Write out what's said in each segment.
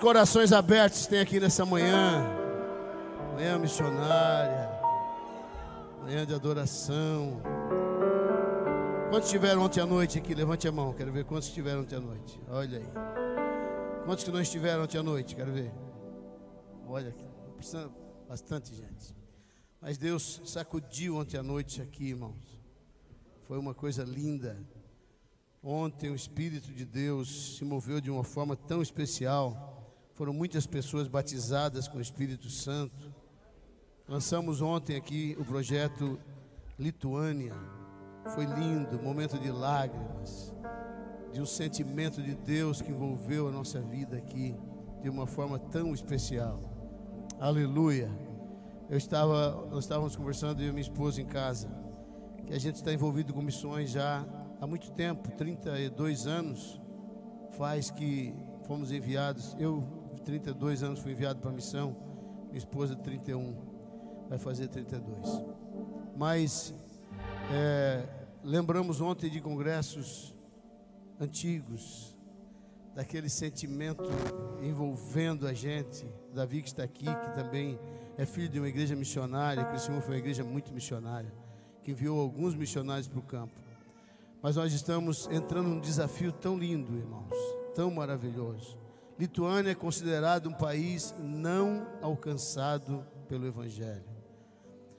corações abertos tem aqui nessa manhã? Manhã missionária, manhã de adoração. Quantos estiveram ontem à noite aqui? Levante a mão, quero ver quantos estiveram ontem à noite. Olha aí. Quantos que não estiveram ontem à noite? Quero ver. Olha, precisando bastante gente. Mas Deus sacudiu ontem à noite aqui, irmãos. Foi uma coisa linda. Ontem o Espírito de Deus se moveu de uma forma tão especial. Foram muitas pessoas batizadas com o Espírito Santo. Lançamos ontem aqui o projeto Lituânia. Foi lindo, momento de lágrimas, de um sentimento de Deus que envolveu a nossa vida aqui de uma forma tão especial. Aleluia. Eu estava, nós estávamos conversando eu e minha esposa em casa, que a gente está envolvido com missões já há muito tempo, 32 anos faz que fomos enviados. Eu, 32 anos, fui enviado para a missão. Minha esposa, 31, vai fazer 32. Mas é, lembramos ontem de congressos antigos, daquele sentimento envolvendo a gente. Davi que está aqui, que também é filho de uma igreja missionária. Criciúma foi uma igreja muito missionária, que enviou alguns missionários para o campo. Mas nós estamos entrando num desafio tão lindo, irmãos, tão maravilhoso. Lituânia é considerado um país não alcançado pelo Evangelho.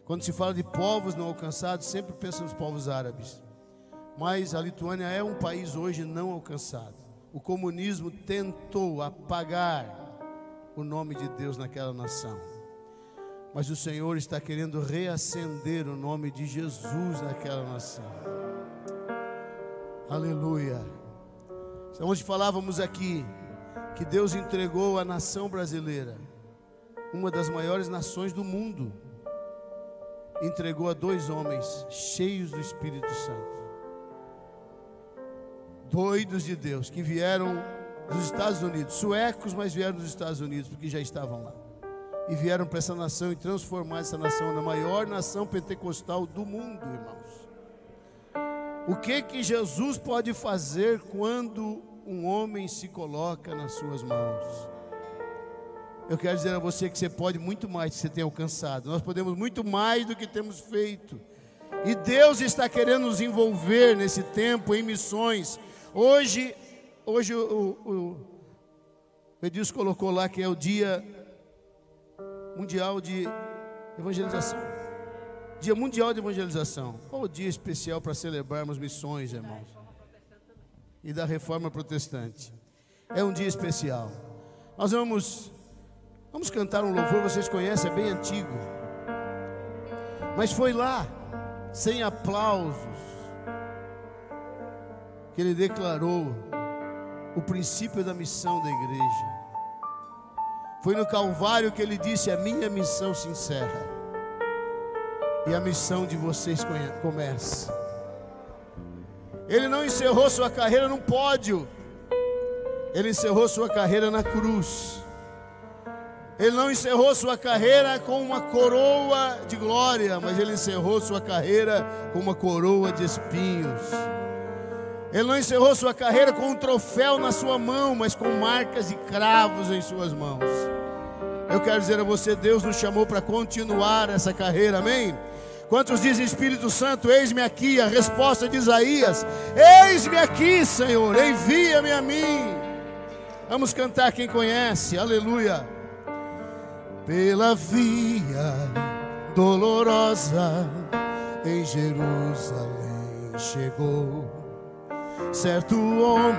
Quando se fala de povos não alcançados, sempre pensa nos povos árabes. Mas a Lituânia é um país hoje não alcançado. O comunismo tentou apagar o nome de Deus naquela nação. Mas o Senhor está querendo reacender o nome de Jesus naquela nação. Aleluia. Hoje falávamos aqui que Deus entregou a nação brasileira, uma das maiores nações do mundo, entregou a dois homens cheios do Espírito Santo, doidos de Deus, que vieram dos Estados Unidos, suecos, mas vieram dos Estados Unidos, porque já estavam lá. E vieram para essa nação e transformar essa nação na maior nação pentecostal do mundo, irmãos. O que que Jesus pode fazer quando um homem se coloca nas suas mãos? Eu quero dizer a você que você pode muito mais do que você tem alcançado. Nós podemos muito mais do que temos feito. E Deus está querendo nos envolver nesse tempo em missões. Hoje, hoje o, o, o Edilson colocou lá que é o dia mundial de evangelização. Dia Mundial de Evangelização. Qual o dia especial para celebrarmos missões, irmãos? E da reforma protestante. É um dia especial. Nós vamos vamos cantar um louvor, vocês conhecem, é bem antigo. Mas foi lá, sem aplausos, que ele declarou o princípio da missão da igreja. Foi no Calvário que ele disse: A minha missão se encerra e a missão de vocês começa. Ele não encerrou sua carreira num pódio, ele encerrou sua carreira na cruz. Ele não encerrou sua carreira com uma coroa de glória, mas ele encerrou sua carreira com uma coroa de espinhos. Ele não encerrou sua carreira com um troféu na sua mão, mas com marcas e cravos em suas mãos. Eu quero dizer a você, Deus nos chamou para continuar essa carreira, amém? Quantos dizem Espírito Santo, eis-me aqui? A resposta de Isaías: Eis-me aqui, Senhor, envia-me a mim. Vamos cantar quem conhece, aleluia. Pela via dolorosa em Jerusalém chegou certo homem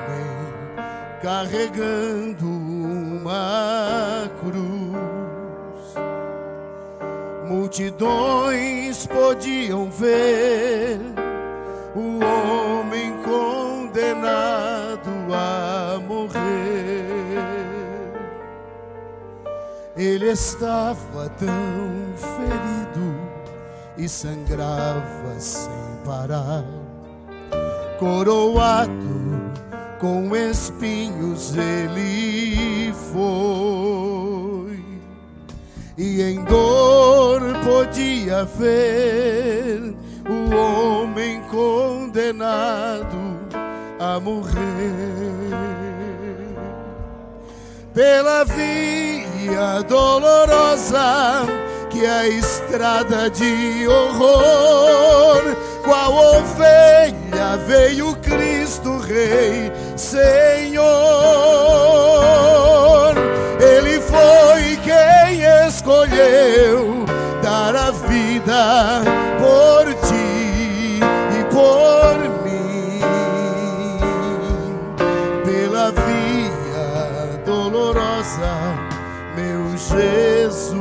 carregando uma cruz multidões podiam ver o homem condenado a morrer. Ele estava tão ferido e sangrava sem parar, coroado com espinhos ele foi e em dor podia ver o homem condenado a morrer pela via dolorosa que é a estrada de horror. Qual ovelha veio Cristo Rei, Senhor? Ele foi quem escolheu dar a vida por ti e por mim, pela via dolorosa, meu Jesus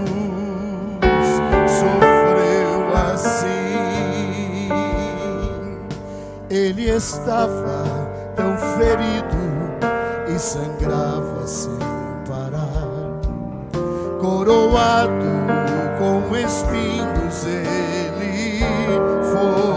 sofreu assim. Ele estava tão ferido e sangrava sem parar, coroado com espinhos ele foi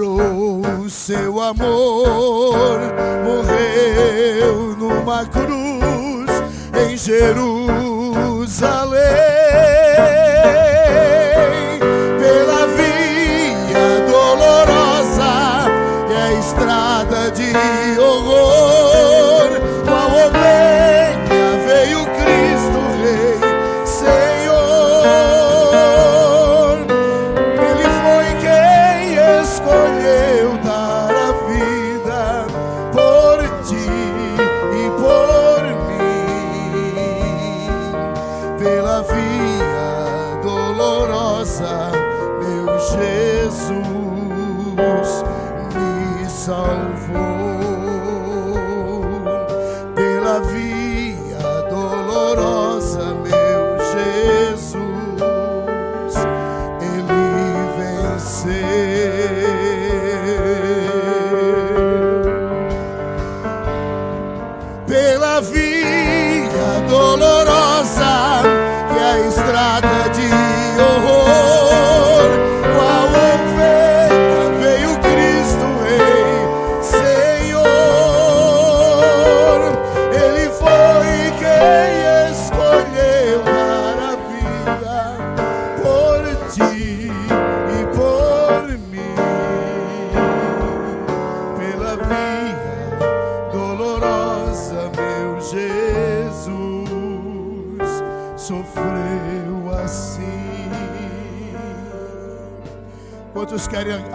o seu amor, morreu numa cruz em Jerusalém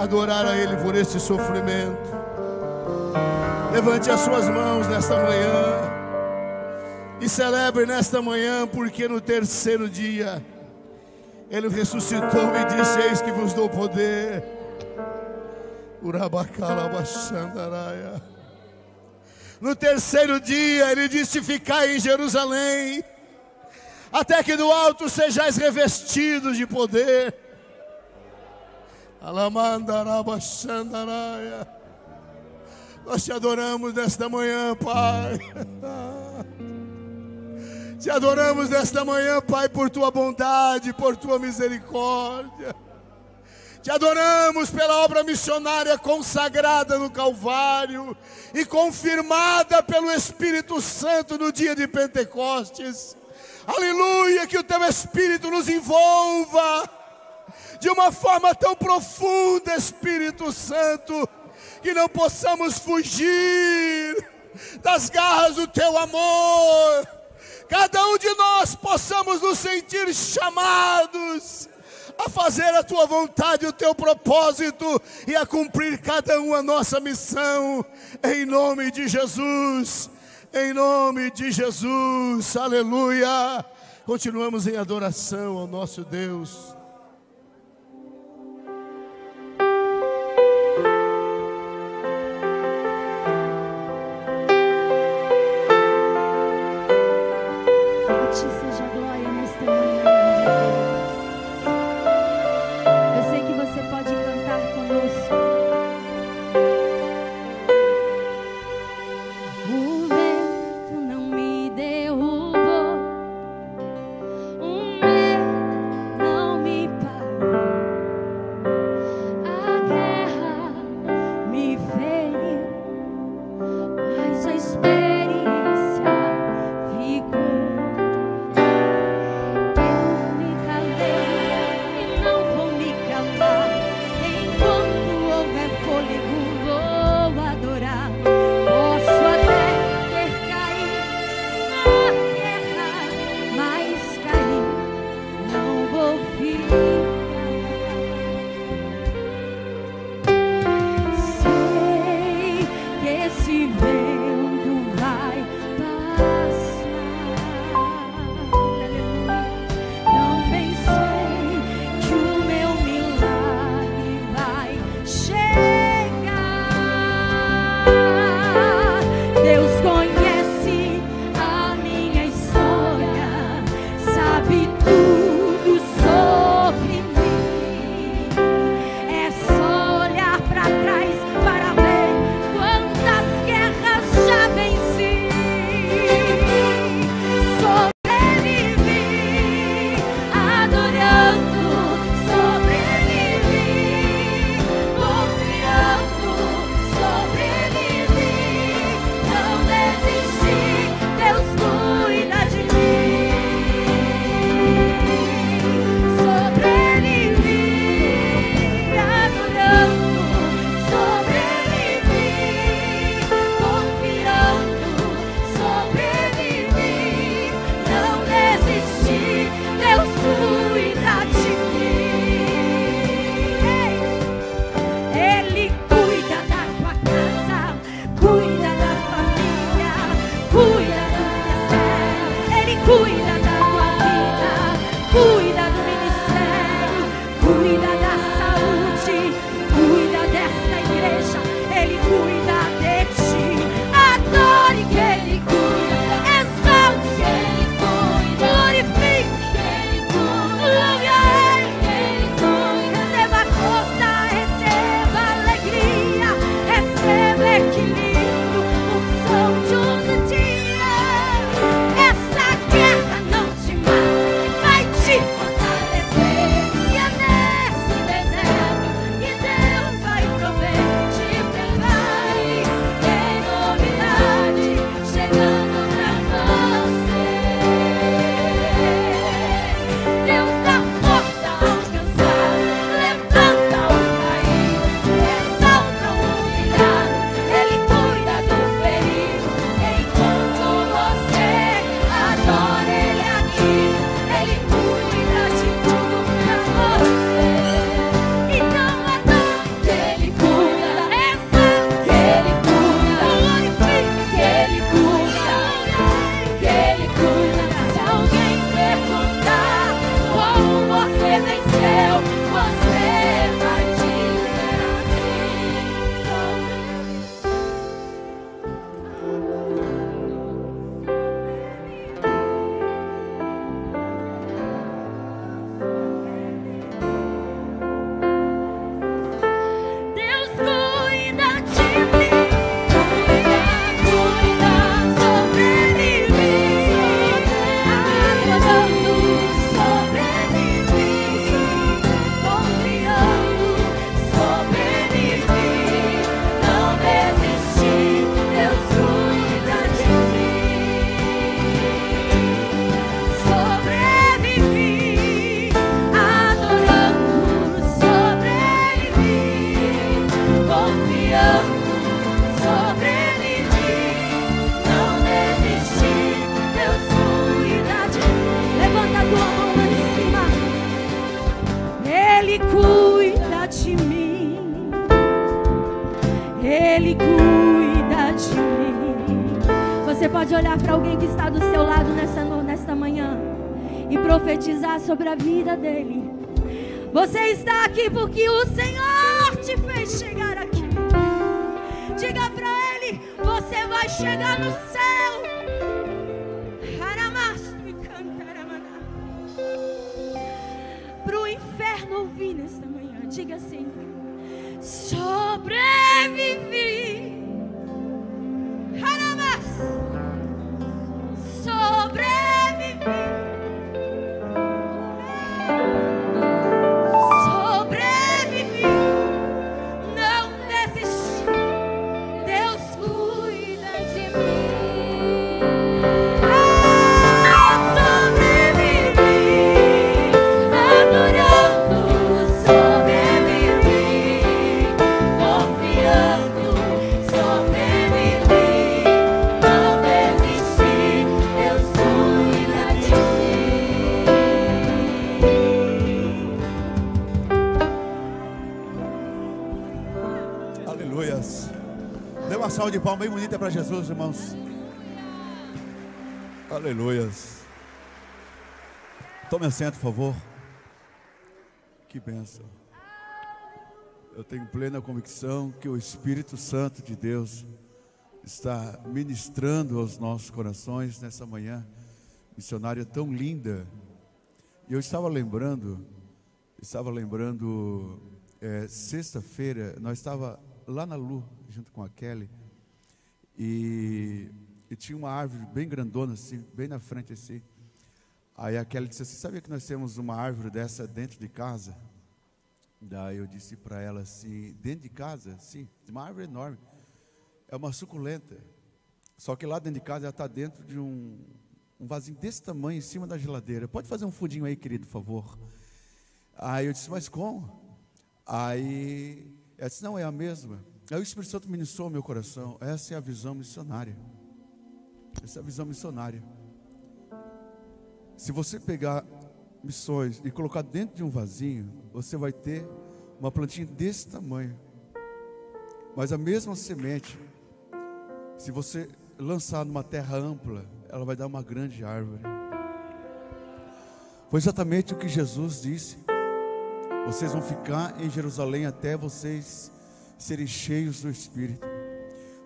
adorar a Ele por este sofrimento? Levante as suas mãos nesta manhã e celebre nesta manhã, porque no terceiro dia Ele ressuscitou e disse: Eis que vos dou poder. No terceiro dia, ele disse: Ficai em Jerusalém, até que do alto sejais revestidos de poder. Alamandarabachandaraia. Nós te adoramos nesta manhã, Pai. Te adoramos nesta manhã, Pai, por tua bondade, por tua misericórdia. Te adoramos pela obra missionária consagrada no Calvário e confirmada pelo Espírito Santo no dia de Pentecostes. Aleluia, que o teu Espírito nos envolva de uma forma tão profunda, Espírito Santo, que não possamos fugir das garras do teu amor. Cada um de nós possamos nos sentir chamados a fazer a tua vontade, o teu propósito e a cumprir cada um a nossa missão, em nome de Jesus. em nome de Jesus, aleluia. Continuamos em adoração ao nosso Deus. Ele cuida de mim. Ele cuida de mim. Você pode olhar para alguém que está do seu lado nessa, nesta manhã e profetizar sobre a vida dele. Você está aqui porque o Senhor te fez chegar aqui. Diga para ele: você vai chegar no céu. Ouvir nesta manhã. Diga assim: sobrevivi. Sobrevivi. Salva de palmas bem bonita para Jesus, irmãos. Aleluias. Tome assento, por favor. Que benção. Eu tenho plena convicção que o Espírito Santo de Deus está ministrando aos nossos corações nessa manhã missionária tão linda. E eu estava lembrando, estava lembrando, é, sexta-feira, nós estava lá na Lu, junto com a Kelly, e, e, tinha uma árvore bem grandona, assim, bem na frente assim. Aí aquela disse assim: Sabia que nós temos uma árvore dessa dentro de casa? Daí eu disse para ela assim: Dentro de casa? Sim, uma árvore enorme. É uma suculenta. Só que lá dentro de casa ela está dentro de um, um vasinho desse tamanho em cima da geladeira. Pode fazer um fundinho aí, querido, por favor. Aí eu disse: Mas como? Aí ela disse: Não, é a mesma. Aí o Espírito Santo ministrou meu coração. Essa é a visão missionária. Essa é a visão missionária. Se você pegar missões e colocar dentro de um vasinho, você vai ter uma plantinha desse tamanho. Mas a mesma semente, se você lançar numa terra ampla, ela vai dar uma grande árvore. Foi exatamente o que Jesus disse. Vocês vão ficar em Jerusalém até vocês serem cheios do Espírito.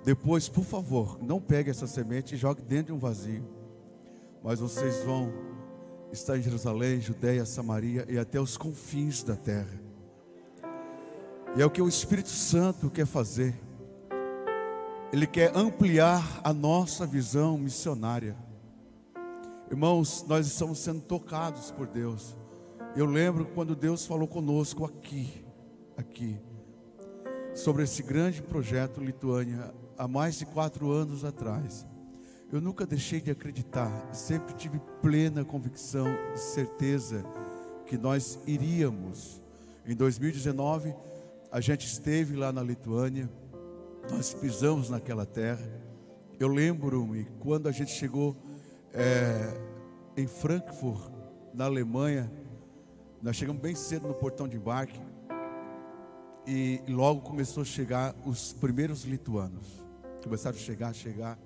Depois, por favor, não pegue essa semente e jogue dentro de um vazio. Mas vocês vão estar em Jerusalém, Judeia, Samaria e até os confins da terra. E é o que o Espírito Santo quer fazer. Ele quer ampliar a nossa visão missionária. Irmãos, nós estamos sendo tocados por Deus. Eu lembro quando Deus falou conosco aqui, aqui sobre esse grande projeto Lituânia há mais de quatro anos atrás. Eu nunca deixei de acreditar, sempre tive plena convicção e certeza que nós iríamos. Em 2019, a gente esteve lá na Lituânia, nós pisamos naquela terra. Eu lembro-me quando a gente chegou é, em Frankfurt, na Alemanha, nós chegamos bem cedo no portão de embarque e logo começou a chegar os primeiros lituanos. Começaram a chegar, chegar.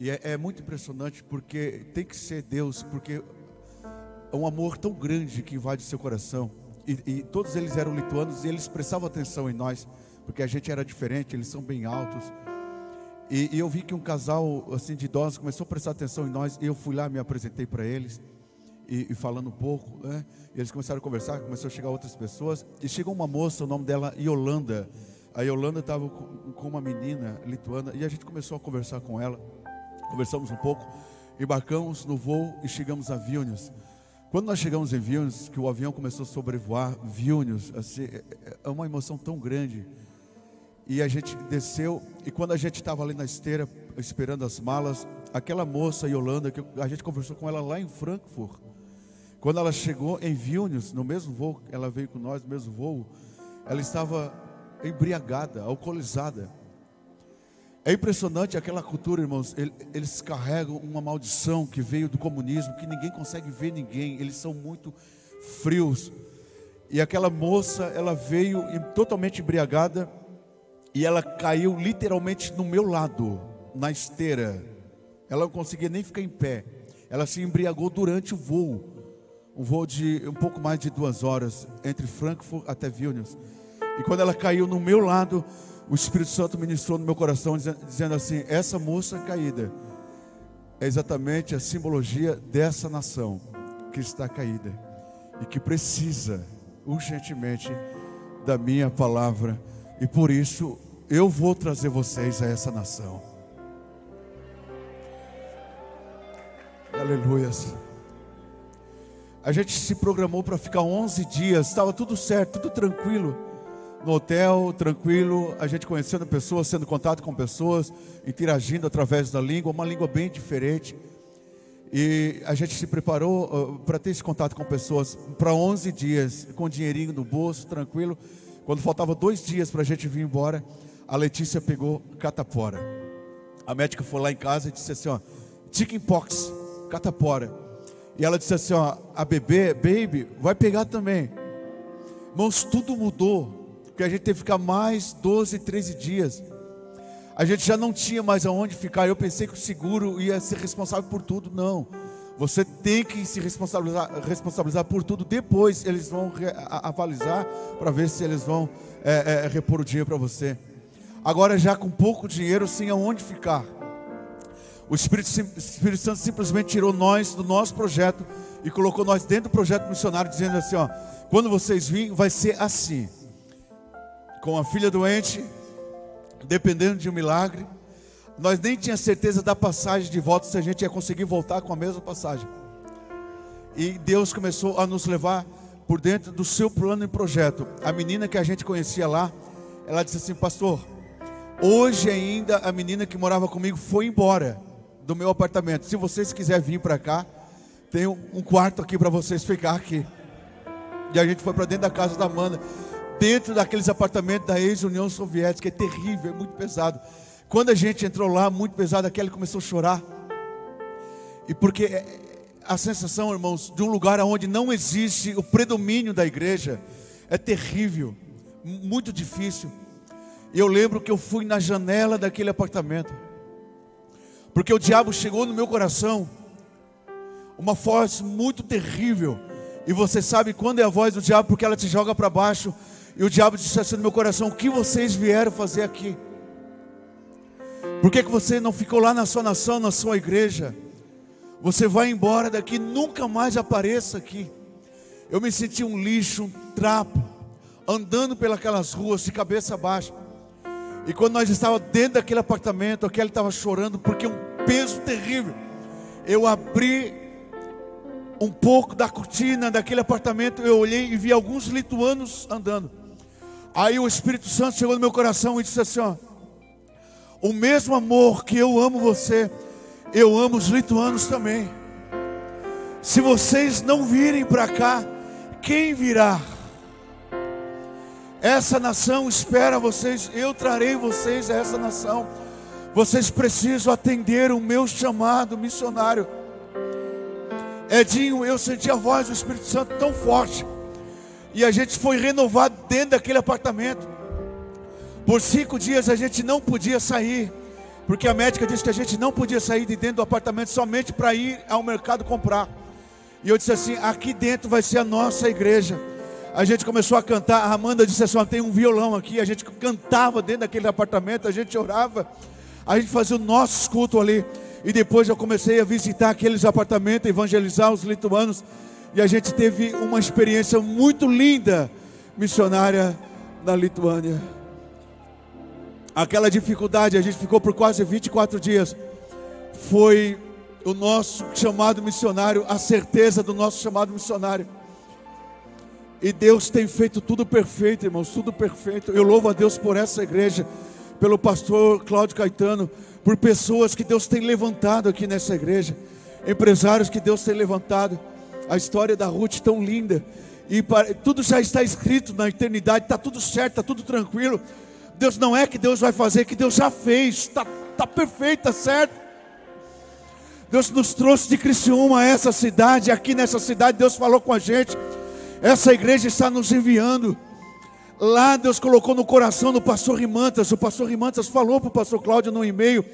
E é, é muito impressionante porque tem que ser Deus, porque é um amor tão grande que invade seu coração. E, e, todos eles eram lituanos e eles prestavam atenção em nós, porque a gente era diferente, eles são bem altos. E, e eu vi que um casal assim de idosos começou a prestar atenção em nós. E eu fui lá, me apresentei para eles e, e falando um pouco, né? E eles começaram a conversar, começou a chegar outras pessoas. E chegou uma moça, o nome dela Yolanda. A Yolanda estava com, uma menina lituana e a gente começou a conversar com ela. Conversamos um pouco, embarcamos no voo e chegamos a Vilnius. Quando nós chegamos em Vilnius, que o avião começou a sobrevoar Vilnius, assim, é, é, é uma emoção tão grande. E a gente desceu, e quando a gente estava ali na esteira, esperando as malas, aquela moça Yolanda, que a gente conversou com ela lá em Frankfurt, quando ela chegou em Vilnius, no mesmo voo, ela veio com nós no mesmo voo, ela estava embriagada, alcoolizada. É impressionante aquela cultura, irmãos. Eles carregam uma maldição que veio do comunismo, que ninguém consegue ver ninguém. Eles são muito frios. E aquela moça, ela veio totalmente embriagada e ela caiu literalmente no meu lado, na esteira. Ela não conseguia nem ficar em pé. Ela se embriagou durante o voo. Um voo de um pouco mais de duas horas, entre Frankfurt até Vilnius. E quando ela caiu no meu lado, o Espírito Santo ministrou no meu coração, dizendo assim: essa moça caída é exatamente a simbologia dessa nação que está caída e que precisa urgentemente da minha palavra, e por isso eu vou trazer vocês a essa nação. Aleluias. A gente se programou para ficar 11 dias, estava tudo certo, tudo tranquilo. No hotel, tranquilo, a gente conhecendo pessoas, sendo contato com pessoas, interagindo através da língua, uma língua bem diferente. E a gente se preparou uh, para ter esse contato com pessoas para 11 dias, com dinheirinho no bolso, tranquilo. Quando faltava dois dias para a gente vir embora, a Letícia pegou catapora. A médica foi lá em casa e disse assim: ó, chickenpox, catapora. E ela disse assim: ó, a bebê, baby, vai pegar também. Irmãos, tudo mudou, porque a gente teve que ficar mais 12, 13 dias a gente já não tinha mais aonde ficar. Eu pensei que o seguro ia ser responsável por tudo. Não. Você tem que se responsabilizar, responsabilizar por tudo. Depois eles vão avalizar para ver se eles vão é, é, repor o dinheiro para você. Agora, já com pouco dinheiro, sim, aonde ficar. O Espírito, Espírito Santo simplesmente tirou nós do nosso projeto e colocou nós dentro do projeto missionário, dizendo assim: ó, quando vocês virem, vai ser assim. Com a filha doente, dependendo de um milagre. Nós nem tinha certeza da passagem de volta se a gente ia conseguir voltar com a mesma passagem. E Deus começou a nos levar por dentro do seu plano e projeto. A menina que a gente conhecia lá, ela disse assim: Pastor, hoje ainda a menina que morava comigo foi embora do meu apartamento. Se vocês quiserem vir para cá, tem um quarto aqui para vocês ficar aqui. E a gente foi para dentro da casa da Amanda dentro daqueles apartamentos da ex-União Soviética, é terrível, é muito pesado. Quando a gente entrou lá, muito pesado, a Kelly começou a chorar. E porque é, a sensação, irmãos, de um lugar onde não existe o predomínio da igreja é terrível, muito difícil. Eu lembro que eu fui na janela daquele apartamento, porque o diabo chegou no meu coração, uma voz muito terrível. E você sabe quando é a voz do diabo, porque ela te joga para baixo e o diabo disse assim no meu coração: O que vocês vieram fazer aqui? Por que, que você não ficou lá na sua nação, na sua igreja? Você vai embora daqui, nunca mais apareça aqui. Eu me senti um lixo, um trapo, andando pelas ruas de cabeça baixa. E quando nós estávamos dentro daquele apartamento, aquele estava chorando porque um peso terrível. Eu abri um pouco da cortina daquele apartamento, eu olhei e vi alguns lituanos andando. Aí o Espírito Santo chegou no meu coração e disse assim: ó, o mesmo amor que eu amo você, eu amo os lituanos também. Se vocês não virem para cá, quem virá? Essa nação espera vocês, eu trarei vocês a essa nação. Vocês precisam atender o meu chamado missionário. Edinho, eu senti a voz do Espírito Santo tão forte e a gente foi renovado dentro daquele apartamento. Por cinco dias a gente não podia sair, porque a médica disse que a gente não podia sair de dentro do apartamento somente para ir ao mercado comprar. E eu disse assim: aqui dentro vai ser a nossa igreja. A gente começou a cantar. A Amanda disse assim: tem um violão aqui. A gente cantava dentro daquele apartamento, a gente orava, a gente fazia o nosso culto ali. E depois eu comecei a visitar aqueles apartamentos, evangelizar os lituanos e a gente teve uma experiência muito linda missionária na Lituânia. Aquela dificuldade, a gente ficou por quase 24 dias. Foi o nosso chamado missionário, a certeza do nosso chamado missionário. E Deus tem feito tudo perfeito, irmãos, tudo perfeito. Eu louvo a Deus por essa igreja, pelo pastor Cláudio Caetano, por pessoas que Deus tem levantado aqui nessa igreja, empresários que Deus tem levantado a história da Ruth tão linda. E tudo já está escrito na eternidade, está tudo certo, está tudo tranquilo. Deus não é que Deus vai fazer, que Deus já fez, está tá perfeito, está certo. Deus nos trouxe de Criciúma a essa cidade, aqui nessa cidade Deus falou com a gente. Essa igreja está nos enviando. Lá Deus colocou no coração do pastor Rimantas. O pastor Rimantas falou para o pastor Cláudio no e-mail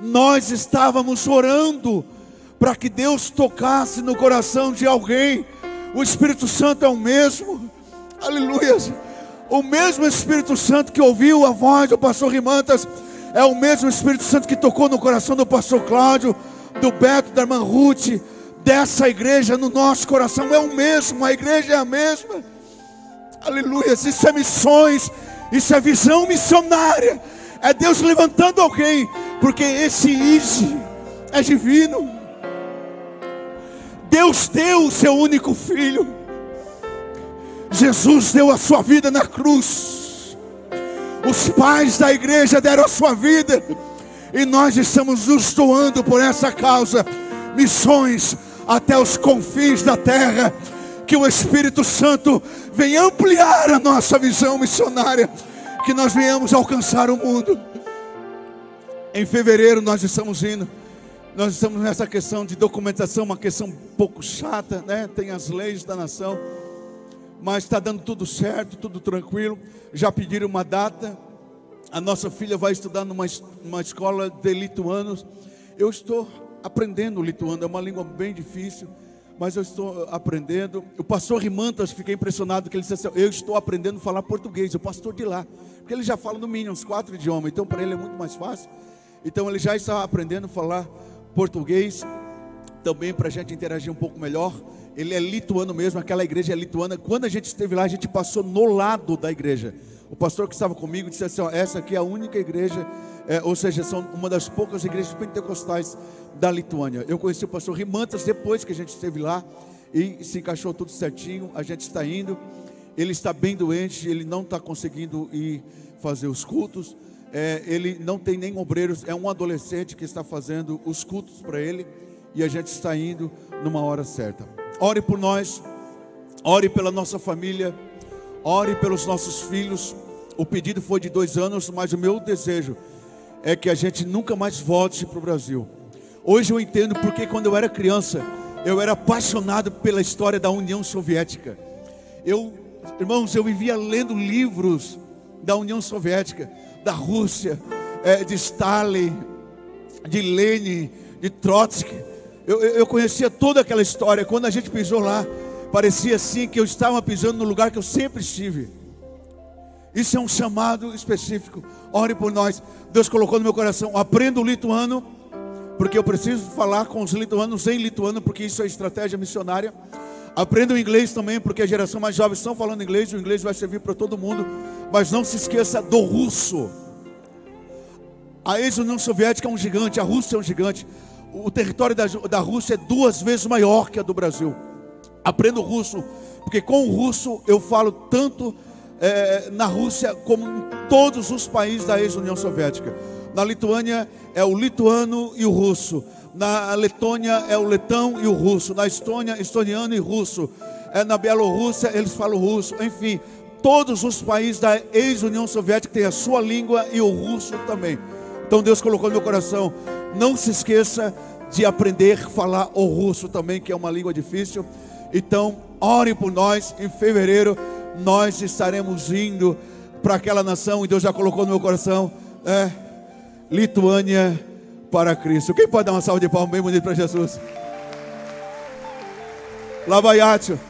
nós estávamos orando para que Deus tocasse no coração de alguém. O Espírito Santo é o mesmo, aleluia. O mesmo Espírito Santo que ouviu a voz do pastor Rimantas, é o mesmo Espírito Santo que tocou no coração do pastor Cláudio, do Beto, da irmã Ruth, dessa igreja no nosso coração, é o mesmo, a igreja é a mesma. Aleluia, isso é missões, isso é visão missionária, é Deus levantando alguém, porque esse Ise é divino. Deus deu o seu único filho. Jesus deu a sua vida na cruz. Os pais da igreja deram a sua vida. E nós estamos nos doando por essa causa. Missões até os confins da terra. Que o Espírito Santo venha ampliar a nossa visão missionária. Que nós venhamos alcançar o mundo. Em fevereiro nós estamos indo. Nós estamos nessa questão de documentação, uma questão um pouco chata, né? Tem as leis da nação, mas está dando tudo certo, tudo tranquilo. Já pediram uma data. A nossa filha vai estudar numa uma escola de lituanos. Eu estou aprendendo lituano, é uma língua bem difícil, mas eu estou aprendendo. O pastor Rimantas, fiquei impressionado que ele disse assim: Eu estou aprendendo a falar português, o pastor de lá, porque ele já fala no mínimo uns quatro idiomas, então para ele é muito mais fácil. Então ele já está aprendendo a falar português, também para a gente interagir um pouco melhor. Ele é lituano mesmo, aquela igreja é lituana. Quando a gente esteve lá, a gente passou no lado da igreja. O pastor que estava comigo disse assim: ó, essa aqui é a única igreja, é, ou seja, são uma das poucas igrejas pentecostais da Lituânia. Eu conheci o pastor Rimantas depois que a gente esteve lá e se encaixou tudo certinho. A gente está indo. Ele está bem doente, ele não está conseguindo ir fazer os cultos é, ele não tem nem obreiros, é um adolescente que está fazendo os cultos para ele e a gente está indo numa hora certa. Ore por nós, ore pela nossa família, ore pelos nossos filhos. O pedido foi de dois anos, mas o meu desejo é que a gente nunca mais volte para o Brasil. Hoje eu entendo porque quando eu era criança, eu era apaixonado pela história da União Soviética. Eu, irmãos, eu vivia lendo livros da União Soviética da Rússia, é, de Stalin, de Lenin, de Trotsky. Eu, eu conhecia toda aquela história. Quando a gente pisou lá, parecia assim que eu estava pisando no lugar que eu sempre estive. Isso é um chamado específico. Ore por nós. Deus colocou no meu coração. Aprenda o lituano, porque eu preciso falar com os lituanos em lituano, porque isso é estratégia missionária. Aprenda o inglês também, porque a geração mais jovem estão falando inglês, o inglês vai servir para todo mundo. Mas não se esqueça do russo. A ex-União Soviética é um gigante, a Rússia é um gigante. O território da, da Rússia é duas vezes maior que a do Brasil. Aprenda o russo, porque com o russo eu falo tanto é, na Rússia como em todos os países da ex-União Soviética. Na Lituânia é o lituano e o russo na Letônia é o letão e o russo, na Estônia, estoniano e russo, é na Bielorrússia eles falam russo, enfim, todos os países da ex-União Soviética têm a sua língua e o russo também. Então Deus colocou no meu coração, não se esqueça de aprender a falar o russo também, que é uma língua difícil. Então, ore por nós, em fevereiro nós estaremos indo para aquela nação, e Deus já colocou no meu coração, é Lituânia para Cristo. Quem pode dar uma salva de palmas bem bonita para Jesus? Lavaiatio,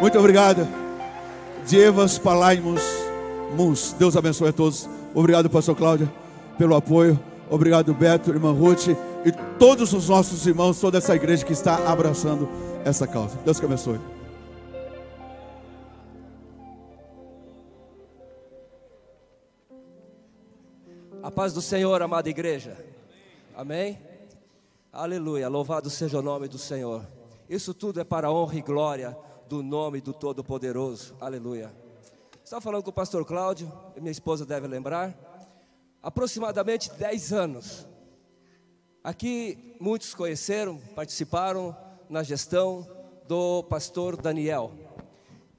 muito obrigado. Dievas Palaimus Mus. Deus abençoe a todos. Obrigado, pastor Cláudio, pelo apoio. Obrigado, Beto, irmã Ruth e todos os nossos irmãos, toda essa igreja que está abraçando essa causa. Deus que abençoe. A paz do Senhor, amada igreja. Amém? Aleluia. Louvado seja o nome do Senhor. Isso tudo é para a honra e glória do nome do Todo-Poderoso. Aleluia. Estava falando com o pastor Cláudio, minha esposa deve lembrar. Aproximadamente 10 anos. Aqui muitos conheceram, participaram na gestão do pastor Daniel.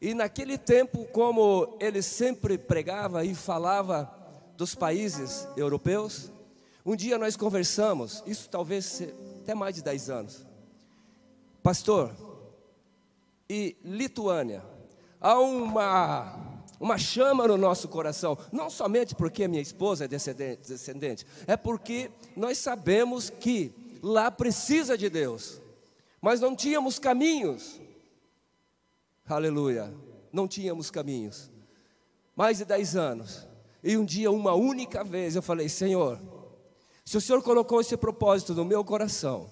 E naquele tempo, como ele sempre pregava e falava dos países europeus, um dia nós conversamos, isso talvez até mais de 10 anos. Pastor, e Lituânia, há uma, uma chama no nosso coração, não somente porque minha esposa é descendente, descendente, é porque nós sabemos que lá precisa de Deus, mas não tínhamos caminhos. Aleluia, não tínhamos caminhos. Mais de dez anos, e um dia, uma única vez, eu falei: Senhor, se o Senhor colocou esse propósito no meu coração,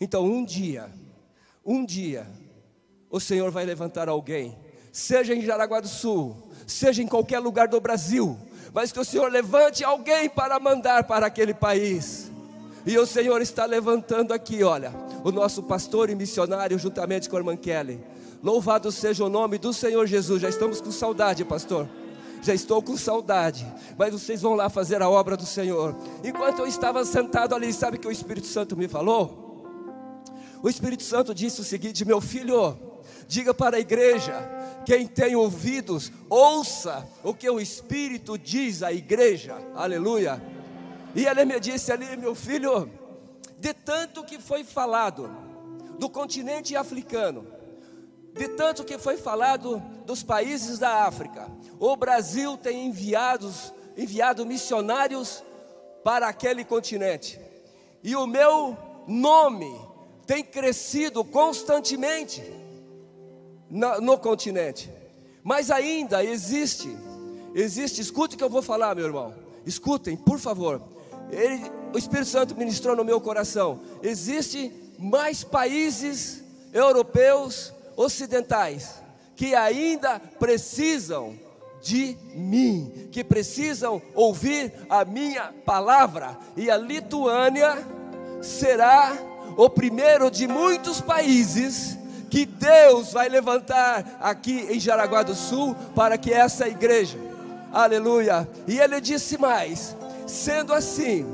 então um dia, um dia, o Senhor vai levantar alguém seja em Jaraguá do Sul, seja em qualquer lugar do Brasil, mas que o Senhor levante alguém para mandar para aquele país. E o Senhor está levantando aqui, olha, o nosso pastor e missionário juntamente com a irmã Kelly. Louvado seja o nome do Senhor Jesus. Já estamos com saudade, pastor. Já estou com saudade, mas vocês vão lá fazer a obra do Senhor. Enquanto eu estava sentado ali, sabe que o Espírito Santo me falou? O Espírito Santo disse o seguinte: Meu filho, diga para a igreja quem tem ouvidos, ouça o que o Espírito diz à igreja. Aleluia. E ele me disse ali, meu filho, de tanto que foi falado do continente africano, de tanto que foi falado dos países da África, o Brasil tem enviados, enviado missionários para aquele continente. E o meu nome tem crescido constantemente no, no continente. Mas ainda existe, existe, escute o que eu vou falar, meu irmão. Escutem, por favor. Ele, o Espírito Santo ministrou no meu coração. Existe mais países europeus ocidentais que ainda precisam de mim, que precisam ouvir a minha palavra, e a Lituânia será o primeiro de muitos países que Deus vai levantar aqui em Jaraguá do Sul para que essa igreja, aleluia. E ele disse mais: sendo assim,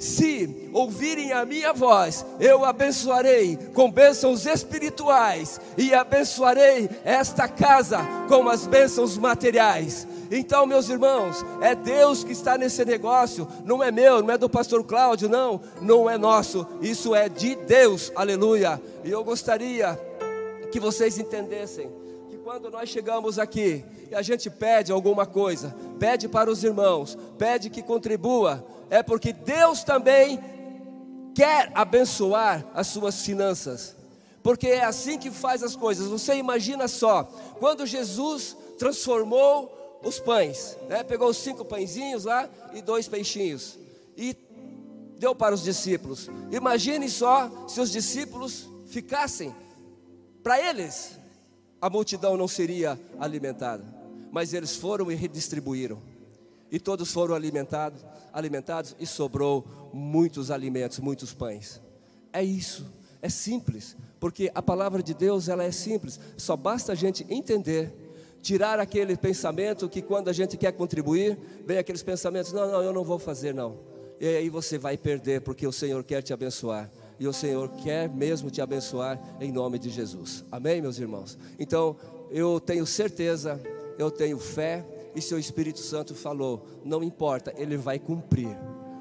se ouvirem a minha voz, eu abençoarei com bênçãos espirituais e abençoarei esta casa com as bênçãos materiais. Então, meus irmãos, é Deus que está nesse negócio, não é meu, não é do pastor Cláudio, não, não é nosso, isso é de Deus, aleluia. E eu gostaria que vocês entendessem que quando nós chegamos aqui e a gente pede alguma coisa, pede para os irmãos, pede que contribua, é porque Deus também quer abençoar as suas finanças. Porque é assim que faz as coisas. Você imagina só, quando Jesus transformou os pães, né? pegou os cinco pãezinhos lá e dois peixinhos e deu para os discípulos. Imagine só se os discípulos ficassem para eles, a multidão não seria alimentada, mas eles foram e redistribuíram. E todos foram alimentados, alimentados e sobrou muitos alimentos, muitos pães. É isso, é simples, porque a palavra de Deus ela é simples. Só basta a gente entender, tirar aquele pensamento que quando a gente quer contribuir, vem aqueles pensamentos, não, não, eu não vou fazer não. E aí você vai perder, porque o Senhor quer te abençoar e o Senhor quer mesmo te abençoar em nome de Jesus. Amém, meus irmãos? Então, eu tenho certeza, eu tenho fé, e se o Espírito Santo falou, não importa, ele vai cumprir.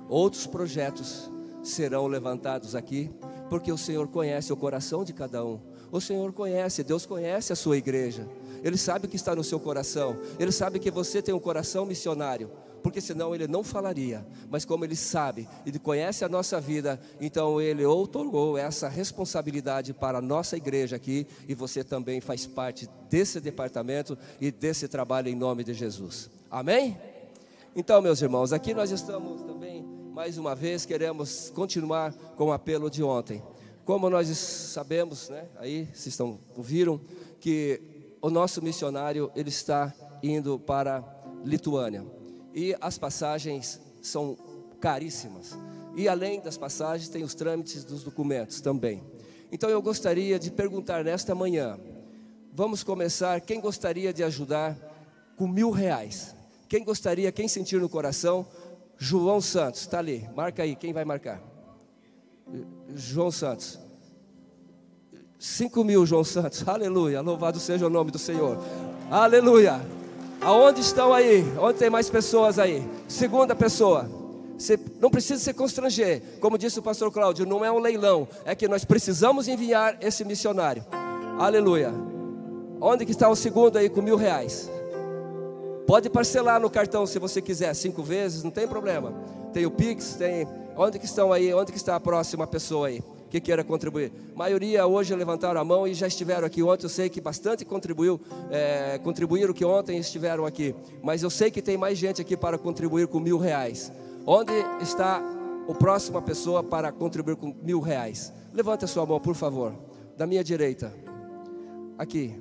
Outros projetos serão levantados aqui, porque o Senhor conhece o coração de cada um. O Senhor conhece, Deus conhece a sua igreja. Ele sabe o que está no seu coração. Ele sabe que você tem um coração missionário porque senão ele não falaria. Mas como ele sabe e conhece a nossa vida, então ele outorgou essa responsabilidade para a nossa igreja aqui e você também faz parte desse departamento e desse trabalho em nome de Jesus. Amém? Então, meus irmãos, aqui nós estamos também mais uma vez queremos continuar com o apelo de ontem. Como nós sabemos, né, aí vocês estão ouviram que o nosso missionário ele está indo para Lituânia e as passagens são caríssimas. E além das passagens, tem os trâmites dos documentos também. Então eu gostaria de perguntar nesta manhã: vamos começar. Quem gostaria de ajudar com mil reais? Quem gostaria, quem sentir no coração? João Santos, está ali, marca aí, quem vai marcar? João Santos. Cinco mil, João Santos, aleluia, louvado seja o nome do Senhor, aleluia. Aonde estão aí? Onde tem mais pessoas aí? Segunda pessoa. Você não precisa se constranger. Como disse o pastor Cláudio, não é um leilão. É que nós precisamos enviar esse missionário. Aleluia. Onde que está o segundo aí com mil reais? Pode parcelar no cartão se você quiser, cinco vezes, não tem problema. Tem o Pix, tem. Onde que estão aí? Onde que está a próxima pessoa aí? Que queira contribuir. A maioria hoje levantaram a mão e já estiveram aqui ontem. Eu sei que bastante contribuiu, é, contribuíram que ontem estiveram aqui. Mas eu sei que tem mais gente aqui para contribuir com mil reais. Onde está a próxima pessoa para contribuir com mil reais? Levante a sua mão, por favor. Da minha direita. Aqui.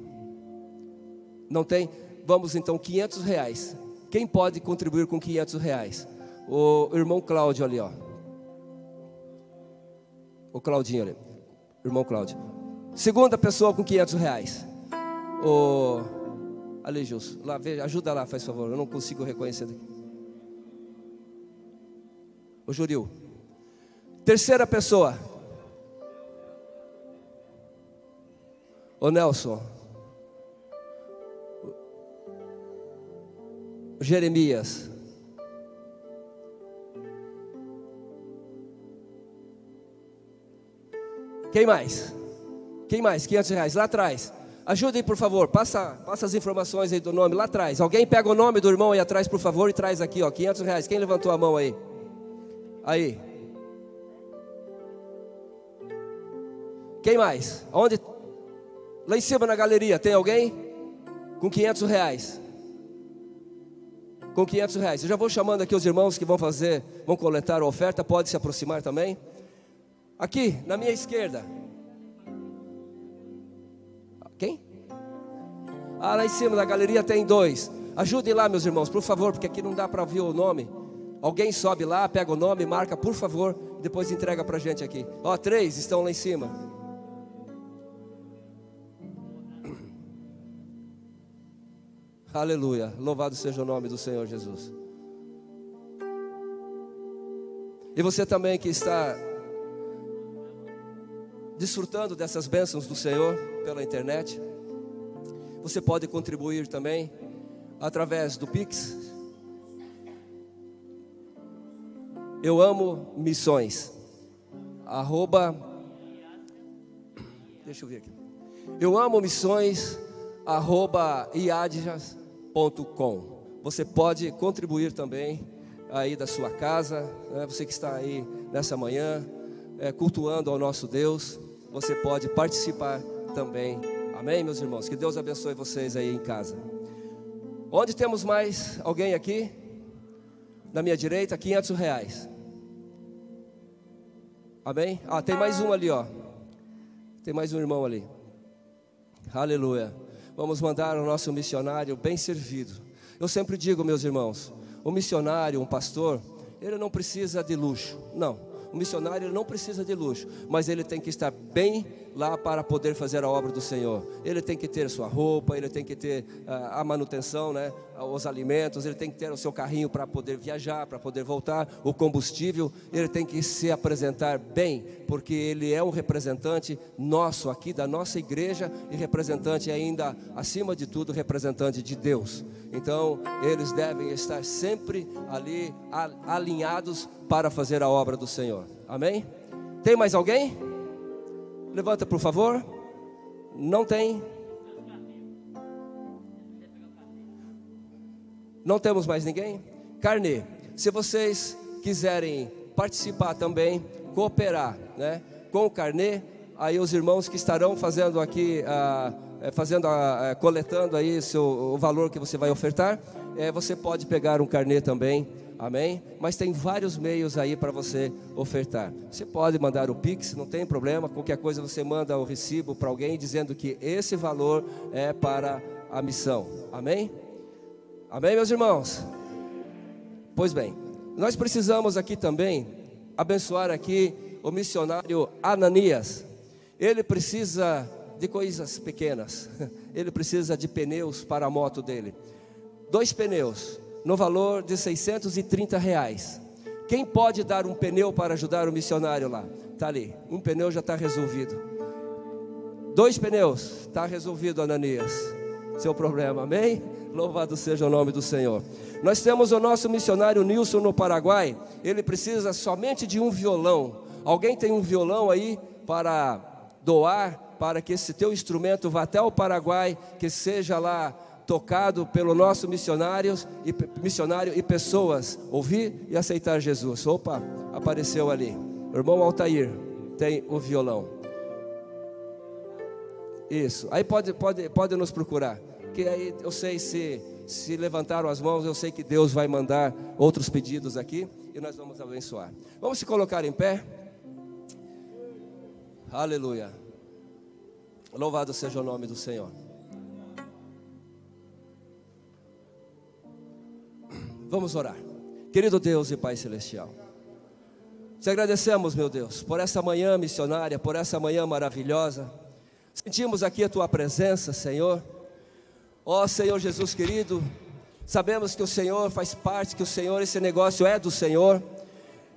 Não tem? Vamos então, 500 reais. Quem pode contribuir com 500 reais? O irmão Cláudio ali, ó. O Claudinho ali. Irmão Cláudio. Segunda pessoa com 500 reais. O. Ali, Jus. Lá, veja, ajuda lá, faz favor. Eu não consigo reconhecer. O Juril. Terceira pessoa. O Nelson. Jeremias. Quem mais? Quem mais? 500 reais, lá atrás. Ajudem, por favor, passa, passa as informações aí do nome lá atrás. Alguém pega o nome do irmão aí atrás, por favor, e traz aqui, ó, 500 reais. Quem levantou a mão aí? Aí. Quem mais? Onde? Lá em cima na galeria, tem alguém? Com 500 reais com 500 reais. Eu já vou chamando aqui os irmãos que vão fazer, vão coletar a oferta, pode se aproximar também. Aqui, na minha esquerda. Quem? Ah, lá em cima da galeria tem dois. Ajudem lá, meus irmãos, por favor, porque aqui não dá para ver o nome. Alguém sobe lá, pega o nome, marca, por favor, depois entrega para a gente aqui. Ó, três estão lá em cima. Aleluia. Louvado seja o nome do Senhor Jesus. E você também que está desfrutando dessas bênçãos do Senhor pela internet, você pode contribuir também através do Pix. Eu amo missões. Arroba. Deixa eu ver aqui. Eu amo missões. Arroba iadjas você pode contribuir também aí da sua casa, né? você que está aí nessa manhã, é, cultuando ao nosso Deus, você pode participar também. Amém, meus irmãos? Que Deus abençoe vocês aí em casa. Onde temos mais alguém aqui? Na minha direita, 500 reais. Amém? Ah, tem mais um ali, ó. Tem mais um irmão ali. Aleluia. Vamos mandar o nosso missionário bem servido. Eu sempre digo, meus irmãos, o missionário, um pastor, ele não precisa de luxo. Não. O missionário não precisa de luxo, mas ele tem que estar bem lá para poder fazer a obra do Senhor. Ele tem que ter sua roupa, ele tem que ter uh, a manutenção, né, os alimentos, ele tem que ter o seu carrinho para poder viajar, para poder voltar, o combustível, ele tem que se apresentar bem, porque ele é um representante nosso aqui da nossa igreja e representante ainda acima de tudo representante de Deus. Então, eles devem estar sempre ali alinhados para fazer a obra do Senhor. Amém? Tem mais alguém? Levanta, por favor. Não tem. Não temos mais ninguém? Carnê, se vocês quiserem participar também, cooperar, né, com o carnê, aí os irmãos que estarão fazendo aqui, ah, eh, fazendo, ah, coletando aí seu, o valor que você vai ofertar, eh, você pode pegar um carnê também Amém? Mas tem vários meios aí para você ofertar. Você pode mandar o Pix, não tem problema. Qualquer coisa você manda o recibo para alguém dizendo que esse valor é para a missão. Amém? Amém, meus irmãos? Pois bem, nós precisamos aqui também abençoar aqui o missionário Ananias. Ele precisa de coisas pequenas. Ele precisa de pneus para a moto dele. Dois pneus no valor de 630 reais. Quem pode dar um pneu para ajudar o missionário lá? Está ali. Um pneu já está resolvido. Dois pneus, está resolvido, Ananias. Seu problema, amém? Louvado seja o nome do Senhor. Nós temos o nosso missionário Nilson no Paraguai. Ele precisa somente de um violão. Alguém tem um violão aí para doar, para que esse teu instrumento vá até o Paraguai, que seja lá tocado pelo nosso missionários e missionário e pessoas ouvir e aceitar Jesus. Opa, apareceu ali. Irmão Altair tem o violão. Isso. Aí pode, pode, pode nos procurar. Que aí eu sei se se levantaram as mãos, eu sei que Deus vai mandar outros pedidos aqui e nós vamos abençoar. Vamos se colocar em pé. Aleluia. Louvado seja o nome do Senhor. Vamos orar. Querido Deus e Pai Celestial, te agradecemos, meu Deus, por essa manhã missionária, por essa manhã maravilhosa. Sentimos aqui a Tua presença, Senhor. Ó oh, Senhor Jesus querido, sabemos que o Senhor faz parte, que o Senhor, esse negócio é do Senhor.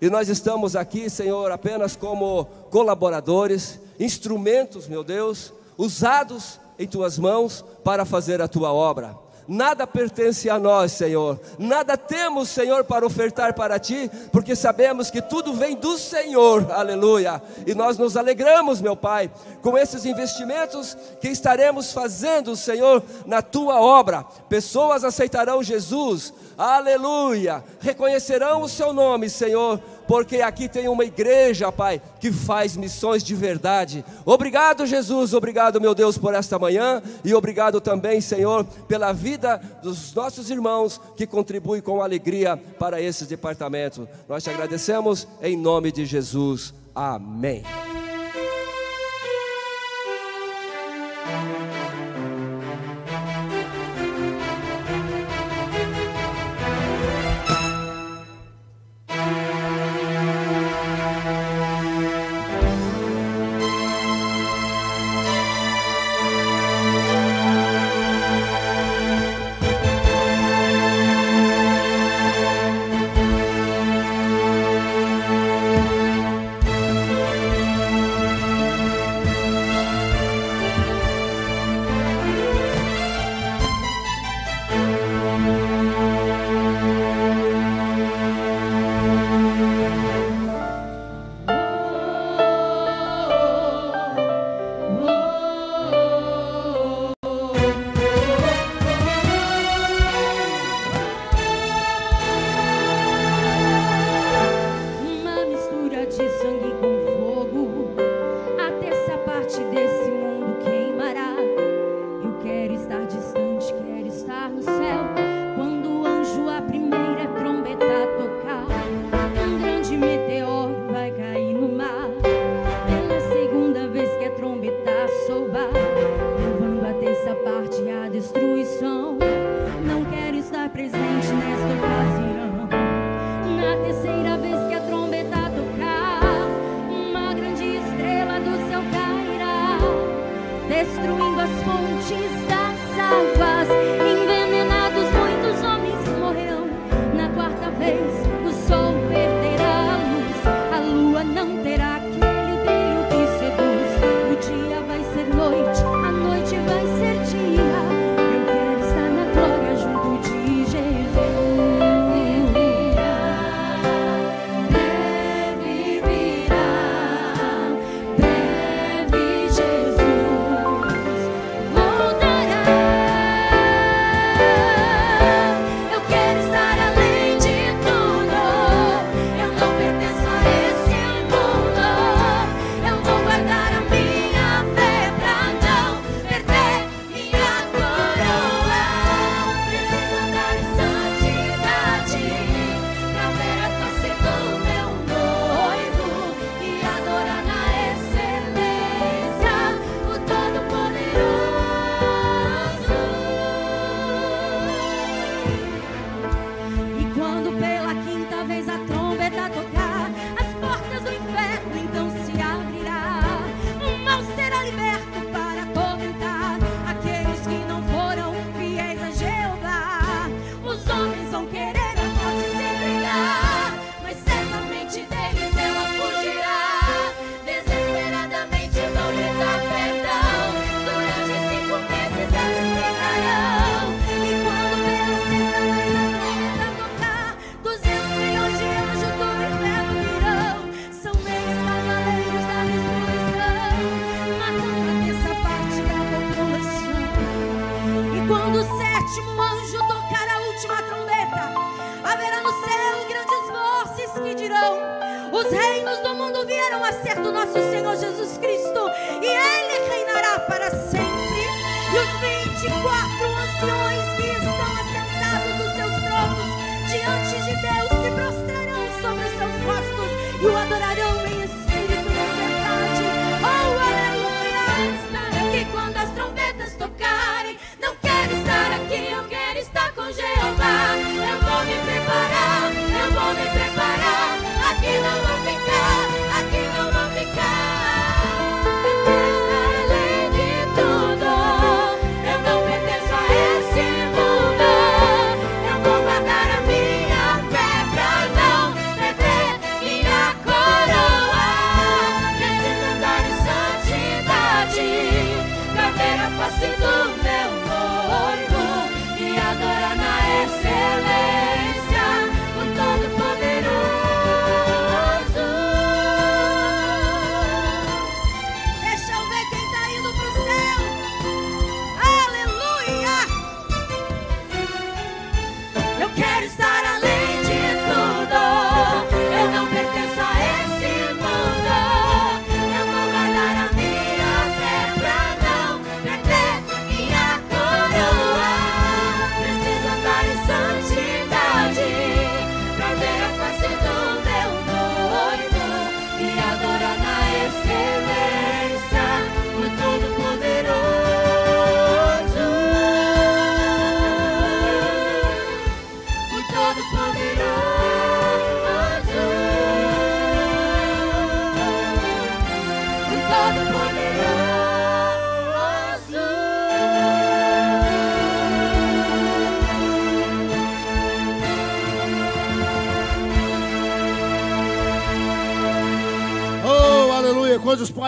E nós estamos aqui, Senhor, apenas como colaboradores, instrumentos, meu Deus, usados em tuas mãos para fazer a tua obra nada pertence a nós, Senhor. Nada temos, Senhor, para ofertar para ti, porque sabemos que tudo vem do Senhor, aleluia. E nós nos alegramos, meu Pai, com esses investimentos que estaremos fazendo, Senhor, na tua obra. Pessoas aceitarão Jesus, aleluia. Reconhecerão o seu nome, Senhor porque aqui tem uma igreja, Pai, que faz missões de verdade. Obrigado, Jesus, obrigado, meu Deus, por esta manhã e obrigado também, Senhor, pela vida dos nossos irmãos que contribuem com alegria para esse departamento. Nós te agradecemos em nome de Jesus. Amém.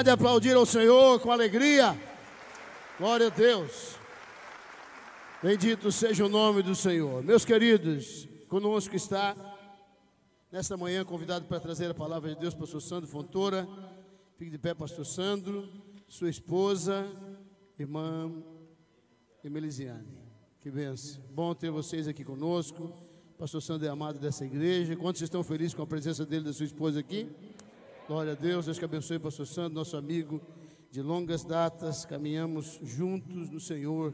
Podem aplaudir ao Senhor com alegria? Glória a Deus. Bendito seja o nome do Senhor. Meus queridos, conosco está, nesta manhã, convidado para trazer a palavra de Deus, pastor Sandro Fontoura. Fique de pé, pastor Sandro, sua esposa, irmã Emilisiane. Que benção. Bom ter vocês aqui conosco. Pastor Sandro é amado dessa igreja. Quantos estão felizes com a presença dele e da sua esposa aqui? Glória a Deus, Deus que abençoe o pastor Sandro, nosso amigo de longas datas. Caminhamos juntos no Senhor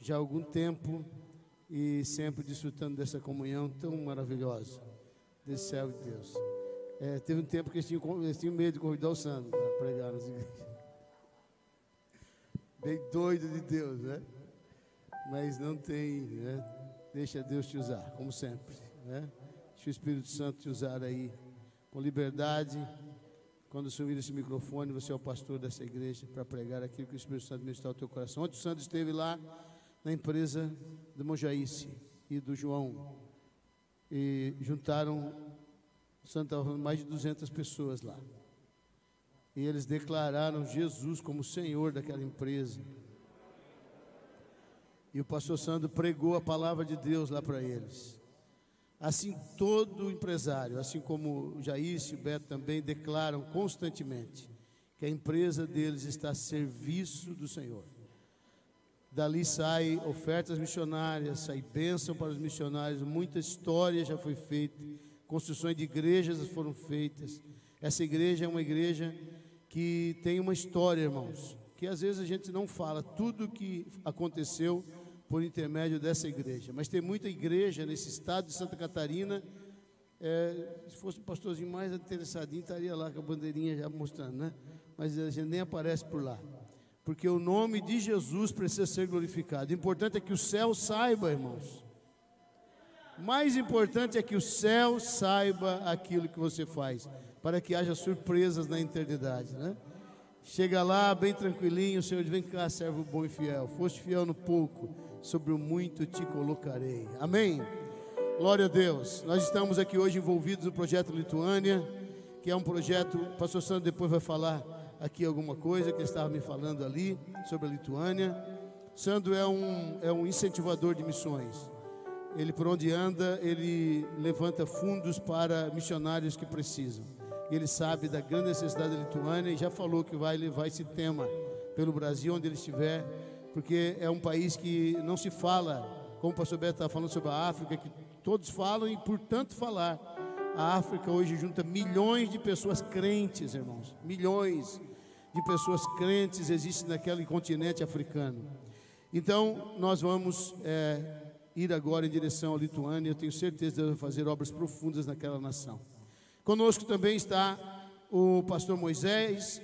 já há algum tempo e sempre desfrutando dessa comunhão tão maravilhosa desse céu de Deus. É, teve um tempo que eles tinham, eles tinham medo de convidar o Sandro para pregar nas igrejas. Bem doido de Deus, né? Mas não tem, né? Deixa Deus te usar, como sempre, né? Deixa o Espírito Santo te usar aí com liberdade. Quando assumir esse microfone, você é o pastor dessa igreja para pregar aquilo que o Espírito Santo ministrar ao teu coração. Ontem o Santo esteve lá na empresa do Monjaíce e do João. E juntaram, o Santo estava mais de 200 pessoas lá. E eles declararam Jesus como Senhor daquela empresa. E o pastor Sandro pregou a palavra de Deus lá para eles. Assim, todo empresário, assim como o Jair e o Beto também declaram constantemente que a empresa deles está a serviço do Senhor. Dali sai ofertas missionárias, sai bênção para os missionários, muita história já foi feita, construções de igrejas foram feitas. Essa igreja é uma igreja que tem uma história, irmãos, que às vezes a gente não fala tudo o que aconteceu por intermédio dessa igreja. Mas tem muita igreja nesse estado de Santa Catarina. é, se fosse um pastorzinho mais interessadinho, estaria lá com a bandeirinha já mostrando, né? Mas a gente nem aparece por lá. Porque o nome de Jesus precisa ser glorificado. O importante é que o céu saiba, irmãos. O mais importante é que o céu saiba aquilo que você faz, para que haja surpresas na eternidade, né? Chega lá bem tranquilinho, o Senhor Vem cá, servo bom e fiel. Foste fiel no pouco, sobre o muito te colocarei. Amém? Glória a Deus. Nós estamos aqui hoje envolvidos no projeto Lituânia, que é um projeto. O pastor Sandro depois vai falar aqui alguma coisa que ele estava me falando ali sobre a Lituânia. Sandro é um, é um incentivador de missões. Ele, por onde anda, ele levanta fundos para missionários que precisam. Ele sabe da grande necessidade da Lituânia e já falou que vai levar esse tema pelo Brasil, onde ele estiver, porque é um país que não se fala, como o pastor Beto estava falando sobre a África, que todos falam e por tanto falar. A África hoje junta milhões de pessoas crentes, irmãos. Milhões de pessoas crentes existem naquele continente africano. Então, nós vamos é, ir agora em direção à Lituânia. Eu tenho certeza de fazer obras profundas naquela nação. Conosco também está o pastor Moisés,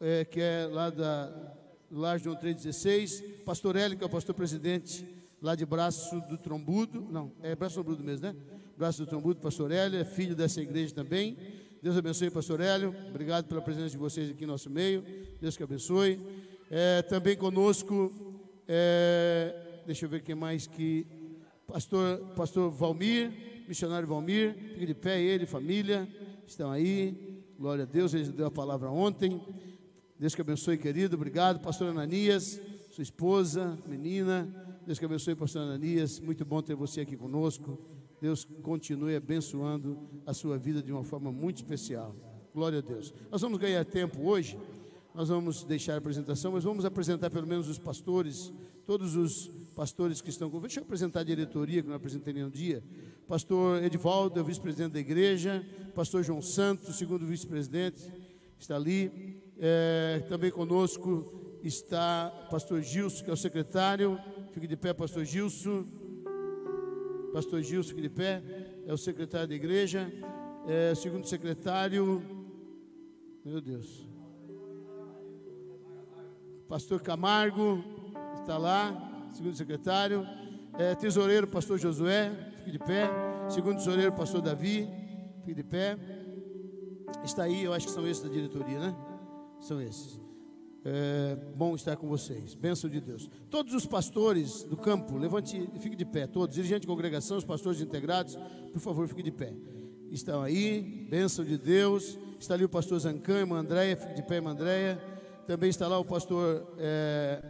é, que é lá da Lar João 316, pastor Hélio, que é o pastor presidente lá de Braço do Trombudo, não, é Braço do Trombudo mesmo, né? Braço do Trombudo, pastor Hélio, é filho dessa igreja também. Deus abençoe, pastor Hélio, obrigado pela presença de vocês aqui no nosso meio, Deus que abençoe. É, também conosco, é, deixa eu ver quem mais que, pastor, pastor Valmir, missionário Valmir, fica de pé, ele, família, estão aí, glória a Deus, ele deu a palavra ontem. Deus que abençoe, querido. Obrigado, pastor Ananias, sua esposa, menina. Deus que abençoe, pastor Ananias. Muito bom ter você aqui conosco. Deus continue abençoando a sua vida de uma forma muito especial. Glória a Deus. Nós vamos ganhar tempo hoje. Nós vamos deixar a apresentação, mas vamos apresentar pelo menos os pastores, todos os pastores que estão com. Deixa eu apresentar a diretoria, que não apresentei nenhum dia. Pastor Edivaldo, é o vice-presidente da igreja. Pastor João Santos, segundo vice-presidente, está ali. É, também conosco está pastor Gilson, que é o secretário. Fique de pé, pastor Gilson. Pastor Gilson, fique de pé. É o secretário da igreja. É, segundo secretário. Meu Deus. Pastor Camargo está lá, segundo secretário. É, tesoureiro, pastor Josué, fique de pé. Segundo tesoureiro, pastor Davi, fique de pé. Está aí, eu acho que são esses da diretoria, né? São esses. É bom estar com vocês. Bênção de Deus. Todos os pastores do campo, levante, fique de pé. Todos, dirigentes de congregação, os pastores integrados, por favor, fique de pé. Estão aí, bênção de Deus. Está ali o pastor Zancan, irmã Andréia, fique de pé, irmã Andréia. Também está lá o pastor é,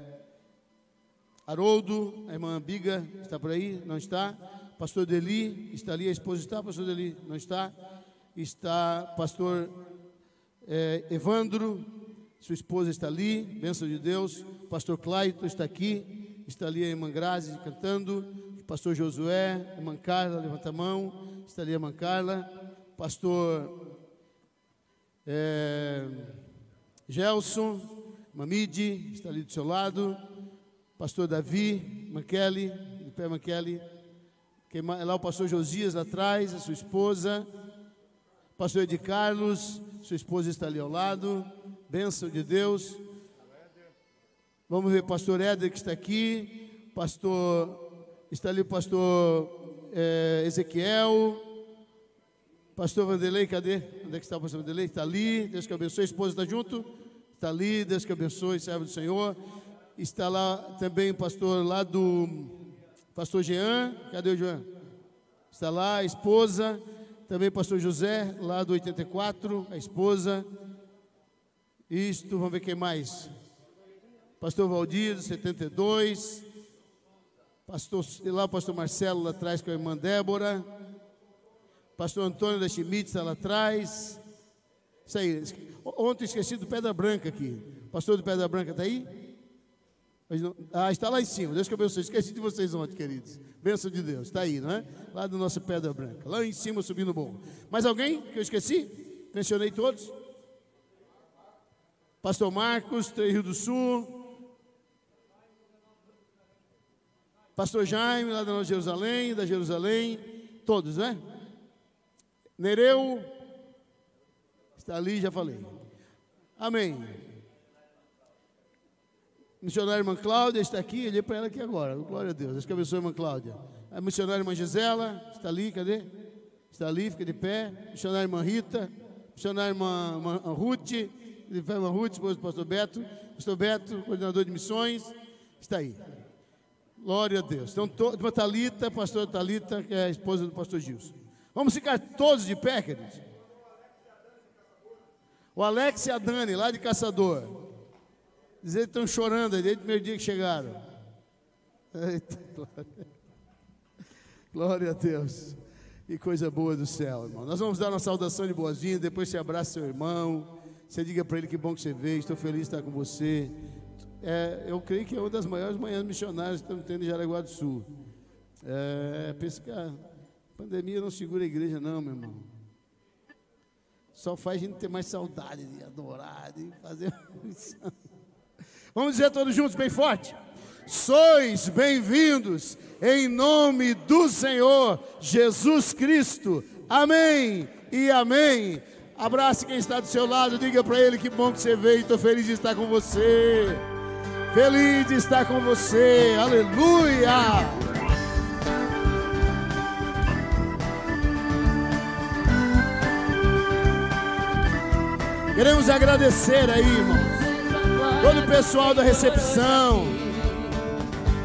Haroldo, a irmã Biga, está por aí? Não está? Pastor Deli, está ali, a esposa está? Pastor Deli, não está? Está pastor é, Evandro, sua esposa está ali, bênção de Deus. Pastor Claito está aqui, está ali a irmã Grazi cantando. Pastor Josué, irmã Carla, levanta a mão, está ali a irmã Carla. Pastor é, Gelson, irmã Midi, está ali do seu lado. Pastor Davi, Kelly, de pé, Kelly. É lá o pastor Josias lá atrás, a sua esposa. Pastor Ed Carlos, sua esposa está ali ao lado. Bênção de Deus. Vamos ver pastor Éder que está aqui. Pastor, está ali o pastor é, Ezequiel. Pastor Vanderlei, cadê? Onde é que está o pastor Vanderlei? Está ali. Deus que abençoe. A esposa está junto? Está ali. Deus que abençoe, servo do Senhor. Está lá também o pastor lá do pastor Jean. Cadê o Jean? Está lá a esposa. Também pastor José, lá do 84, a esposa. Isto, vamos ver quem mais. Pastor Valdir, 72. Pastor, lá o pastor Marcelo lá atrás com a irmã Débora. Pastor Antônio da Schmidt está lá atrás. Isso aí. Ontem esqueci do Pedra Branca aqui. Pastor do Pedra Branca está aí? Ah, está lá em cima. Deus que abençoe. Esqueci de vocês ontem, queridos. Bênção de Deus. Está aí, não é? Lá do nosso Pedra Branca. Lá em cima, subindo o morro. Mais alguém que eu esqueci? Mencionei todos? Pastor Marcos, Rio do Sul. Pastor Jaime, lá da Nova Jerusalém, da Jerusalém. Todos, né? Nereu. Está ali, já falei. Amém. Missionária irmã Cláudia está aqui, olhei para ela aqui agora. Glória a Deus. Deus que abençoe irmã Cláudia. A missionária irmã Gisela, está ali, cadê? Está ali, fica de pé. Missionária irmã Rita, missionária irmã, irmã Ruth, Irmã Ruth, esposa do pastor Beto, pastor Beto, coordenador de missões, está aí. Glória a Deus. Então, to, Talita, pastor Talita, que é a esposa do pastor Gilson. Vamos ficar todos de pé, queridos. O Alex e a Dani, lá de Caçador. Eles estão chorando desde o primeiro dia que chegaram. Eita, glória. glória a Deus. Que coisa boa do céu, irmão. Nós vamos dar uma saudação de boas-vindas, depois você abraça seu irmão. Você diga para ele que bom que você veio, estou feliz de estar com você. É, eu creio que é uma das maiores manhãs missionárias que estamos tendo em Jaraguá do Sul. É, pensa que a pandemia não segura a igreja, não, meu irmão. Só faz a gente ter mais saudade de adorar, de fazer missão. Vamos dizer todos juntos, bem forte. Sois bem-vindos em nome do Senhor Jesus Cristo. Amém e amém. Abrace quem está do seu lado, diga para ele que bom que você veio, estou feliz de estar com você. Feliz de estar com você. Aleluia! Queremos agradecer aí, irmãos. Todo o pessoal da recepção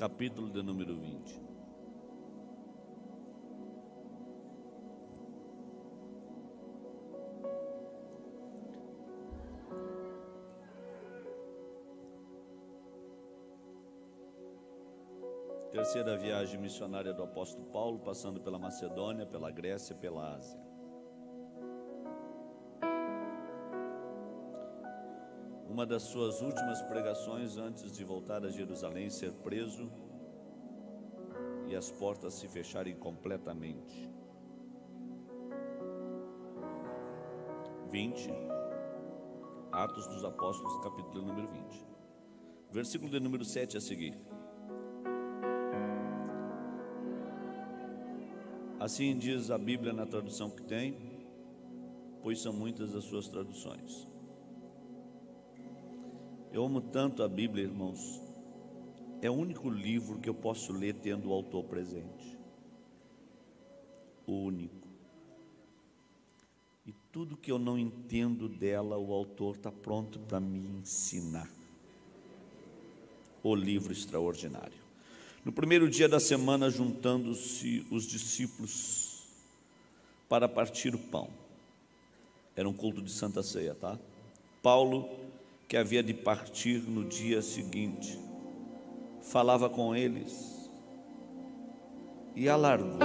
capítulo de número 20. Terceira viagem missionária do apóstolo Paulo, passando pela Macedônia, pela Grécia, e pela Ásia. uma das suas últimas pregações antes de voltar a Jerusalém, ser preso e as portas se fecharem completamente. 20, Atos dos Apóstolos, capítulo número 20, versículo de número 7 a seguir. Assim diz a Bíblia na tradução que tem, pois são muitas as suas traduções. Eu amo tanto a Bíblia, irmãos. É o único livro que eu posso ler tendo o autor presente. O único. E tudo que eu não entendo dela, o autor está pronto para me ensinar. O livro extraordinário. No primeiro dia da semana, juntando-se os discípulos para partir o pão. Era um culto de Santa Ceia, tá? Paulo, que havia de partir no dia seguinte, falava com eles e alargou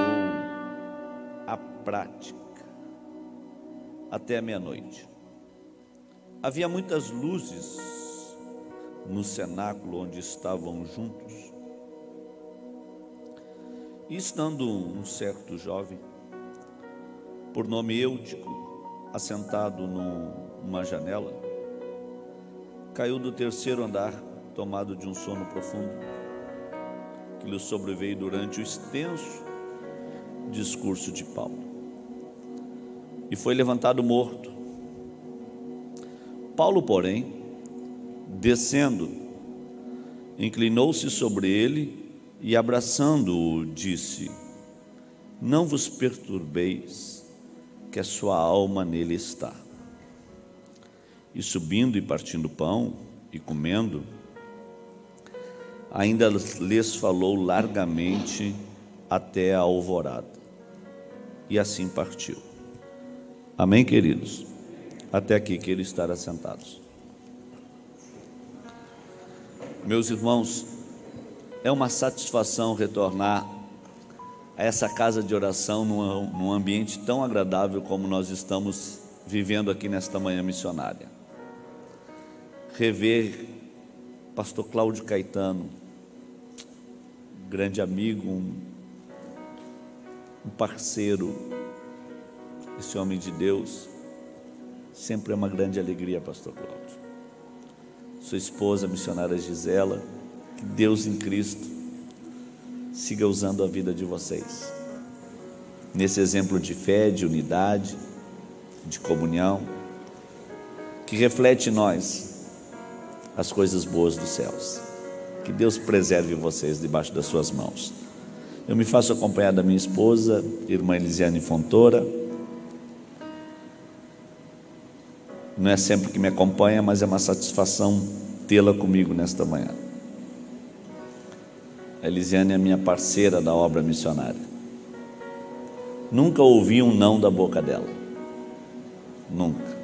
a prática até a meia-noite. Havia muitas luzes no cenáculo onde estavam juntos. E estando um certo jovem, por nome Eutico, assentado numa janela, caiu do terceiro andar, tomado de um sono profundo, que lhe sobreveio durante o extenso discurso de Paulo. E foi levantado morto. Paulo, porém, descendo, inclinou-se sobre ele e, abraçando-o, disse: Não vos perturbeis, que a sua alma nele está. E subindo e partindo pão e comendo, ainda lhes falou largamente até a alvorada. E assim partiu. Amém, queridos? Até aqui, quero estar assentados. Meus irmãos, é uma satisfação retornar a essa casa de oração num ambiente tão agradável como nós estamos vivendo aqui nesta manhã missionária. Rever Pastor Cláudio Caetano, grande amigo, um, um parceiro, esse homem de Deus, sempre é uma grande alegria, Pastor Cláudio. Sua esposa, a missionária Gisela, que Deus em Cristo siga usando a vida de vocês. Nesse exemplo de fé, de unidade, de comunhão, que reflete nós as coisas boas dos céus. Que Deus preserve vocês debaixo das suas mãos. Eu me faço acompanhar da minha esposa, irmã Elisiane Fontoura. Não é sempre que me acompanha, mas é uma satisfação tê-la comigo nesta manhã. A Elisiane é minha parceira da obra missionária. Nunca ouvi um não da boca dela. Nunca.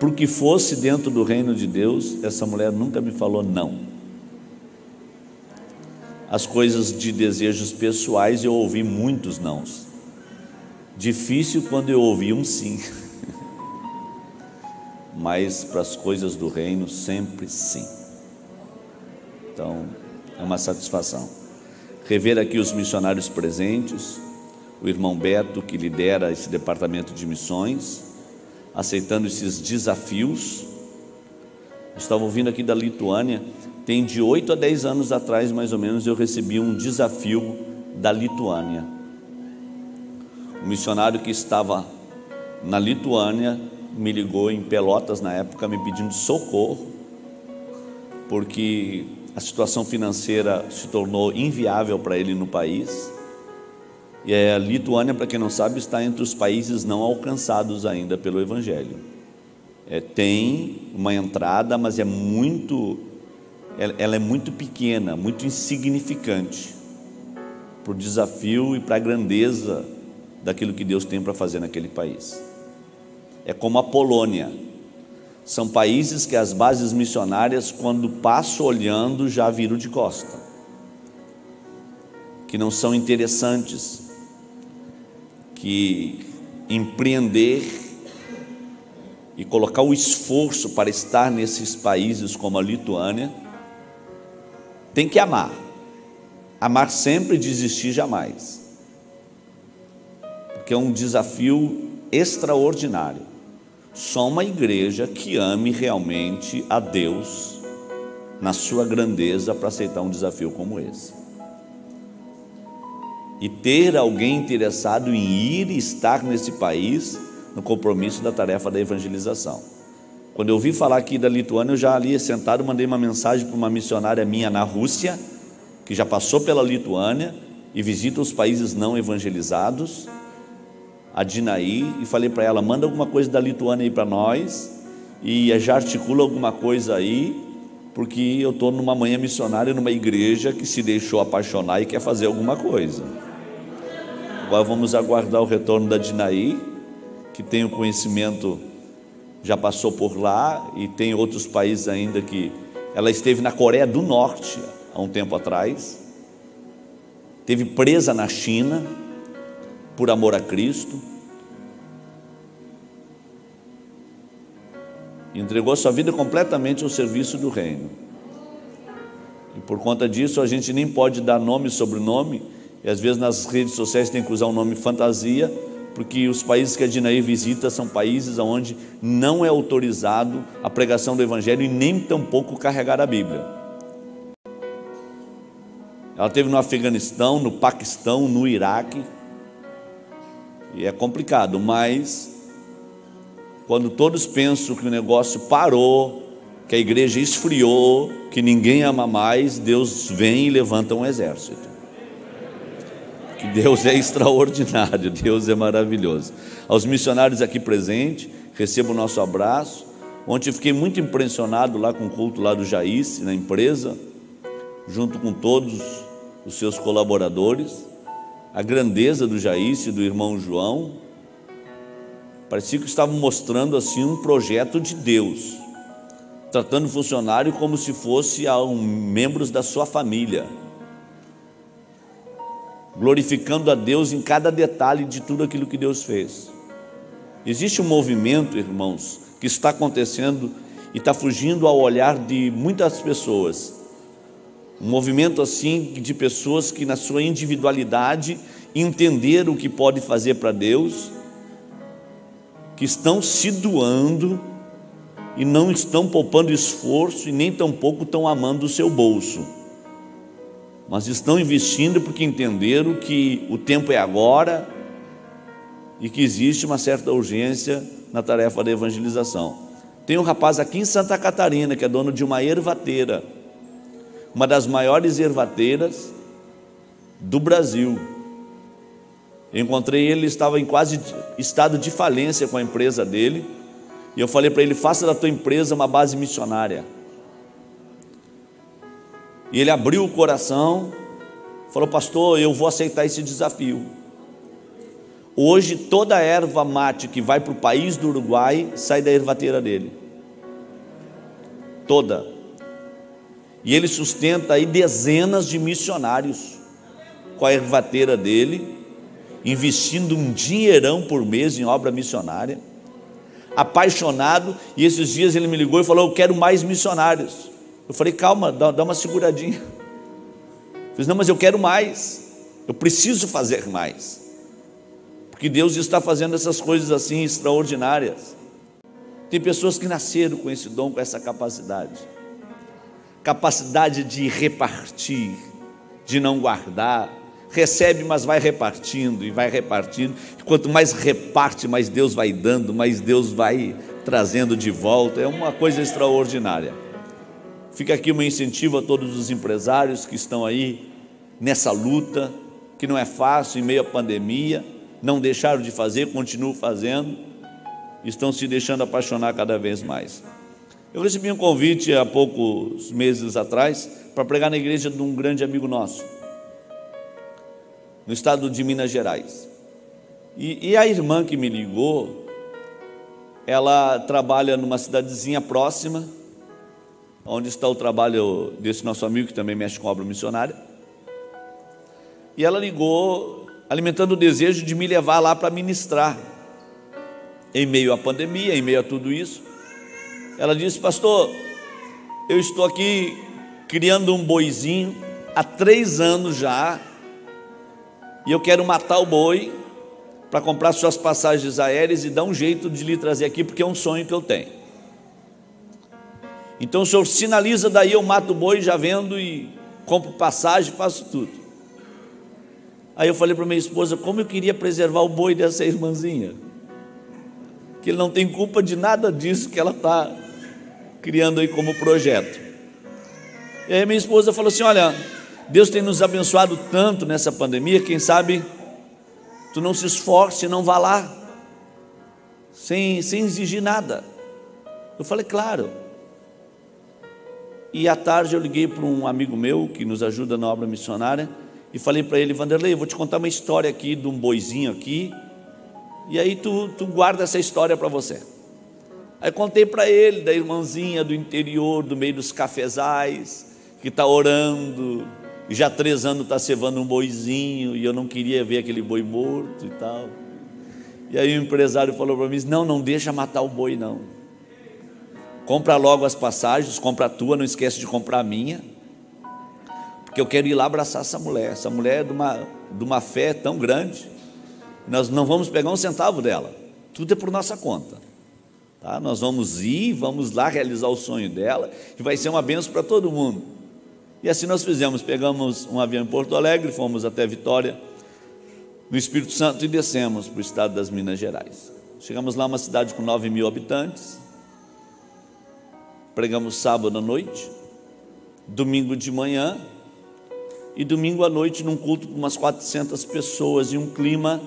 Por que fosse dentro do reino de Deus, essa mulher nunca me falou não. As coisas de desejos pessoais eu ouvi muitos nãos. Difícil quando eu ouvi um sim. Mas para as coisas do reino, sempre sim. Então, é uma satisfação. Rever aqui os missionários presentes, o irmão Beto, que lidera esse departamento de missões, aceitando esses desafios. Estava ouvindo aqui da Lituânia, tem de 8 a 10 anos atrás, mais ou menos, eu recebi um desafio da Lituânia. Um missionário que estava na Lituânia me ligou em Pelotas na época, me pedindo socorro, porque a situação financeira se tornou inviável para ele no país. E a Lituânia, para quem não sabe, está entre os países não alcançados ainda pelo Evangelho. É, tem uma entrada, mas é muito, ela é muito pequena, muito insignificante para o desafio e para a grandeza daquilo que Deus tem para fazer naquele país. É como a Polônia. São países que as bases missionárias, quando passo olhando, já viram de costa. Que não são interessantes. Que empreender e colocar o esforço para estar nesses países como a Lituânia, tem que amar. Amar sempre e desistir jamais. Porque é um desafio extraordinário. Só uma igreja que ame realmente a Deus na sua grandeza para aceitar um desafio como esse. E ter alguém interessado em ir e estar nesse país no compromisso da tarefa da evangelização. Quando eu ouvi falar aqui da Lituânia, eu já ali sentado mandei uma mensagem para uma missionária minha na Rússia, que já passou pela Lituânia e visita os países não evangelizados, a Dinaí, e falei para ela: manda alguma coisa da Lituânia aí para nós, e já articula alguma coisa aí, porque eu estou numa manhã missionária numa igreja que se deixou apaixonar e quer fazer alguma coisa. Agora vamos aguardar o retorno da Dinaí, que tem o conhecimento, já passou por lá, e tem outros países ainda que. Ela esteve na Coreia do Norte há um tempo atrás, teve presa na China por amor a Cristo, entregou sua vida completamente ao serviço do reino. E por conta disso a gente nem pode dar nome e sobrenome, e às vezes nas redes sociais tem que usar um nome fantasia, porque os países que a Dinaí visita são países onde não é autorizado a pregação do Evangelho e nem tampouco carregar a Bíblia. Ela teve no Afeganistão, no Paquistão, no Iraque, e é complicado, mas quando todos pensam que o negócio parou, que a igreja esfriou, que ninguém ama mais, Deus vem e levanta um exército que Deus é extraordinário, Deus é maravilhoso. Aos missionários aqui presentes, recebo o nosso abraço. Ontem fiquei muito impressionado lá com o culto lá do Jaice, na empresa, junto com todos os seus colaboradores. A grandeza do Jaice do irmão João. Parecia que estavam mostrando assim um projeto de Deus, tratando o funcionário como se fosse um, membros da sua família glorificando a Deus em cada detalhe de tudo aquilo que Deus fez. Existe um movimento, irmãos, que está acontecendo e está fugindo ao olhar de muitas pessoas. Um movimento assim de pessoas que, na sua individualidade, entenderam o que pode fazer para Deus, que estão se doando e não estão poupando esforço e nem tampouco estão amando o seu bolso mas estão investindo porque entenderam que o tempo é agora e que existe uma certa urgência na tarefa da evangelização. Tem um rapaz aqui em Santa Catarina que é dono de uma ervateira, uma das maiores ervateiras do Brasil. encontrei ele, ele estava em quase estado de falência com a empresa dele, e eu falei para ele: faça da tua empresa uma base missionária. E ele abriu o coração, falou: Pastor, eu vou aceitar esse desafio. Hoje, toda a erva mate que vai para o país do Uruguai sai da ervateira dele. Toda. E ele sustenta aí dezenas de missionários com a ervateira dele, investindo um dinheirão por mês em obra missionária. Apaixonado, e esses dias ele me ligou e falou: Eu quero mais missionários. Eu falei, calma, dá, dá uma seguradinha. Eu não, mas eu quero mais. Eu preciso fazer mais. Porque Deus está fazendo essas coisas assim extraordinárias. Tem pessoas que nasceram com esse dom, com essa capacidade. Capacidade de repartir, de não guardar. Recebe, mas vai repartindo e vai repartindo. E quanto mais reparte, mais Deus vai dando, mais Deus vai trazendo de volta. É uma coisa extraordinária. Fica aqui meu incentivo a todos os empresários que estão aí nessa luta, que não é fácil em meio à pandemia, não deixaram de fazer, continuam fazendo, estão se deixando apaixonar cada vez mais. Eu recebi um convite há poucos meses atrás para pregar na igreja de um grande amigo nosso, no estado de Minas Gerais. E, e a irmã que me ligou, ela trabalha numa cidadezinha próxima, onde está o trabalho desse nosso amigo que também mexe com obra missionária. E ela ligou, alimentando o desejo de me levar lá para ministrar. Em meio à pandemia, em meio a tudo isso, ela disse: Pastor, eu estou aqui criando um boizinho há três anos já, e eu quero matar o boi para comprar suas passagens aéreas e dar um jeito de lhe trazer aqui, porque é um sonho que eu tenho. Então o senhor sinaliza, daí eu mato o boi, já vendo e compro passagem, faço tudo. Aí eu falei para minha esposa, como eu queria preservar o boi dessa irmãzinha, que ele não tem culpa de nada disso que ela está criando aí como projeto. E aí minha esposa falou assim: olha, Deus tem nos abençoado tanto nessa pandemia, quem sabe tu não se esforce, não vá lá, sem, sem exigir nada. Eu falei, claro. E à tarde eu liguei para um amigo meu que nos ajuda na obra missionária e falei para ele, Vanderlei, eu vou te contar uma história aqui de um boizinho aqui, e aí tu, tu guarda essa história para você. Aí contei para ele da irmãzinha do interior, do meio dos cafezais, que está orando, e já há três anos está cevando um boizinho, e eu não queria ver aquele boi morto e tal. E aí o empresário falou para mim: Não, não deixa matar o boi, não. Compra logo as passagens, compra a tua, não esquece de comprar a minha, porque eu quero ir lá abraçar essa mulher. Essa mulher é de uma, de uma fé tão grande, nós não vamos pegar um centavo dela, tudo é por nossa conta. Tá? Nós vamos ir, vamos lá realizar o sonho dela, e vai ser uma benção para todo mundo. E assim nós fizemos, pegamos um avião em Porto Alegre, fomos até Vitória, no Espírito Santo, e descemos para o estado das Minas Gerais. Chegamos lá, uma cidade com 9 mil habitantes, pregamos sábado à noite, domingo de manhã, e domingo à noite num culto com umas 400 pessoas, e um clima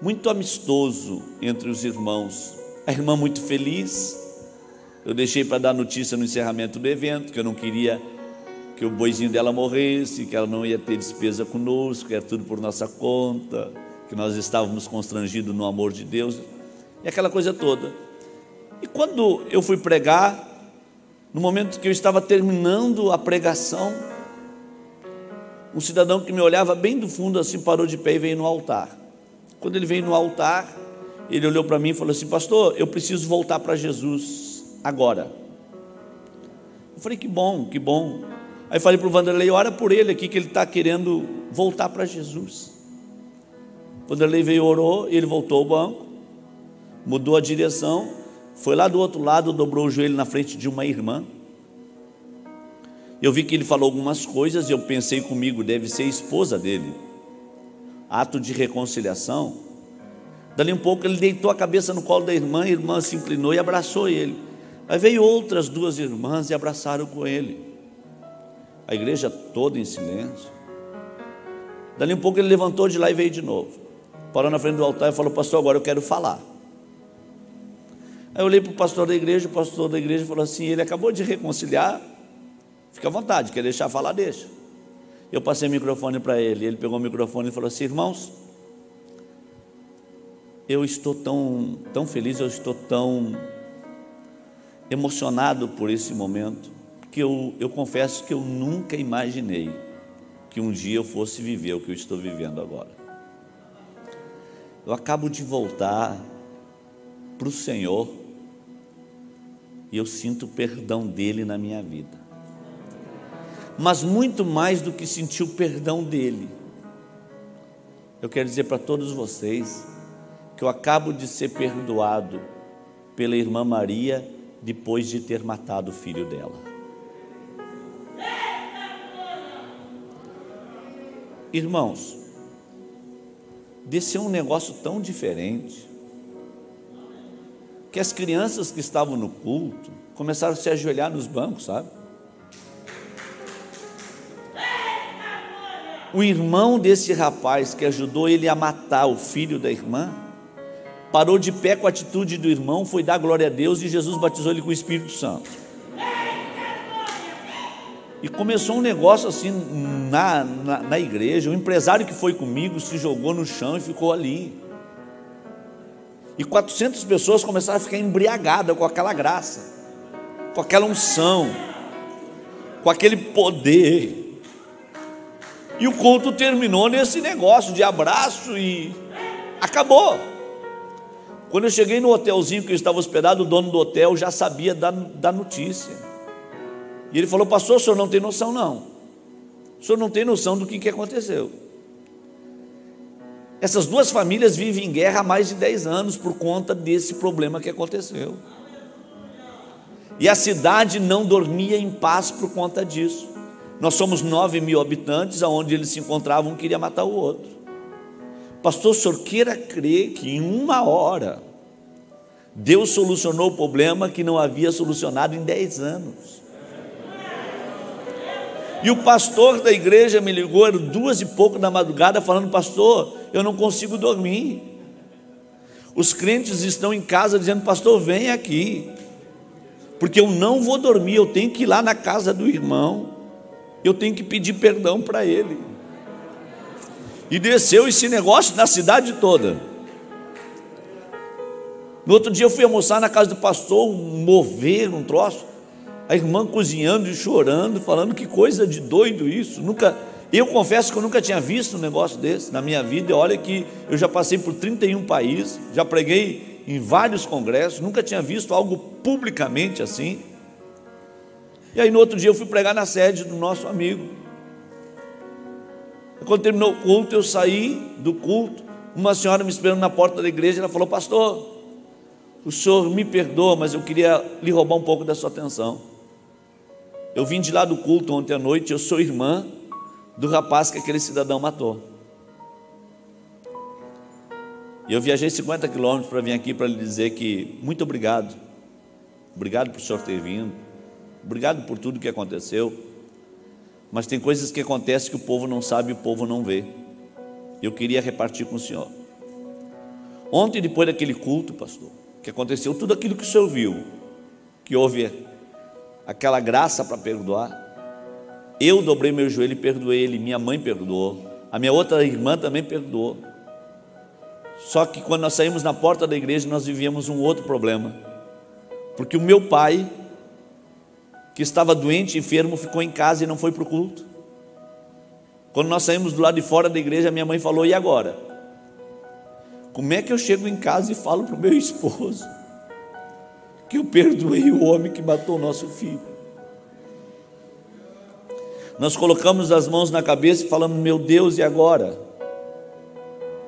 muito amistoso entre os irmãos. A irmã muito feliz. Eu deixei para dar notícia no encerramento do evento, que eu não queria que o boizinho dela morresse, que ela não ia ter despesa conosco, que era tudo por nossa conta, que nós estávamos constrangidos no amor de Deus, e aquela coisa toda. E quando eu fui pregar, no momento que eu estava terminando a pregação, um cidadão que me olhava bem do fundo assim parou de pé e veio no altar. Quando ele veio no altar, ele olhou para mim e falou assim: Pastor, eu preciso voltar para Jesus agora. Eu falei: Que bom, que bom. Aí falei para o Vanderlei: Ora por ele aqui, que ele está querendo voltar para Jesus. Vanderlei veio, orou, ele voltou ao banco, mudou a direção, foi lá do outro lado, dobrou o joelho na frente de uma irmã. Eu vi que ele falou algumas coisas e eu pensei comigo, deve ser esposa dele ato de reconciliação. Dali um pouco ele deitou a cabeça no colo da irmã, a irmã se inclinou e abraçou ele. Aí veio outras duas irmãs e abraçaram com ele. A igreja toda em silêncio. Dali um pouco ele levantou de lá e veio de novo. Parou na frente do altar e falou: Pastor, agora eu quero falar. Aí eu olhei para o pastor da igreja, o pastor da igreja falou assim: Ele acabou de reconciliar, fica à vontade, quer deixar falar, deixa. Eu passei o microfone para ele, ele pegou o microfone e falou assim: irmãos, eu estou tão, tão feliz, eu estou tão emocionado por esse momento, que eu, eu confesso que eu nunca imaginei que um dia eu fosse viver o que eu estou vivendo agora. Eu acabo de voltar para o Senhor e eu sinto o perdão dele na minha vida mas muito mais do que sentir o perdão dele. Eu quero dizer para todos vocês que eu acabo de ser perdoado pela irmã Maria depois de ter matado o filho dela. Irmãos, desceu um negócio tão diferente que as crianças que estavam no culto começaram a se ajoelhar nos bancos, sabe? o irmão desse rapaz que ajudou ele a matar o filho da irmã, parou de pé com a atitude do irmão, foi dar glória a Deus e Jesus batizou ele com o Espírito Santo. E começou um negócio assim na, na, na igreja. O empresário que foi comigo se jogou no chão e ficou ali. E 400 pessoas começaram a ficar embriagadas com aquela graça, com aquela unção, com aquele poder. E o culto terminou nesse negócio de abraço e acabou. Quando eu cheguei no hotelzinho que eu estava hospedado, o dono do hotel já sabia da, da notícia. E ele falou: Pastor, o senhor não tem noção, não. O senhor não tem noção do que, que aconteceu. Essas duas famílias vivem em guerra há mais de 10 anos por conta desse problema que aconteceu. E a cidade não dormia em paz por conta disso. Nós somos 9 mil habitantes, aonde eles se encontravam, um queria matar o outro. Pastor, o senhor queira crer que em uma hora Deus solucionou o problema que não havia solucionado em 10 anos. E o pastor da igreja me ligou, era duas e pouco da madrugada, falando: Pastor, eu não consigo dormir. Os crentes estão em casa dizendo: Pastor, vem aqui, porque eu não vou dormir, eu tenho que ir lá na casa do irmão, eu tenho que pedir perdão para ele. E desceu esse negócio na cidade toda. No outro dia eu fui almoçar na casa do pastor, mover, um troço. A irmã cozinhando e chorando, falando que coisa de doido isso. Nunca, eu confesso que eu nunca tinha visto um negócio desse na minha vida. E olha que eu já passei por 31 países, já preguei em vários congressos, nunca tinha visto algo publicamente assim. E aí no outro dia eu fui pregar na sede do nosso amigo. Quando terminou o culto, eu saí do culto. Uma senhora me esperando na porta da igreja, ela falou: Pastor, o senhor me perdoa, mas eu queria lhe roubar um pouco da sua atenção. Eu vim de lá do culto ontem à noite, eu sou irmã do rapaz que aquele cidadão matou. E eu viajei 50 quilômetros para vir aqui para lhe dizer que muito obrigado. Obrigado por o senhor ter vindo. Obrigado por tudo que aconteceu. Mas tem coisas que acontecem que o povo não sabe e o povo não vê. Eu queria repartir com o senhor. Ontem, depois daquele culto, pastor, que aconteceu tudo aquilo que o senhor viu, que houve aquela graça para perdoar. Eu dobrei meu joelho e perdoei ele, minha mãe perdoou, a minha outra irmã também perdoou. Só que quando nós saímos na porta da igreja, nós vivíamos um outro problema, porque o meu pai, que estava doente enfermo, ficou em casa e não foi para o culto. Quando nós saímos do lado de fora da igreja, minha mãe falou: e agora? Como é que eu chego em casa e falo para o meu esposo que eu perdoei o homem que matou o nosso filho? Nós colocamos as mãos na cabeça e falamos: Meu Deus, e agora?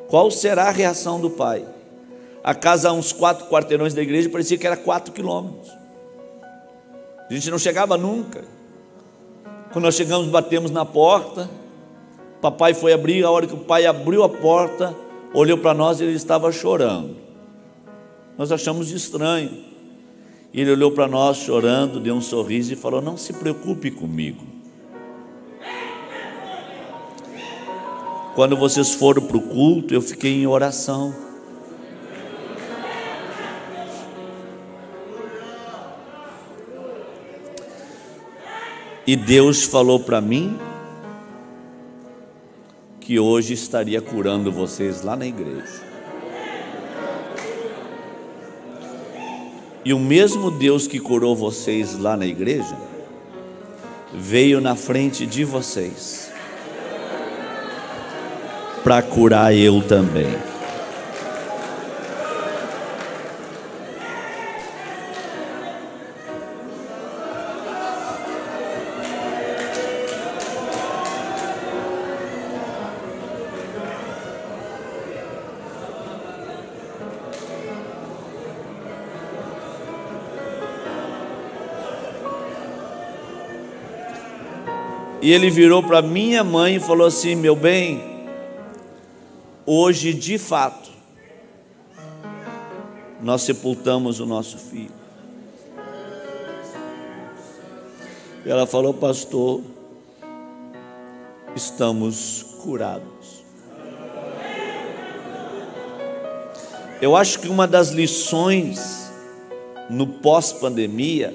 Qual será a reação do pai? A casa a uns quatro quarteirões da igreja parecia que era quatro quilômetros. A gente não chegava nunca. Quando nós chegamos, batemos na porta. Papai foi abrir, a hora que o pai abriu a porta, olhou para nós e ele estava chorando. Nós achamos estranho. Ele olhou para nós chorando, deu um sorriso e falou: Não se preocupe comigo. Quando vocês foram para o culto, eu fiquei em oração. E Deus falou para mim que hoje estaria curando vocês lá na igreja. E o mesmo Deus que curou vocês lá na igreja, veio na frente de vocês para curar eu também. E ele virou para minha mãe e falou assim: Meu bem, hoje de fato, nós sepultamos o nosso filho. E ela falou: Pastor, estamos curados. Eu acho que uma das lições no pós-pandemia,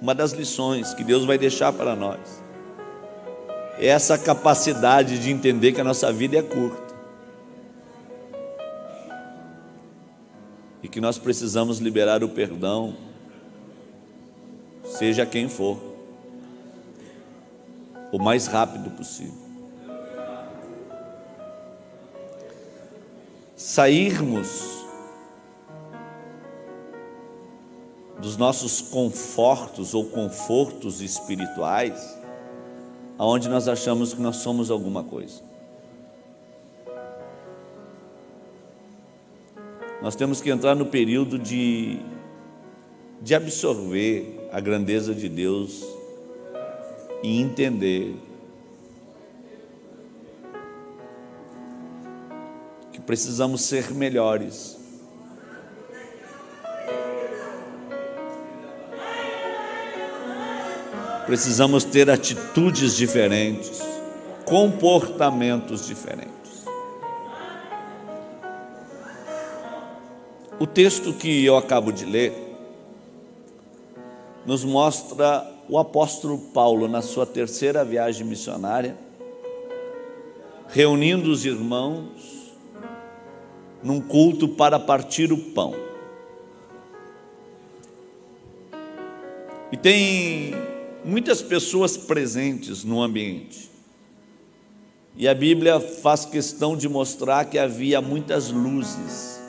uma das lições que Deus vai deixar para nós, é essa capacidade de entender que a nossa vida é curta. E que nós precisamos liberar o perdão, seja quem for, o mais rápido possível. Sairmos dos nossos confortos ou confortos espirituais aonde nós achamos que nós somos alguma coisa. Nós temos que entrar no período de, de absorver a grandeza de Deus e entender que precisamos ser melhores. Precisamos ter atitudes diferentes, comportamentos diferentes. O texto que eu acabo de ler nos mostra o apóstolo Paulo na sua terceira viagem missionária, reunindo os irmãos num culto para partir o pão. E tem muitas pessoas presentes no ambiente. E a Bíblia faz questão de mostrar que havia muitas luzes.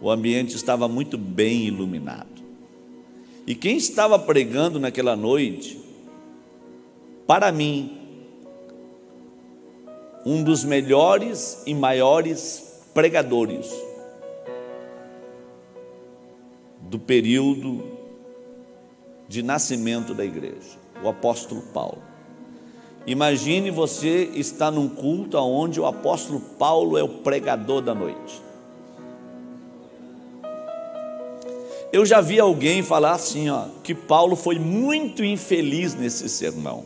O ambiente estava muito bem iluminado. E quem estava pregando naquela noite, para mim, um dos melhores e maiores pregadores do período de nascimento da igreja, o apóstolo Paulo. Imagine você estar num culto onde o apóstolo Paulo é o pregador da noite. Eu já vi alguém falar assim, ó, que Paulo foi muito infeliz nesse sermão.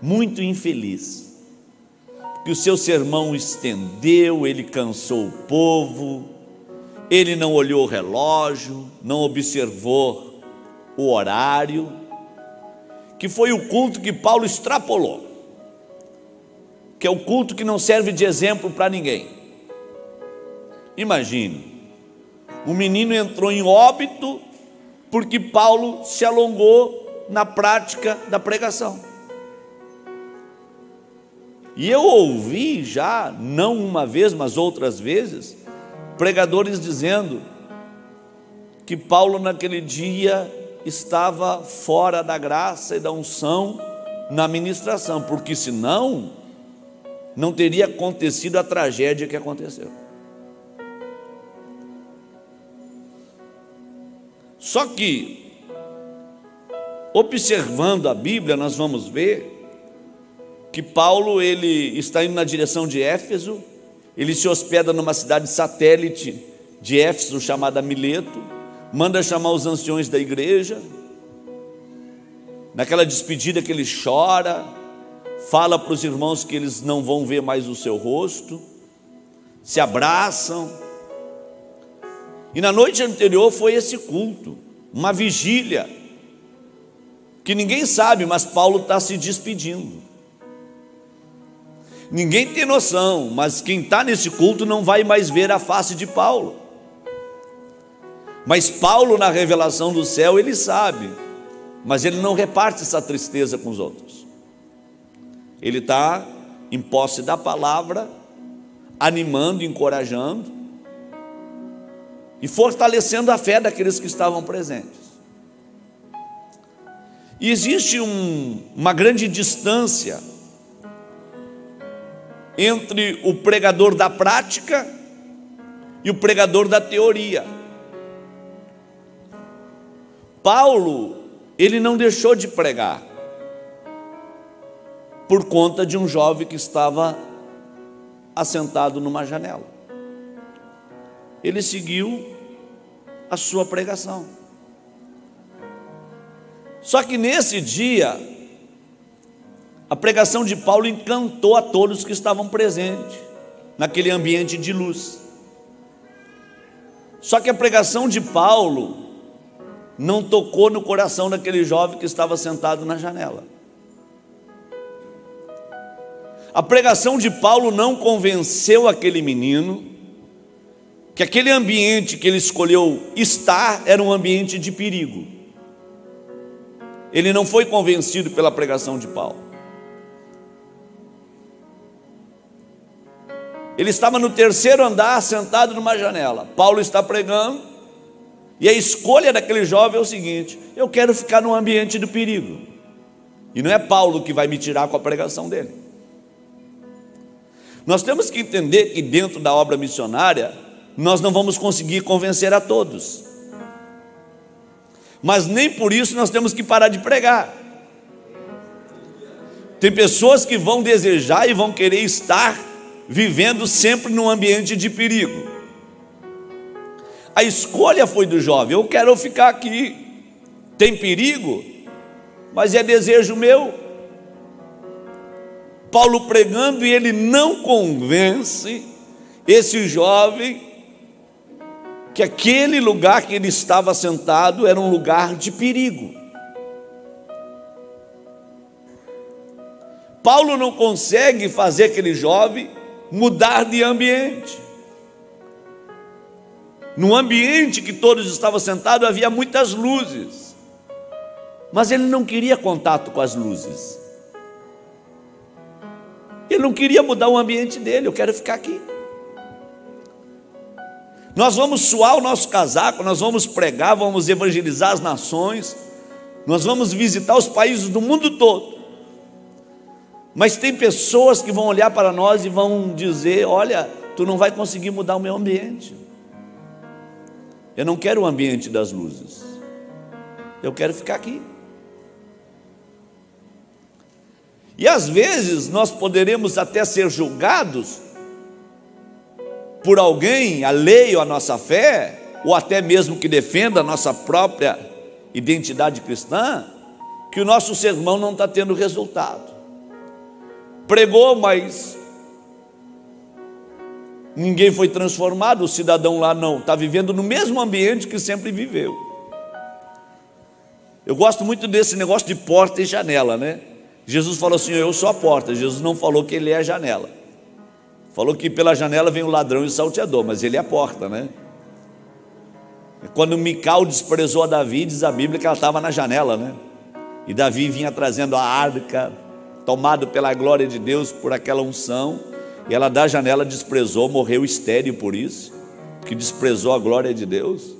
Muito infeliz. Que o seu sermão estendeu, ele cansou o povo, ele não olhou o relógio, não observou o horário, que foi o culto que Paulo extrapolou, que é o culto que não serve de exemplo para ninguém. Imagine, o menino entrou em óbito porque Paulo se alongou na prática da pregação. E eu ouvi já, não uma vez, mas outras vezes, pregadores dizendo que Paulo naquele dia estava fora da graça e da unção na ministração, porque senão não teria acontecido a tragédia que aconteceu. Só que, observando a Bíblia, nós vamos ver que Paulo ele está indo na direção de Éfeso, ele se hospeda numa cidade satélite de Éfeso chamada Mileto, manda chamar os anciões da igreja. Naquela despedida que ele chora, fala para os irmãos que eles não vão ver mais o seu rosto, se abraçam, e na noite anterior foi esse culto, uma vigília, que ninguém sabe, mas Paulo está se despedindo. Ninguém tem noção, mas quem está nesse culto não vai mais ver a face de Paulo. Mas Paulo, na revelação do céu, ele sabe, mas ele não reparte essa tristeza com os outros. Ele está em posse da palavra, animando, encorajando, e fortalecendo a fé daqueles que estavam presentes. E existe um, uma grande distância entre o pregador da prática e o pregador da teoria. Paulo, ele não deixou de pregar por conta de um jovem que estava assentado numa janela ele seguiu a sua pregação. Só que nesse dia, a pregação de Paulo encantou a todos que estavam presentes naquele ambiente de luz. Só que a pregação de Paulo não tocou no coração daquele jovem que estava sentado na janela. A pregação de Paulo não convenceu aquele menino que aquele ambiente que ele escolheu estar era um ambiente de perigo. Ele não foi convencido pela pregação de Paulo. Ele estava no terceiro andar, sentado numa janela. Paulo está pregando, e a escolha daquele jovem é o seguinte: eu quero ficar no ambiente do perigo. E não é Paulo que vai me tirar com a pregação dele. Nós temos que entender que dentro da obra missionária, nós não vamos conseguir convencer a todos. Mas nem por isso nós temos que parar de pregar. Tem pessoas que vão desejar e vão querer estar vivendo sempre num ambiente de perigo. A escolha foi do jovem, eu quero ficar aqui. Tem perigo, mas é desejo meu. Paulo pregando e ele não convence esse jovem que aquele lugar que ele estava sentado era um lugar de perigo. Paulo não consegue fazer aquele jovem mudar de ambiente. No ambiente que todos estavam sentados havia muitas luzes, mas ele não queria contato com as luzes. Ele não queria mudar o ambiente dele, eu quero ficar aqui. Nós vamos suar o nosso casaco, nós vamos pregar, vamos evangelizar as nações, nós vamos visitar os países do mundo todo. Mas tem pessoas que vão olhar para nós e vão dizer: Olha, tu não vai conseguir mudar o meu ambiente. Eu não quero o ambiente das luzes, eu quero ficar aqui. E às vezes nós poderemos até ser julgados por alguém alheio à nossa fé, ou até mesmo que defenda a nossa própria identidade cristã, que o nosso sermão não está tendo resultado. Pregou, mas ninguém foi transformado, o cidadão lá não, está vivendo no mesmo ambiente que sempre viveu. Eu gosto muito desse negócio de porta e janela, né? Jesus falou assim: Eu sou a porta. Jesus não falou que ele é a janela. Falou que pela janela vem o ladrão e o salteador, mas ele é a porta, né? Quando Mical desprezou a Davi, diz a Bíblia que ela estava na janela, né? E Davi vinha trazendo a arca, tomado pela glória de Deus por aquela unção, e ela da janela desprezou, morreu estéreo por isso, que desprezou a glória de Deus,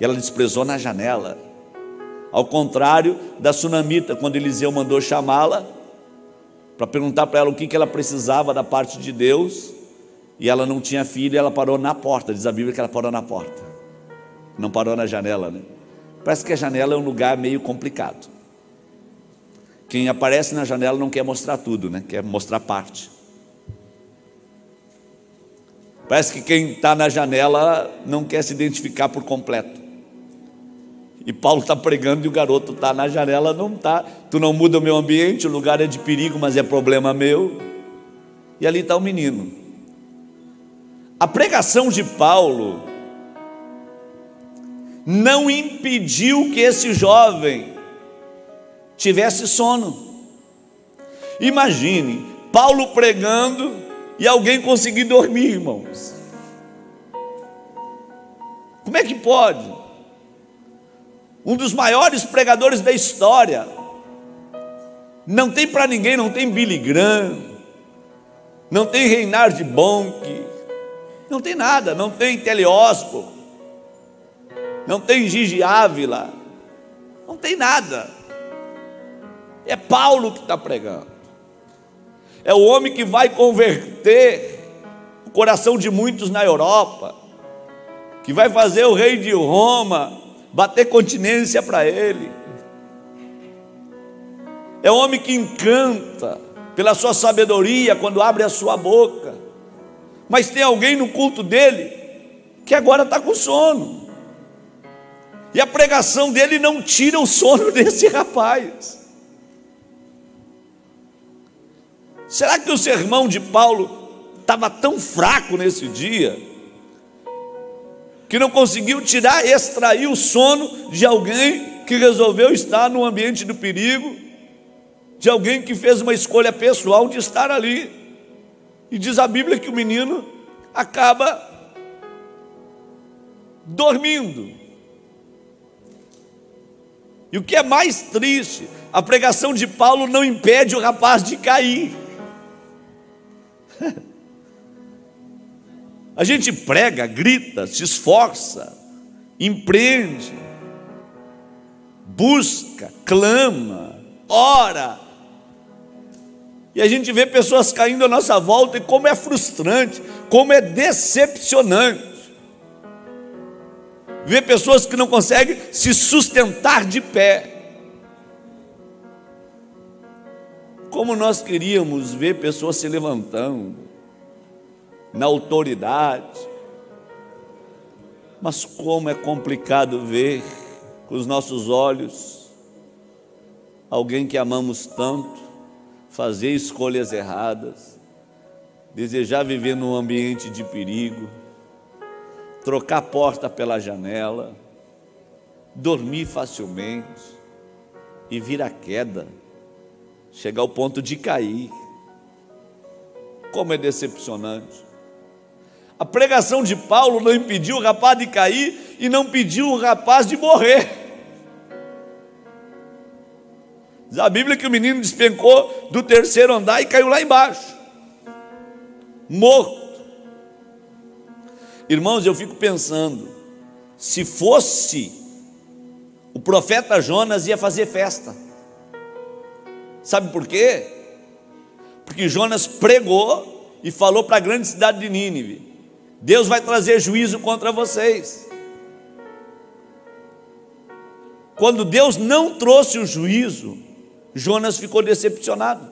e ela desprezou na janela. Ao contrário da sunamita, quando Eliseu mandou chamá-la, para perguntar para ela o que, que ela precisava da parte de Deus, e ela não tinha filho, ela parou na porta, diz a Bíblia que ela parou na porta, não parou na janela, né? Parece que a janela é um lugar meio complicado. Quem aparece na janela não quer mostrar tudo, né? Quer mostrar parte. Parece que quem está na janela não quer se identificar por completo. E Paulo está pregando e o garoto está na janela, não está. Tu não muda o meu ambiente, o lugar é de perigo, mas é problema meu. E ali está o menino. A pregação de Paulo não impediu que esse jovem tivesse sono. Imagine, Paulo pregando e alguém conseguir dormir, irmãos. Como é que pode? Um dos maiores pregadores da história. Não tem para ninguém, não tem Billy Graham, não tem Reinhard Bonk, não tem nada, não tem Teleosco, não tem Gigi Ávila, não tem nada. É Paulo que está pregando. É o homem que vai converter o coração de muitos na Europa, que vai fazer o rei de Roma bater continência para ele. É um homem que encanta pela sua sabedoria quando abre a sua boca. Mas tem alguém no culto dele que agora está com sono. E a pregação dele não tira o sono desse rapaz. Será que o sermão de Paulo estava tão fraco nesse dia que não conseguiu tirar, extrair o sono de alguém que resolveu estar no ambiente do perigo, de alguém que fez uma escolha pessoal de estar ali. E diz a Bíblia que o menino acaba dormindo. E o que é mais triste, a pregação de Paulo não impede o rapaz de cair. A gente prega, grita, se esforça, empreende, busca, clama, ora. E a gente vê pessoas caindo à nossa volta e como é frustrante, como é decepcionante. Ver pessoas que não conseguem se sustentar de pé. Como nós queríamos ver pessoas se levantando na autoridade. Mas como é complicado ver com os nossos olhos alguém que amamos tanto fazer escolhas erradas, desejar viver num ambiente de perigo, trocar a porta pela janela, dormir facilmente e vir a queda, chegar ao ponto de cair. Como é decepcionante. A pregação de Paulo não impediu o rapaz de cair e não pediu o rapaz de morrer. Diz a Bíblia que o menino despencou do terceiro andar e caiu lá embaixo, morto. Irmãos, eu fico pensando, se fosse o profeta Jonas ia fazer festa. Sabe por quê? Porque Jonas pregou e falou para a grande cidade de Nínive: Deus vai trazer juízo contra vocês. Quando Deus não trouxe o juízo, Jonas ficou decepcionado.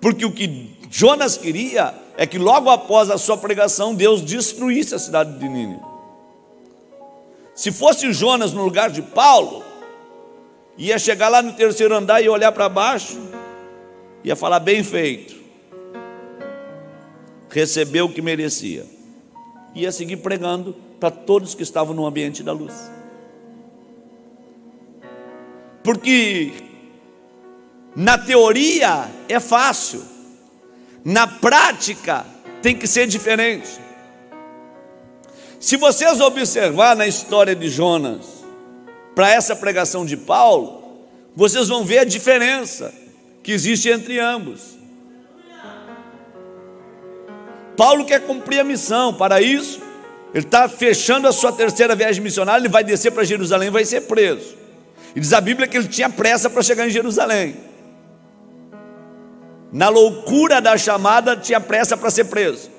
Porque o que Jonas queria é que logo após a sua pregação, Deus destruísse a cidade de Nínive. Se fosse Jonas no lugar de Paulo, ia chegar lá no terceiro andar e olhar para baixo, ia falar bem feito, recebeu o que merecia, ia seguir pregando para todos que estavam no ambiente da luz. Porque na teoria é fácil, na prática tem que ser diferente. Se vocês observar na história de Jonas, para essa pregação de Paulo, vocês vão ver a diferença que existe entre ambos. Paulo quer cumprir a missão, para isso, ele está fechando a sua terceira viagem missionária, ele vai descer para Jerusalém e vai ser preso. E diz a Bíblia que ele tinha pressa para chegar em Jerusalém. Na loucura da chamada, tinha pressa para ser preso.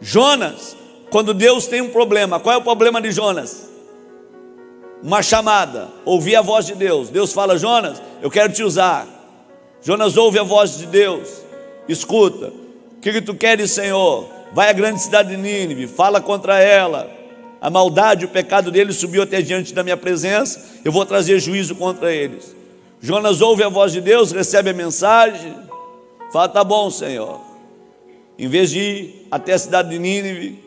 Jonas, quando Deus tem um problema, qual é o problema de Jonas? Uma chamada, ouvir a voz de Deus. Deus fala: Jonas, eu quero te usar. Jonas ouve a voz de Deus, escuta. Que, que tu queres, Senhor? Vai à grande cidade de Nínive, fala contra ela a maldade, o pecado deles subiu até diante da minha presença, eu vou trazer juízo contra eles. Jonas ouve a voz de Deus, recebe a mensagem, fala: tá bom, Senhor. Em vez de ir até a cidade de Nínive,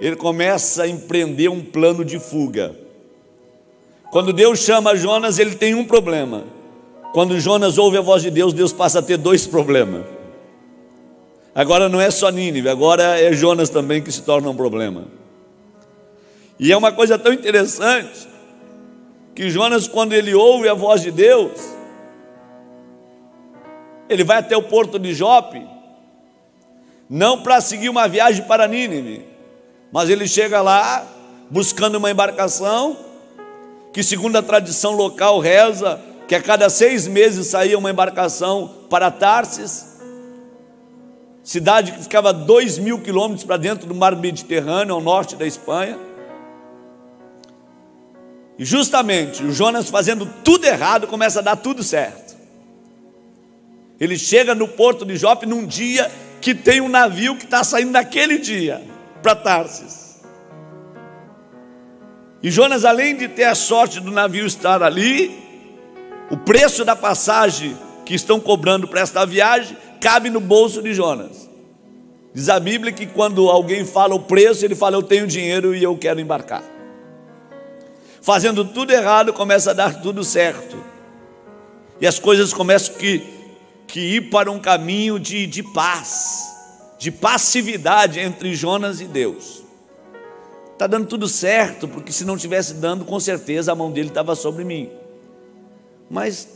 ele começa a empreender um plano de fuga. Quando Deus chama Jonas, ele tem um problema. Quando Jonas ouve a voz de Deus, Deus passa a ter dois problemas. Agora não é só Nínive, agora é Jonas também que se torna um problema. E é uma coisa tão interessante que Jonas, quando ele ouve a voz de Deus, ele vai até o porto de Jope, não para seguir uma viagem para Nínive, mas ele chega lá buscando uma embarcação, que segundo a tradição local reza, que a cada seis meses saía uma embarcação para Tarsis, cidade que ficava dois mil quilômetros para dentro do mar Mediterrâneo, ao norte da Espanha. E justamente o Jonas fazendo tudo errado começa a dar tudo certo. Ele chega no porto de Jope num dia que tem um navio que está saindo naquele dia para Tarsis. E Jonas, além de ter a sorte do navio estar ali, o preço da passagem que estão cobrando para esta viagem cabe no bolso de Jonas. Diz a Bíblia que quando alguém fala o preço, ele fala: Eu tenho dinheiro e eu quero embarcar fazendo tudo errado, começa a dar tudo certo. E as coisas começam que, que ir para um caminho de, de paz, de passividade entre Jonas e Deus. Está dando tudo certo, porque se não tivesse dando, com certeza a mão dele estava sobre mim. Mas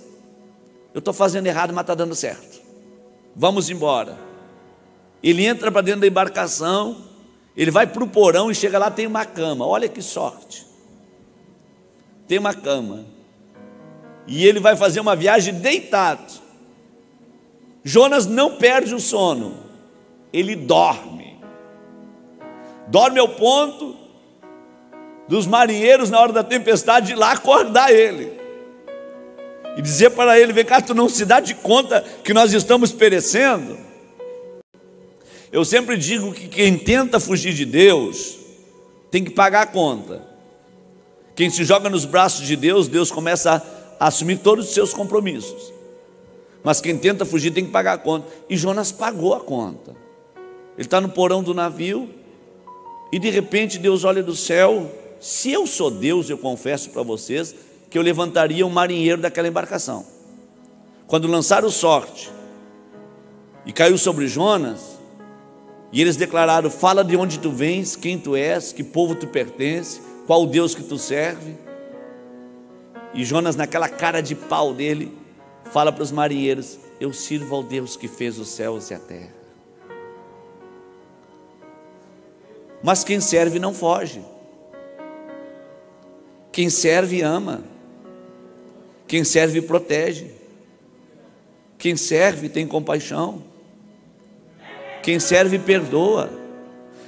eu estou fazendo errado, mas está dando certo. Vamos embora. Ele entra para dentro da embarcação, ele vai para o porão e chega lá, tem uma cama. Olha que sorte tem uma cama. e ele vai fazer uma viagem deitado. Jonas não perde o sono, ele dorme. Dorme ao ponto dos marinheiros na hora da tempestade ir lá acordar ele e dizer para ele: Vem cá, tu não se dá de conta que nós estamos perecendo? Eu sempre digo que quem tenta fugir de Deus tem que pagar a conta. Quem se joga nos braços de Deus, Deus começa a assumir todos os seus compromissos. Mas quem tenta fugir tem que pagar a conta. E Jonas pagou a conta. Ele está no porão do navio e de repente Deus olha do céu. Se eu sou Deus, eu confesso para vocês que eu levantaria um marinheiro daquela embarcação. Quando lançaram sorte e caiu sobre Jonas, e eles declararam: Fala de onde tu vens, quem tu és, que povo tu pertence, qual Deus que tu serve. E Jonas, naquela cara de pau dele, fala para os marinheiros: Eu sirvo ao Deus que fez os céus e a terra. Mas quem serve não foge. Quem serve ama. Quem serve protege. Quem serve tem compaixão. Quem serve perdoa.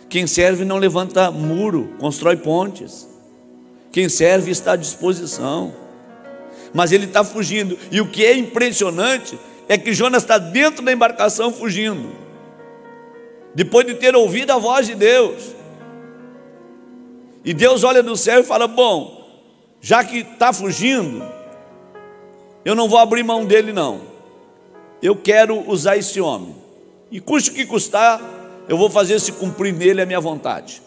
Quem serve não levanta muro, constrói pontes. Quem serve está à disposição. Mas ele está fugindo. E o que é impressionante é que Jonas está dentro da embarcação fugindo. Depois de ter ouvido a voz de Deus. E Deus olha do céu e fala: Bom, já que está fugindo, eu não vou abrir mão dele, não. Eu quero usar esse homem. E custe o que custar, eu vou fazer se cumprir nele a minha vontade.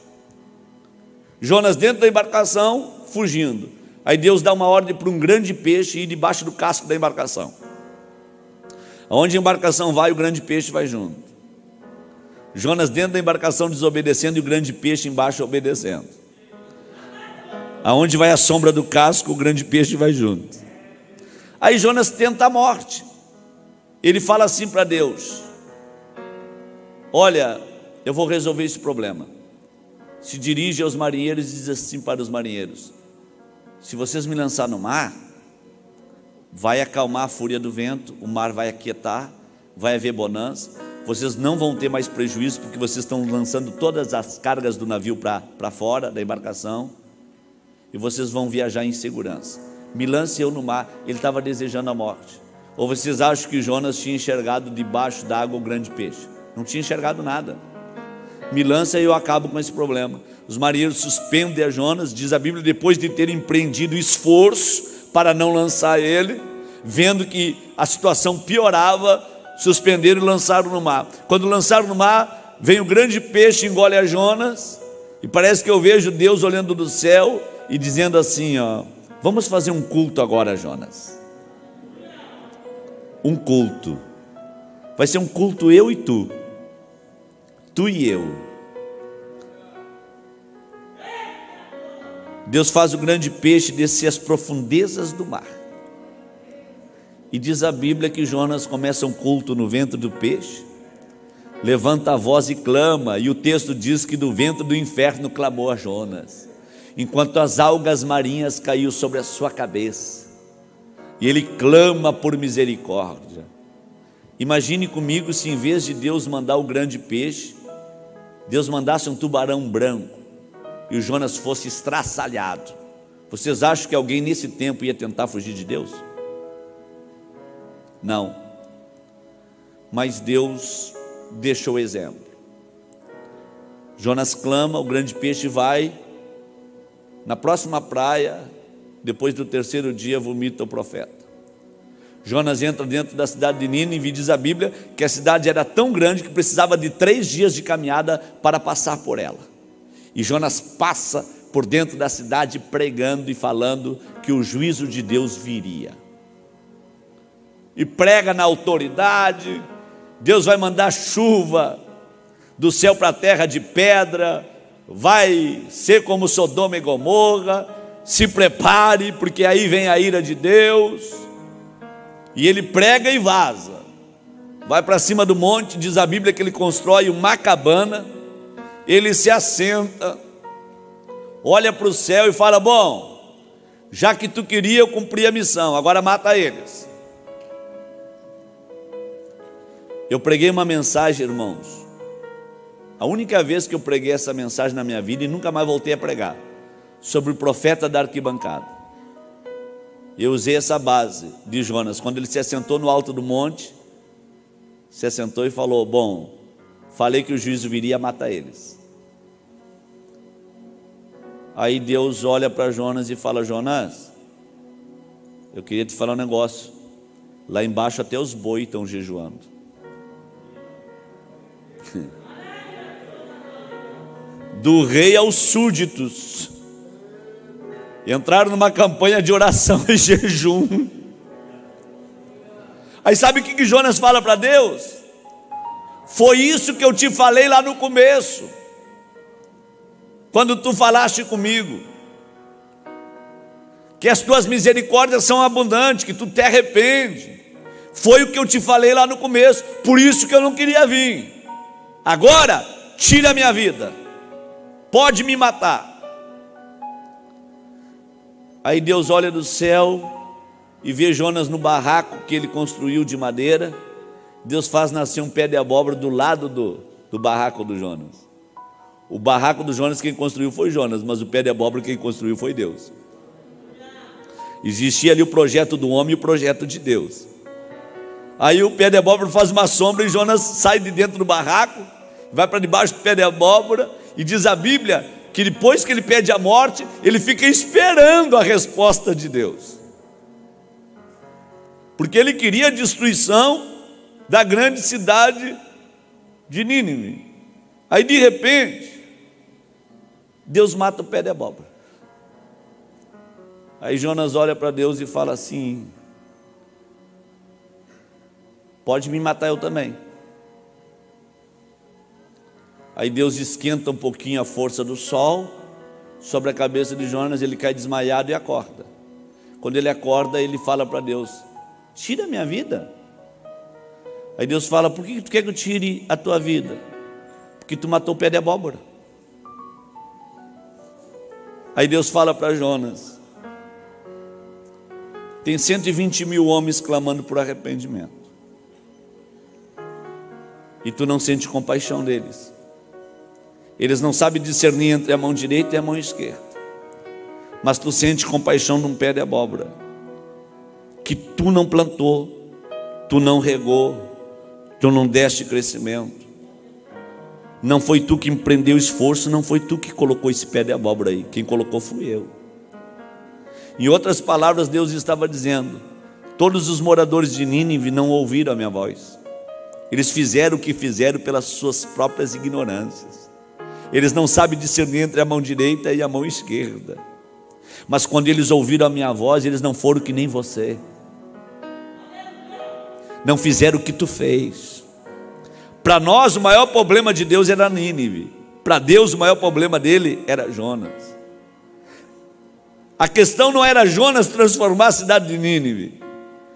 Jonas dentro da embarcação, fugindo. Aí Deus dá uma ordem para um grande peixe ir debaixo do casco da embarcação. Aonde a embarcação vai, o grande peixe vai junto. Jonas dentro da embarcação desobedecendo e o grande peixe embaixo obedecendo. Aonde vai a sombra do casco, o grande peixe vai junto. Aí Jonas tenta a morte. Ele fala assim para Deus: Olha, eu vou resolver esse problema. Se dirige aos marinheiros e diz assim para os marinheiros: Se vocês me lançar no mar, vai acalmar a fúria do vento, o mar vai aquietar, vai haver bonança, vocês não vão ter mais prejuízo porque vocês estão lançando todas as cargas do navio para fora da embarcação e vocês vão viajar em segurança. Me lance eu no mar, ele estava desejando a morte. Ou vocês acham que Jonas tinha enxergado debaixo d'água o grande peixe? Não tinha enxergado nada. Me lança e eu acabo com esse problema. Os marinheiros suspendem a Jonas, diz a Bíblia, depois de terem empreendido esforço para não lançar ele, vendo que a situação piorava, suspenderam e lançaram no mar. Quando lançaram no mar, vem o grande peixe, engole a Jonas, e parece que eu vejo Deus olhando do céu e dizendo assim: ó, vamos fazer um culto agora, Jonas. Um culto. Vai ser um culto eu e tu tu e eu. Deus faz o grande peixe descer as profundezas do mar. E diz a Bíblia que Jonas começa um culto no ventre do peixe, levanta a voz e clama, e o texto diz que do ventre do inferno clamou a Jonas, enquanto as algas marinhas caiu sobre a sua cabeça, e ele clama por misericórdia. Imagine comigo se em vez de Deus mandar o grande peixe, Deus mandasse um tubarão branco e o Jonas fosse estraçalhado, vocês acham que alguém nesse tempo ia tentar fugir de Deus? Não. Mas Deus deixou o exemplo. Jonas clama, o grande peixe vai. Na próxima praia, depois do terceiro dia, vomita o profeta. Jonas entra dentro da cidade de Nínive e diz a Bíblia que a cidade era tão grande que precisava de três dias de caminhada para passar por ela. E Jonas passa por dentro da cidade pregando e falando que o juízo de Deus viria. E prega na autoridade, Deus vai mandar chuva do céu para a terra de pedra, vai ser como Sodoma e Gomorra, se prepare, porque aí vem a ira de Deus. E ele prega e vaza. Vai para cima do monte, diz a Bíblia que ele constrói uma cabana, ele se assenta, olha para o céu e fala: Bom, Já que tu queria, eu cumpri a missão, agora mata eles. Eu preguei uma mensagem, irmãos. A única vez que eu preguei essa mensagem na minha vida e nunca mais voltei a pregar, sobre o profeta da arquibancada. Eu usei essa base de Jonas, quando ele se assentou no alto do monte, se assentou e falou: Bom, falei que o juízo viria matar eles. Aí Deus olha para Jonas e fala: Jonas, eu queria te falar um negócio. Lá embaixo até os boi estão jejuando. Do rei aos súditos. Entraram numa campanha de oração e jejum. Aí sabe o que, que Jonas fala para Deus? Foi isso que eu te falei lá no começo quando tu falaste comigo, que as tuas misericórdias são abundantes, que tu te arrepende. Foi o que eu te falei lá no começo, por isso que eu não queria vir. Agora, tira a minha vida, pode me matar. Aí Deus olha do céu e vê Jonas no barraco que ele construiu de madeira. Deus faz nascer um pé de abóbora do lado do, do barraco do Jonas. O barraco do Jonas quem construiu foi Jonas, mas o pé de abóbora quem construiu foi Deus. Existia ali o projeto do homem e o projeto de Deus. Aí o pé de abóbora faz uma sombra e Jonas sai de dentro do barraco, vai para debaixo do pé de abóbora e diz a Bíblia que depois que ele pede a morte, ele fica esperando a resposta de Deus. Porque ele queria a destruição da grande cidade de Nínive. Aí de repente, Deus mata o pé de abóbora. Aí Jonas olha para Deus e fala assim: Pode me matar eu também. Aí Deus esquenta um pouquinho a força do sol sobre a cabeça de Jonas, ele cai desmaiado e acorda. Quando ele acorda, ele fala para Deus: Tira a minha vida. Aí Deus fala: Por que tu quer que eu tire a tua vida? Porque tu matou o pé de abóbora. Aí Deus fala para Jonas: tem 120 mil homens clamando por arrependimento. E tu não sente compaixão deles. Eles não sabem discernir entre a mão direita e a mão esquerda. Mas tu sente compaixão de um pé de abóbora. Que tu não plantou, tu não regou, tu não deste crescimento. Não foi tu que empreendeu esforço, não foi tu que colocou esse pé de abóbora aí. Quem colocou fui eu. Em outras palavras, Deus estava dizendo: todos os moradores de Nínive não ouviram a minha voz. Eles fizeram o que fizeram pelas suas próprias ignorâncias. Eles não sabem discernir entre a mão direita e a mão esquerda. Mas quando eles ouviram a minha voz, eles não foram que nem você. Não fizeram o que tu fez. Para nós, o maior problema de Deus era Nínive. Para Deus, o maior problema dele era Jonas. A questão não era Jonas transformar a cidade de Nínive.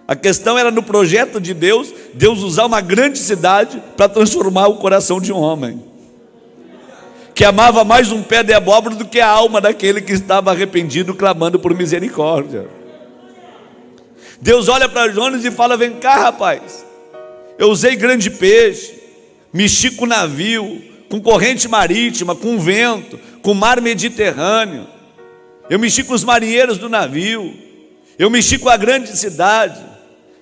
A questão era no projeto de Deus, Deus usar uma grande cidade para transformar o coração de um homem. Que amava mais um pé de abóbora do que a alma daquele que estava arrependido, clamando por misericórdia. Deus olha para Jonas e fala: Vem cá, rapaz. Eu usei grande peixe, mexi com navio, com corrente marítima, com vento, com mar Mediterrâneo. Eu mexi com os marinheiros do navio. Eu mexi com a grande cidade.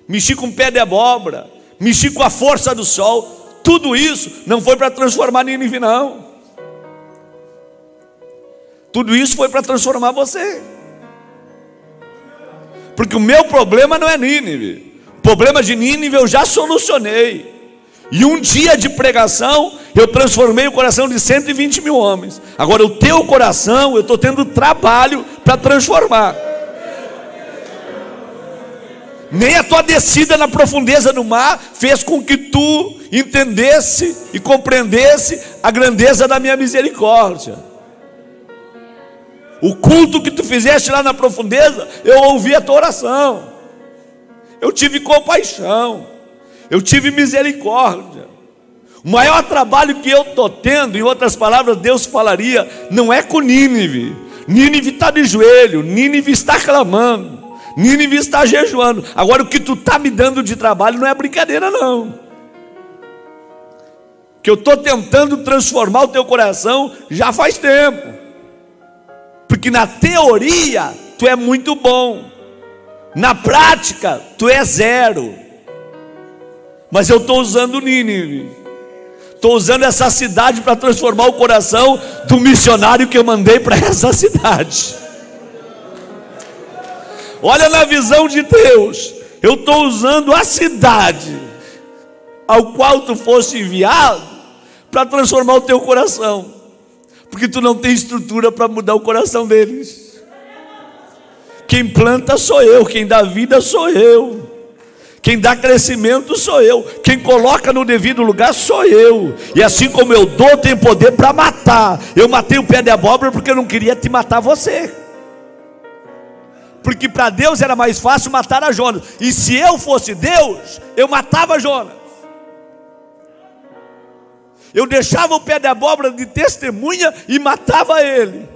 Mexi com pé de abóbora. Mexi com a força do sol. Tudo isso não foi para transformar Nínive, não. Tudo isso foi para transformar você. Porque o meu problema não é Nínive. O problema de Nínive eu já solucionei. E um dia de pregação, eu transformei o coração de 120 mil homens. Agora, o teu coração, eu estou tendo trabalho para transformar. Nem a tua descida na profundeza do mar fez com que tu entendesse e compreendesse a grandeza da minha misericórdia. O culto que tu fizeste lá na profundeza, eu ouvi a tua oração. Eu tive compaixão eu tive misericórdia. O maior trabalho que eu estou tendo, em outras palavras, Deus falaria, não é com Nínive, Nínive está de joelho, Nínive está clamando, Nínive está jejuando. Agora o que tu está me dando de trabalho não é brincadeira, não. Que eu estou tentando transformar o teu coração já faz tempo. Porque na teoria tu é muito bom, na prática tu é zero. Mas eu estou usando Nínive. Estou usando essa cidade para transformar o coração do missionário que eu mandei para essa cidade. Olha na visão de Deus. Eu estou usando a cidade ao qual tu foste enviado para transformar o teu coração. Porque tu não tem estrutura para mudar o coração deles. Quem planta sou eu, quem dá vida sou eu. Quem dá crescimento sou eu. Quem coloca no devido lugar sou eu. E assim como eu dou, tenho poder para matar. Eu matei o pé de abóbora porque eu não queria te matar você. Porque para Deus era mais fácil matar a Jonas. E se eu fosse Deus, eu matava Jonas. Eu deixava o pé de abóbora de testemunha e matava ele.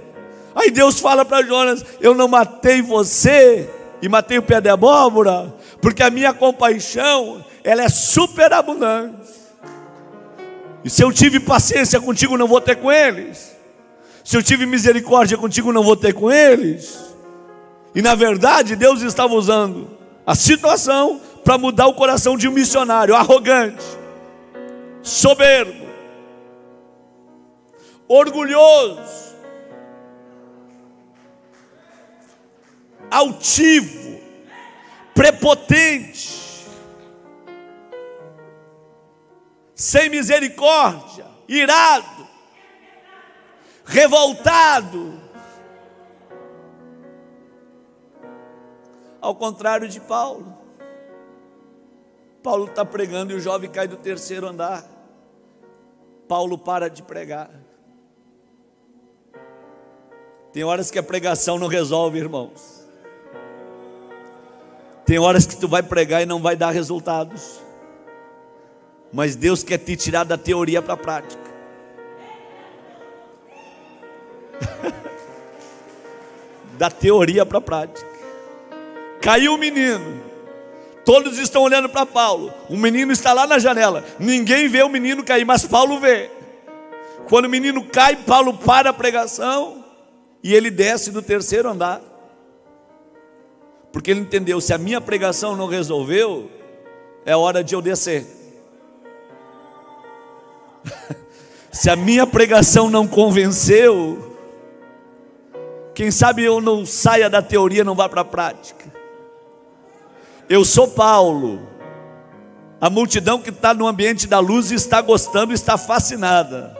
Aí Deus fala para Jonas: Eu não matei você e matei o pé de abóbora, porque a minha compaixão, ela é superabundante. E se eu tive paciência contigo, não vou ter com eles. Se eu tive misericórdia contigo, não vou ter com eles. E na verdade, Deus estava usando a situação para mudar o coração de um missionário arrogante, soberbo, orgulhoso, altivo, prepotente, sem misericórdia, irado, revoltado. Ao contrário de Paulo. Paulo está pregando e o jovem cai do terceiro andar. Paulo para de pregar. Tem horas que a pregação não resolve, irmãos. Tem horas que tu vai pregar e não vai dar resultados. Mas Deus quer te tirar da teoria para a prática. da teoria para a prática. Caiu o menino. Todos estão olhando para Paulo. O menino está lá na janela. Ninguém vê o menino cair, mas Paulo vê. Quando o menino cai, Paulo para a pregação e ele desce do terceiro andar. Porque ele entendeu: se a minha pregação não resolveu, é hora de eu descer. se a minha pregação não convenceu, quem sabe eu não saia da teoria, não vá para a prática. Eu sou Paulo. A multidão que está no ambiente da luz está gostando, está fascinada.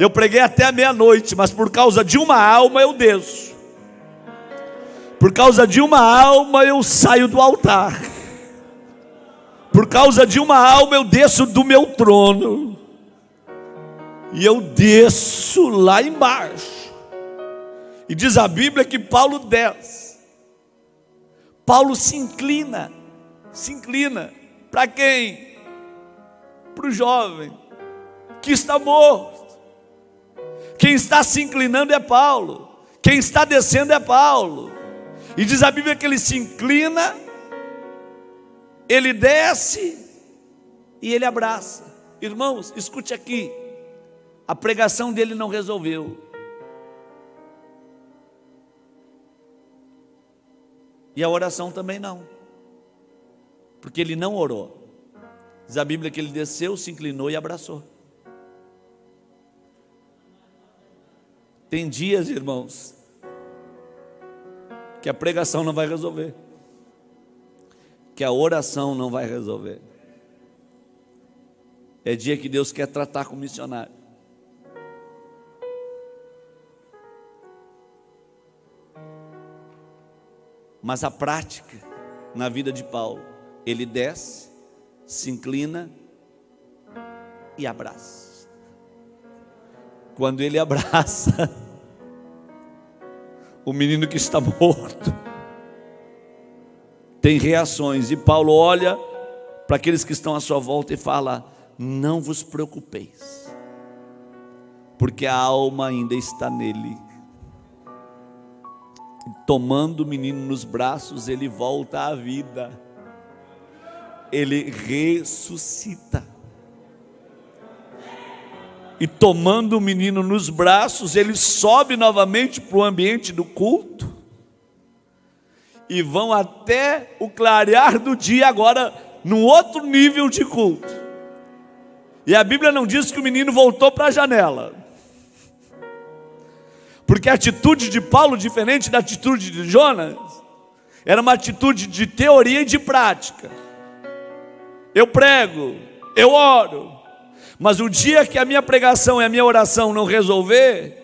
Eu preguei até a meia-noite, mas por causa de uma alma eu desço. Por causa de uma alma eu saio do altar. Por causa de uma alma eu desço do meu trono. E eu desço lá embaixo. E diz a Bíblia que Paulo desce. Paulo se inclina, se inclina para quem? Para o jovem que está morto. Quem está se inclinando é Paulo. Quem está descendo é Paulo. E diz a Bíblia que ele se inclina, ele desce e ele abraça. Irmãos, escute aqui. A pregação dele não resolveu. E a oração também não. Porque ele não orou. Diz a Bíblia que ele desceu, se inclinou e abraçou. Tem dias, irmãos, que a pregação não vai resolver, que a oração não vai resolver. É dia que Deus quer tratar com o missionário. Mas a prática na vida de Paulo, ele desce, se inclina e abraça. Quando ele abraça o menino que está morto, tem reações, e Paulo olha para aqueles que estão à sua volta e fala: Não vos preocupeis, porque a alma ainda está nele. Tomando o menino nos braços, ele volta à vida. Ele ressuscita. E tomando o menino nos braços, ele sobe novamente para o ambiente do culto. E vão até o clarear do dia, agora num outro nível de culto. E a Bíblia não diz que o menino voltou para a janela. Porque a atitude de Paulo, diferente da atitude de Jonas, era uma atitude de teoria e de prática. Eu prego, eu oro, mas o dia que a minha pregação e a minha oração não resolver,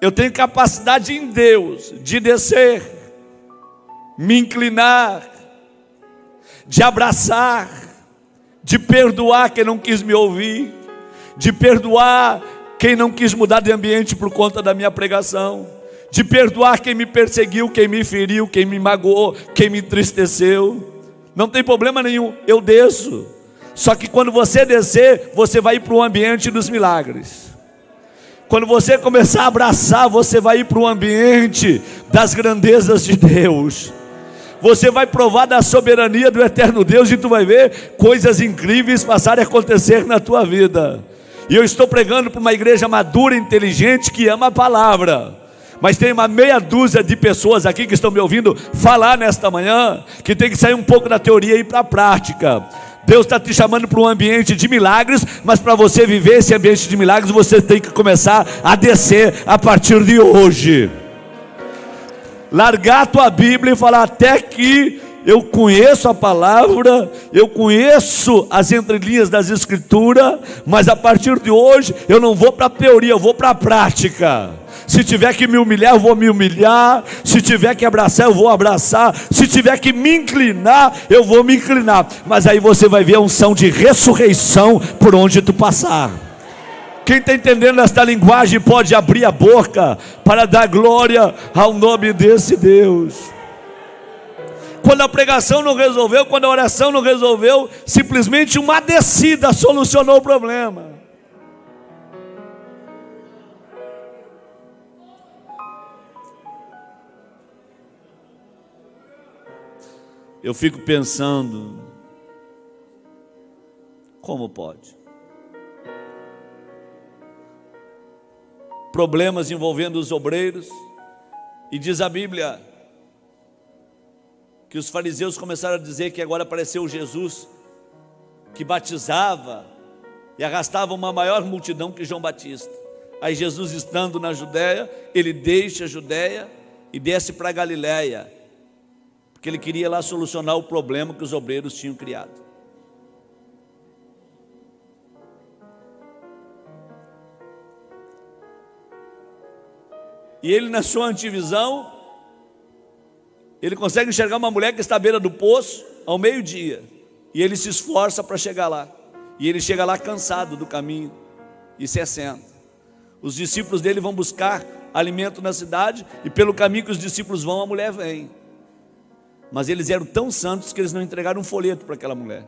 eu tenho capacidade em Deus de descer, me inclinar, de abraçar, de perdoar quem não quis me ouvir, de perdoar quem não quis mudar de ambiente por conta da minha pregação, de perdoar quem me perseguiu, quem me feriu, quem me magoou, quem me entristeceu. Não tem problema nenhum, eu desço. Só que quando você descer, você vai ir para o ambiente dos milagres. Quando você começar a abraçar, você vai ir para o ambiente das grandezas de Deus. Você vai provar da soberania do eterno Deus e tu vai ver coisas incríveis passarem a acontecer na tua vida. E eu estou pregando para uma igreja madura, inteligente, que ama a palavra. Mas tem uma meia dúzia de pessoas aqui que estão me ouvindo falar nesta manhã, que tem que sair um pouco da teoria e ir para a prática. Deus está te chamando para um ambiente de milagres, mas para você viver esse ambiente de milagres, você tem que começar a descer a partir de hoje. Largar a tua Bíblia e falar até que eu conheço a palavra, eu conheço as entrelinhas das escrituras, mas a partir de hoje eu não vou para a teoria, eu vou para a prática. Se tiver que me humilhar, eu vou me humilhar. Se tiver que abraçar, eu vou abraçar. Se tiver que me inclinar, eu vou me inclinar. Mas aí você vai ver a unção de ressurreição por onde tu passar. Quem está entendendo esta linguagem pode abrir a boca para dar glória ao nome desse Deus quando a pregação não resolveu, quando a oração não resolveu, simplesmente uma descida solucionou o problema. Eu fico pensando, como pode? Problemas envolvendo os obreiros, e diz a Bíblia, que os fariseus começaram a dizer que agora apareceu Jesus, que batizava e arrastava uma maior multidão que João Batista. Aí Jesus, estando na Judéia, ele deixa a Judéia e desce para Galiléia, porque ele queria lá solucionar o problema que os obreiros tinham criado. E ele, na sua antivisão, ele consegue enxergar uma mulher que está à beira do poço ao meio-dia. E ele se esforça para chegar lá. E ele chega lá cansado do caminho e se assenta. Os discípulos dele vão buscar alimento na cidade e pelo caminho que os discípulos vão, a mulher vem. Mas eles eram tão santos que eles não entregaram um folheto para aquela mulher.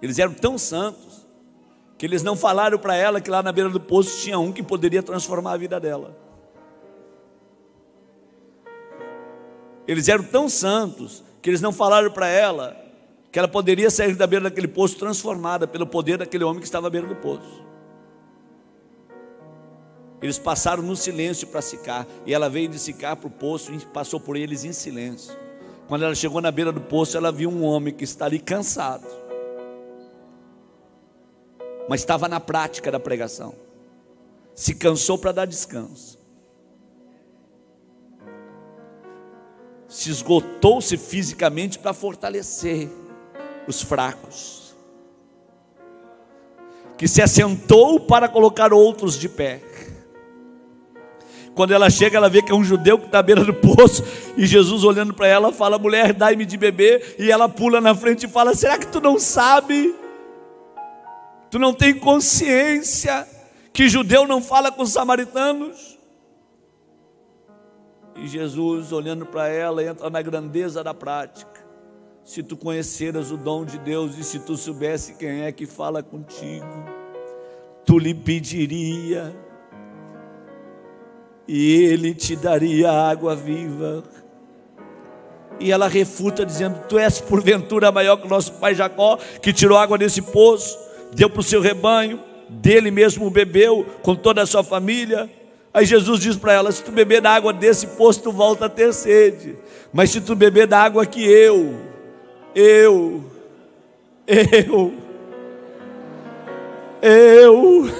Eles eram tão santos que eles não falaram para ela que lá na beira do poço tinha um que poderia transformar a vida dela. Eles eram tão santos que eles não falaram para ela que ela poderia sair da beira daquele poço transformada pelo poder daquele homem que estava à beira do poço. Eles passaram no silêncio para Sicar, e ela veio de Sicar para o poço e passou por eles em silêncio. Quando ela chegou na beira do poço, ela viu um homem que está ali cansado, mas estava na prática da pregação. Se cansou para dar descanso. se esgotou-se fisicamente para fortalecer os fracos, que se assentou para colocar outros de pé. Quando ela chega, ela vê que é um judeu que está à beira do poço, e Jesus olhando para ela fala: Mulher, dai-me de beber. E ela pula na frente e fala: Será que tu não sabe? Tu não tem consciência que judeu não fala com os samaritanos? E Jesus, olhando para ela, entra na grandeza da prática. Se tu conheceras o dom de Deus e se tu soubesse quem é que fala contigo, tu lhe pediria e ele te daria água viva. E ela refuta, dizendo: Tu és porventura maior que o nosso pai Jacó, que tirou água desse poço, deu para o seu rebanho, dele mesmo bebeu, com toda a sua família. Aí Jesus diz para ela: Se tu beber da água desse poço, tu volta a ter sede. Mas se tu beber da água que eu, eu, eu, eu,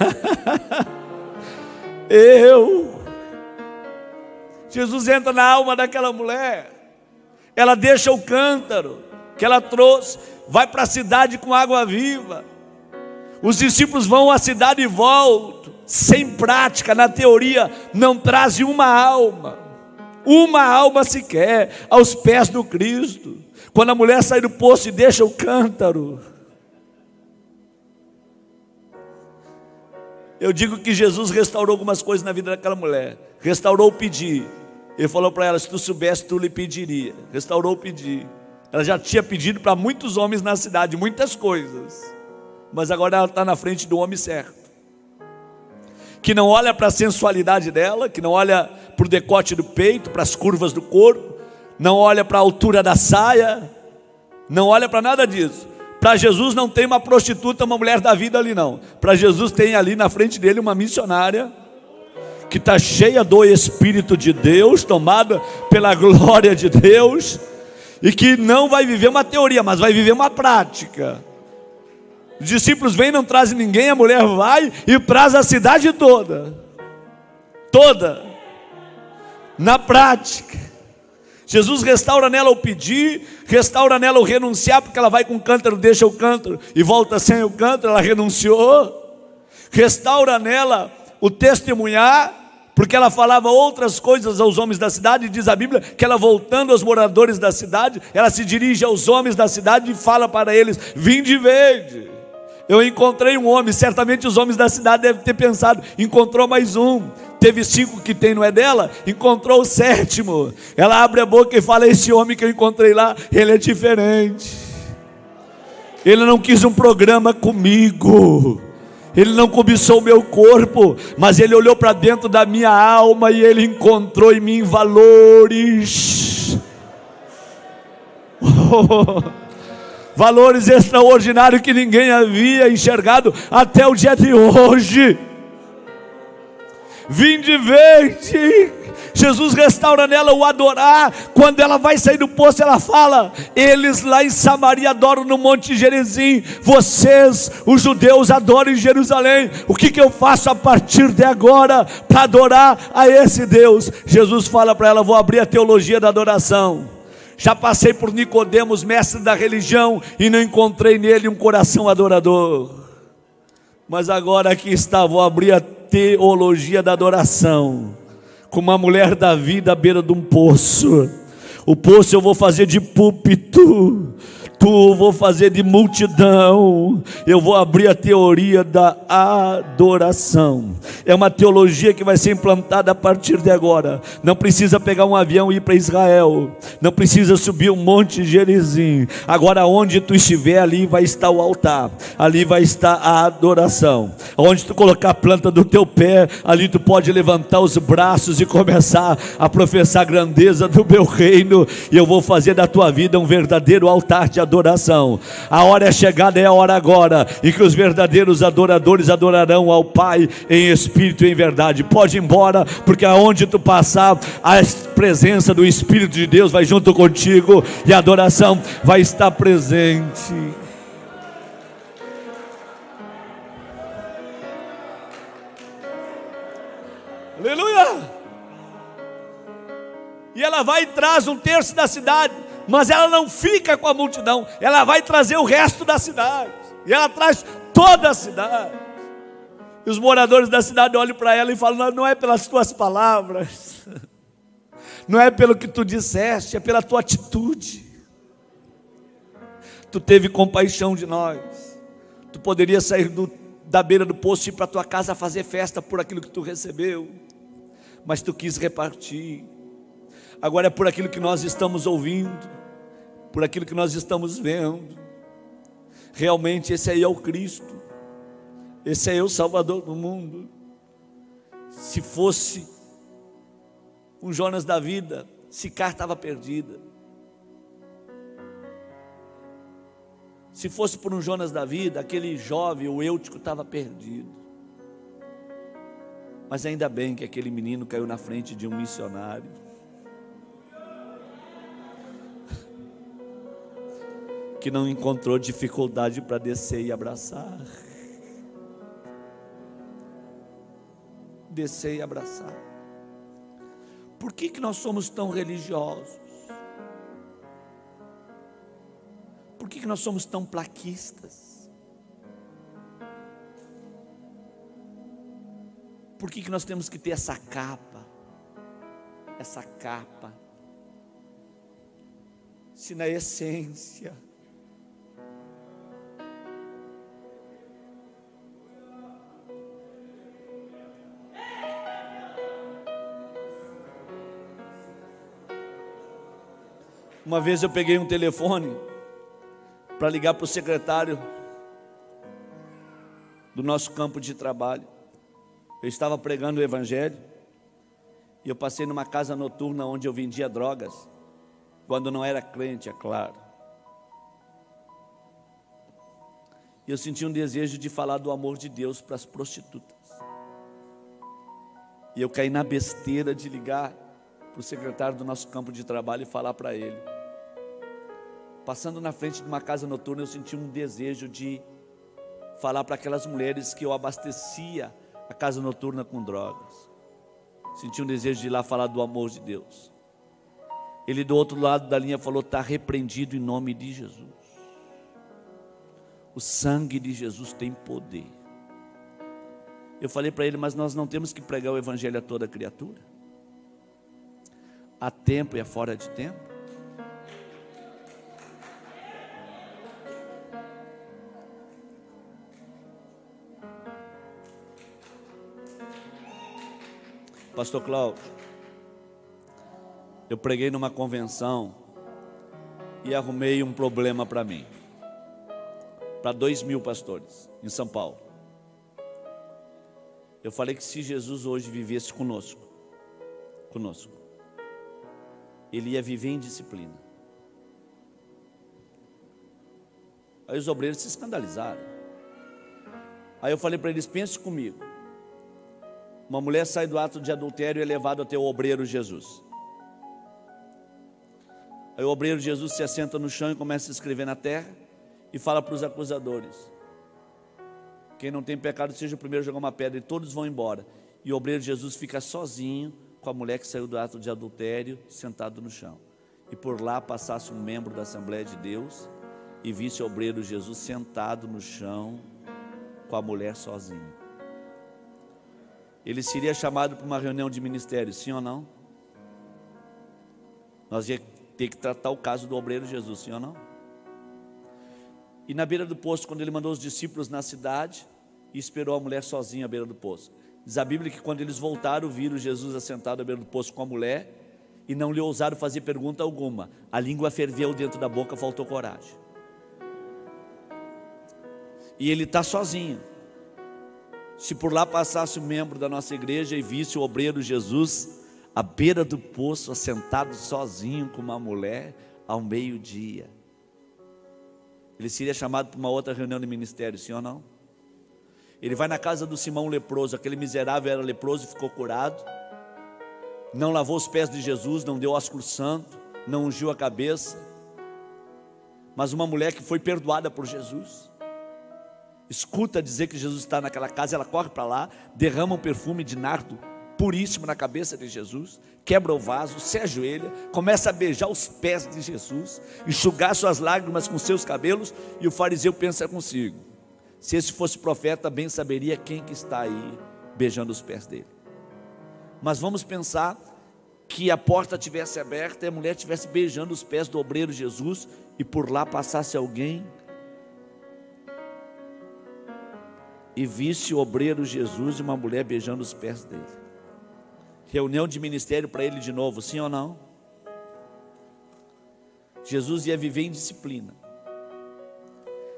eu. Jesus entra na alma daquela mulher, ela deixa o cântaro que ela trouxe, vai para a cidade com água viva. Os discípulos vão à cidade e voltam, sem prática, na teoria, não trazem uma alma, uma alma sequer, aos pés do Cristo. Quando a mulher sai do poço e deixa o cântaro, eu digo que Jesus restaurou algumas coisas na vida daquela mulher, restaurou o pedir. Ele falou para ela: se tu soubesse, tu lhe pediria. Restaurou o pedir. Ela já tinha pedido para muitos homens na cidade, muitas coisas mas agora ela está na frente do homem certo. Que não olha para a sensualidade dela, que não olha para o decote do peito, para as curvas do corpo, não olha para a altura da saia, não olha para nada disso. Para Jesus não tem uma prostituta, uma mulher da vida ali, não. Para Jesus tem ali na frente dele uma missionária que está cheia do Espírito de Deus, tomada pela glória de Deus, e que não vai viver uma teoria, mas vai viver uma prática. Os discípulos vêm, não trazem ninguém, a mulher vai e traz a cidade toda. Toda. Na prática. Jesus restaura nela o pedir, restaura nela o renunciar, porque ela vai com o cântaro, deixa o cântaro e volta sem o cântaro, ela renunciou. Restaura nela o testemunhar, porque ela falava outras coisas aos homens da cidade, e diz a Bíblia que ela voltando aos moradores da cidade, ela se dirige aos homens da cidade e fala para eles: Vinde verde. Eu encontrei um homem, certamente os homens da cidade devem ter pensado, encontrou mais um. Teve cinco que tem, não é dela? Encontrou o sétimo. Ela abre a boca e fala: Esse homem que eu encontrei lá, ele é diferente. Ele não quis um programa comigo. Ele não cobiçou o meu corpo, mas ele olhou para dentro da minha alma e ele encontrou em mim valores. Valores extraordinários que ninguém havia enxergado até o dia de hoje. Vinde verde. Jesus restaura nela o adorar. Quando ela vai sair do poço, ela fala: Eles lá em Samaria adoram no Monte Gerizim. Vocês, os judeus, adoram em Jerusalém. O que, que eu faço a partir de agora para adorar a esse Deus? Jesus fala para ela: Vou abrir a teologia da adoração. Já passei por Nicodemos, mestre da religião, e não encontrei nele um coração adorador. Mas agora aqui está, vou abrir a teologia da adoração, com uma mulher da vida à beira de um poço. O poço eu vou fazer de púlpito, tu vou fazer de multidão, eu vou abrir a teoria da adoração. É uma teologia que vai ser implantada a partir de agora. Não precisa pegar um avião e ir para Israel, não precisa subir um monte Gerizim. Agora, onde tu estiver, ali vai estar o altar, ali vai estar a adoração. Onde tu colocar a planta do teu pé, ali tu pode levantar os braços e começar a professar a grandeza do meu reino, e eu vou fazer da tua vida um verdadeiro altar de adoração adoração. A hora é chegada, é a hora agora, e que os verdadeiros adoradores adorarão ao Pai em espírito e em verdade. Pode ir embora, porque aonde tu passar, a presença do Espírito de Deus vai junto contigo e a adoração vai estar presente. Aleluia! E ela vai e traz um terço da cidade mas ela não fica com a multidão, ela vai trazer o resto da cidade, e ela traz toda a cidade. E os moradores da cidade olham para ela e falam: não, é pelas tuas palavras, não é pelo que tu disseste, é pela tua atitude. Tu teve compaixão de nós, tu poderia sair do, da beira do poço e ir para tua casa fazer festa por aquilo que tu recebeu, mas tu quis repartir agora é por aquilo que nós estamos ouvindo, por aquilo que nós estamos vendo. Realmente esse aí é o Cristo, esse aí é o Salvador do mundo. Se fosse um Jonas da vida, Sicar estava perdida. Se fosse por um Jonas da vida, aquele jovem, o Eutico, estava perdido. Mas ainda bem que aquele menino caiu na frente de um missionário. Que não encontrou dificuldade para descer e abraçar. Descer e abraçar. Por que, que nós somos tão religiosos? Por que, que nós somos tão plaquistas? Por que, que nós temos que ter essa capa? Essa capa. Se na essência Uma vez eu peguei um telefone para ligar para o secretário do nosso campo de trabalho. Eu estava pregando o Evangelho e eu passei numa casa noturna onde eu vendia drogas, quando não era crente, é claro. E eu senti um desejo de falar do amor de Deus para as prostitutas. E eu caí na besteira de ligar para o secretário do nosso campo de trabalho e falar para ele. Passando na frente de uma casa noturna, eu senti um desejo de falar para aquelas mulheres que eu abastecia a casa noturna com drogas. Senti um desejo de ir lá falar do amor de Deus. Ele do outro lado da linha falou: está repreendido em nome de Jesus. O sangue de Jesus tem poder. Eu falei para ele, mas nós não temos que pregar o evangelho a toda criatura. Há tempo e é fora de tempo. Pastor Cláudio, eu preguei numa convenção e arrumei um problema para mim, para dois mil pastores em São Paulo. Eu falei que se Jesus hoje vivesse conosco, conosco, ele ia viver em disciplina. Aí os obreiros se escandalizaram. Aí eu falei para eles: pense comigo. Uma mulher sai do ato de adultério e é levada até o obreiro Jesus. Aí o obreiro Jesus se assenta no chão e começa a escrever na terra e fala para os acusadores: Quem não tem pecado, seja o primeiro a jogar uma pedra, e todos vão embora. E o obreiro Jesus fica sozinho com a mulher que saiu do ato de adultério, sentado no chão. E por lá passasse um membro da Assembleia de Deus e visse o obreiro Jesus sentado no chão com a mulher sozinho ele seria chamado para uma reunião de ministério, sim ou não? Nós ia ter que tratar o caso do obreiro Jesus, sim ou não? E na beira do poço, quando ele mandou os discípulos na cidade e esperou a mulher sozinha à beira do poço. Diz a Bíblia que quando eles voltaram, viram Jesus assentado à beira do poço com a mulher e não lhe ousaram fazer pergunta alguma. A língua ferveu dentro da boca, faltou coragem. E ele está sozinho. Se por lá passasse um membro da nossa igreja e visse o obreiro Jesus à beira do poço, assentado sozinho com uma mulher ao meio-dia, ele seria chamado para uma outra reunião de ministério, sim ou não? Ele vai na casa do Simão leproso, aquele miserável era leproso e ficou curado. Não lavou os pés de Jesus, não deu ósculo santo, não ungiu a cabeça. Mas uma mulher que foi perdoada por Jesus escuta dizer que Jesus está naquela casa, ela corre para lá, derrama um perfume de nardo puríssimo na cabeça de Jesus, quebra o vaso, se ajoelha, começa a beijar os pés de Jesus, enxugar suas lágrimas com seus cabelos, e o fariseu pensa consigo: se esse fosse profeta, bem saberia quem que está aí beijando os pés dele. Mas vamos pensar que a porta tivesse aberta e a mulher tivesse beijando os pés do obreiro Jesus e por lá passasse alguém e visse o obreiro Jesus e uma mulher beijando os pés dele. Reunião de ministério para ele de novo, sim ou não? Jesus ia viver em disciplina.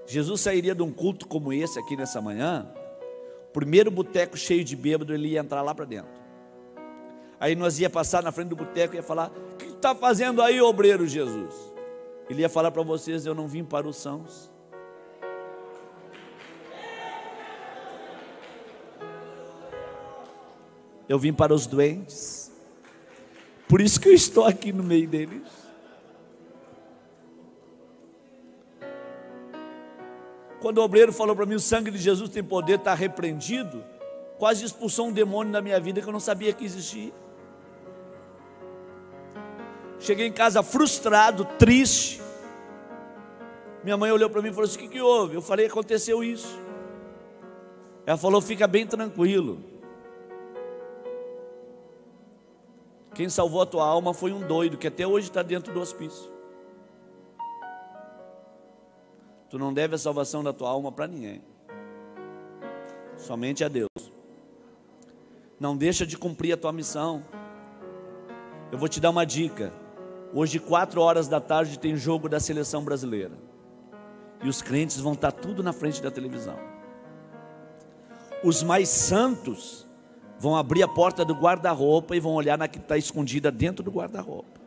Jesus sairia de um culto como esse aqui nessa manhã, primeiro boteco cheio de bêbado, ele ia entrar lá para dentro. Aí nós ia passar na frente do boteco e ia falar: O que está fazendo aí, obreiro Jesus? Ele ia falar para vocês: Eu não vim para os sãos. Eu vim para os doentes. Por isso que eu estou aqui no meio deles. Quando o obreiro falou para mim: O sangue de Jesus tem poder, está repreendido. Quase expulsou um demônio na minha vida que eu não sabia que existia. Cheguei em casa frustrado, triste. Minha mãe olhou para mim e falou assim: O que, que houve? Eu falei: Aconteceu isso. Ela falou: Fica bem tranquilo. Quem salvou a tua alma foi um doido que até hoje está dentro do hospício. Tu não deve a salvação da tua alma para ninguém, somente a Deus. Não deixa de cumprir a tua missão. Eu vou te dar uma dica. Hoje, quatro horas da tarde, tem jogo da seleção brasileira. E os crentes vão estar tudo na frente da televisão. Os mais santos vão abrir a porta do guarda-roupa e vão olhar na que está escondida dentro do guarda-roupa.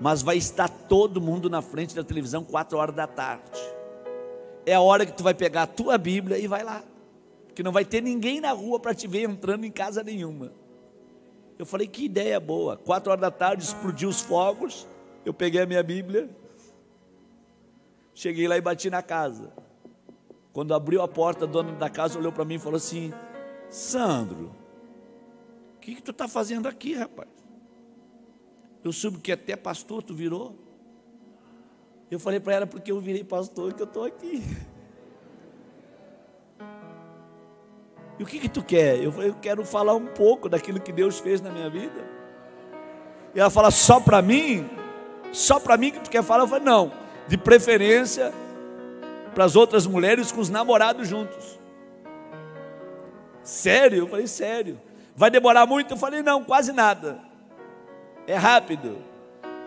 Mas vai estar todo mundo na frente da televisão quatro horas da tarde. É a hora que tu vai pegar a tua Bíblia e vai lá. Que não vai ter ninguém na rua para te ver entrando em casa nenhuma. Eu falei, que ideia boa. Quatro horas da tarde, explodiu os fogos. Eu peguei a minha Bíblia. Cheguei lá e bati na casa. Quando abriu a porta, o dono da casa olhou para mim e falou assim: Sandro, o que, que tu está fazendo aqui, rapaz? Eu soube que até pastor tu virou. Eu falei para ela, porque eu virei pastor que eu estou aqui. E o que, que tu quer? Eu falei, eu quero falar um pouco daquilo que Deus fez na minha vida. E ela fala, só para mim? Só para mim que tu quer falar? Eu falei, não, de preferência para as outras mulheres com os namorados juntos. Sério? Eu falei, sério. Vai demorar muito? Eu falei, não, quase nada. É rápido.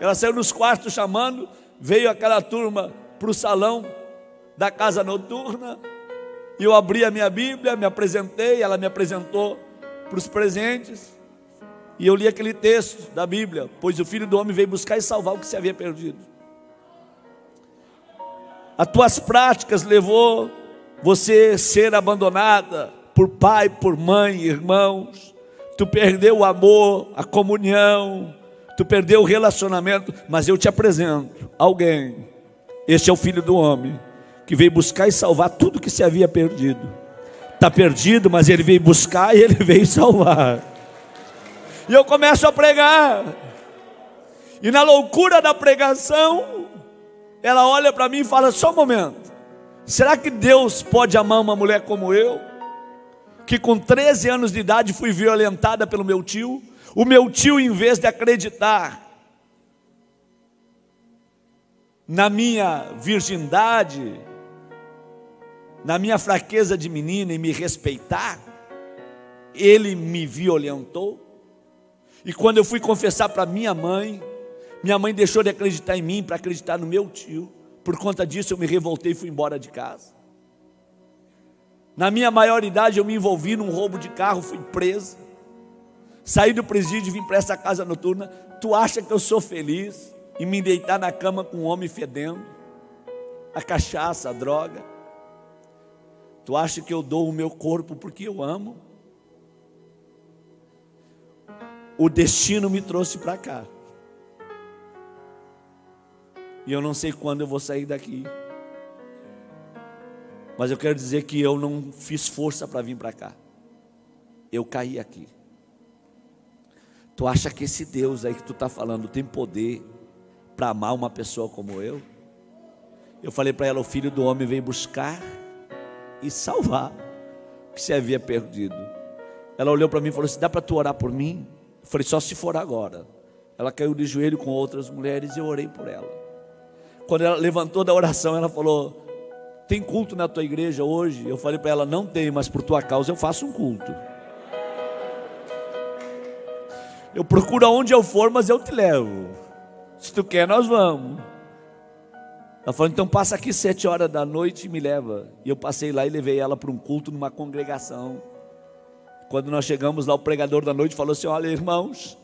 Ela saiu nos quartos chamando, veio aquela turma para o salão da casa noturna. E eu abri a minha Bíblia, me apresentei, ela me apresentou para os presentes. E eu li aquele texto da Bíblia: Pois o filho do homem veio buscar e salvar o que se havia perdido. As tuas práticas levou você ser abandonada por pai, por mãe, irmãos. Tu perdeu o amor, a comunhão, tu perdeu o relacionamento, mas eu te apresento alguém. Este é o filho do homem que veio buscar e salvar tudo que se havia perdido. Está perdido, mas ele veio buscar e ele veio salvar. E eu começo a pregar. E na loucura da pregação, ela olha para mim e fala: só um momento. Será que Deus pode amar uma mulher como eu? Que com 13 anos de idade fui violentada pelo meu tio. O meu tio, em vez de acreditar na minha virgindade, na minha fraqueza de menina e me respeitar, ele me violentou. E quando eu fui confessar para minha mãe, minha mãe deixou de acreditar em mim para acreditar no meu tio. Por conta disso eu me revoltei e fui embora de casa. Na minha maioridade eu me envolvi num roubo de carro, fui preso. Saí do presídio e vim para essa casa noturna. Tu acha que eu sou feliz em me deitar na cama com um homem fedendo? A cachaça, a droga. Tu acha que eu dou o meu corpo porque eu amo? O destino me trouxe para cá. E eu não sei quando eu vou sair daqui. Mas eu quero dizer que eu não fiz força para vir para cá. Eu caí aqui. Tu acha que esse Deus aí que tu está falando tem poder para amar uma pessoa como eu? Eu falei para ela: o filho do homem vem buscar e salvar o que se havia perdido. Ela olhou para mim e falou assim: dá para tu orar por mim? Eu falei: só se for agora. Ela caiu de joelho com outras mulheres e eu orei por ela. Quando ela levantou da oração, ela falou: Tem culto na tua igreja hoje? Eu falei para ela: Não tem, mas por tua causa eu faço um culto. Eu procuro aonde eu for, mas eu te levo. Se tu quer, nós vamos. Ela falou, então passa aqui sete horas da noite e me leva. E eu passei lá e levei ela para um culto numa congregação. Quando nós chegamos lá, o pregador da noite falou assim: Olha, irmãos,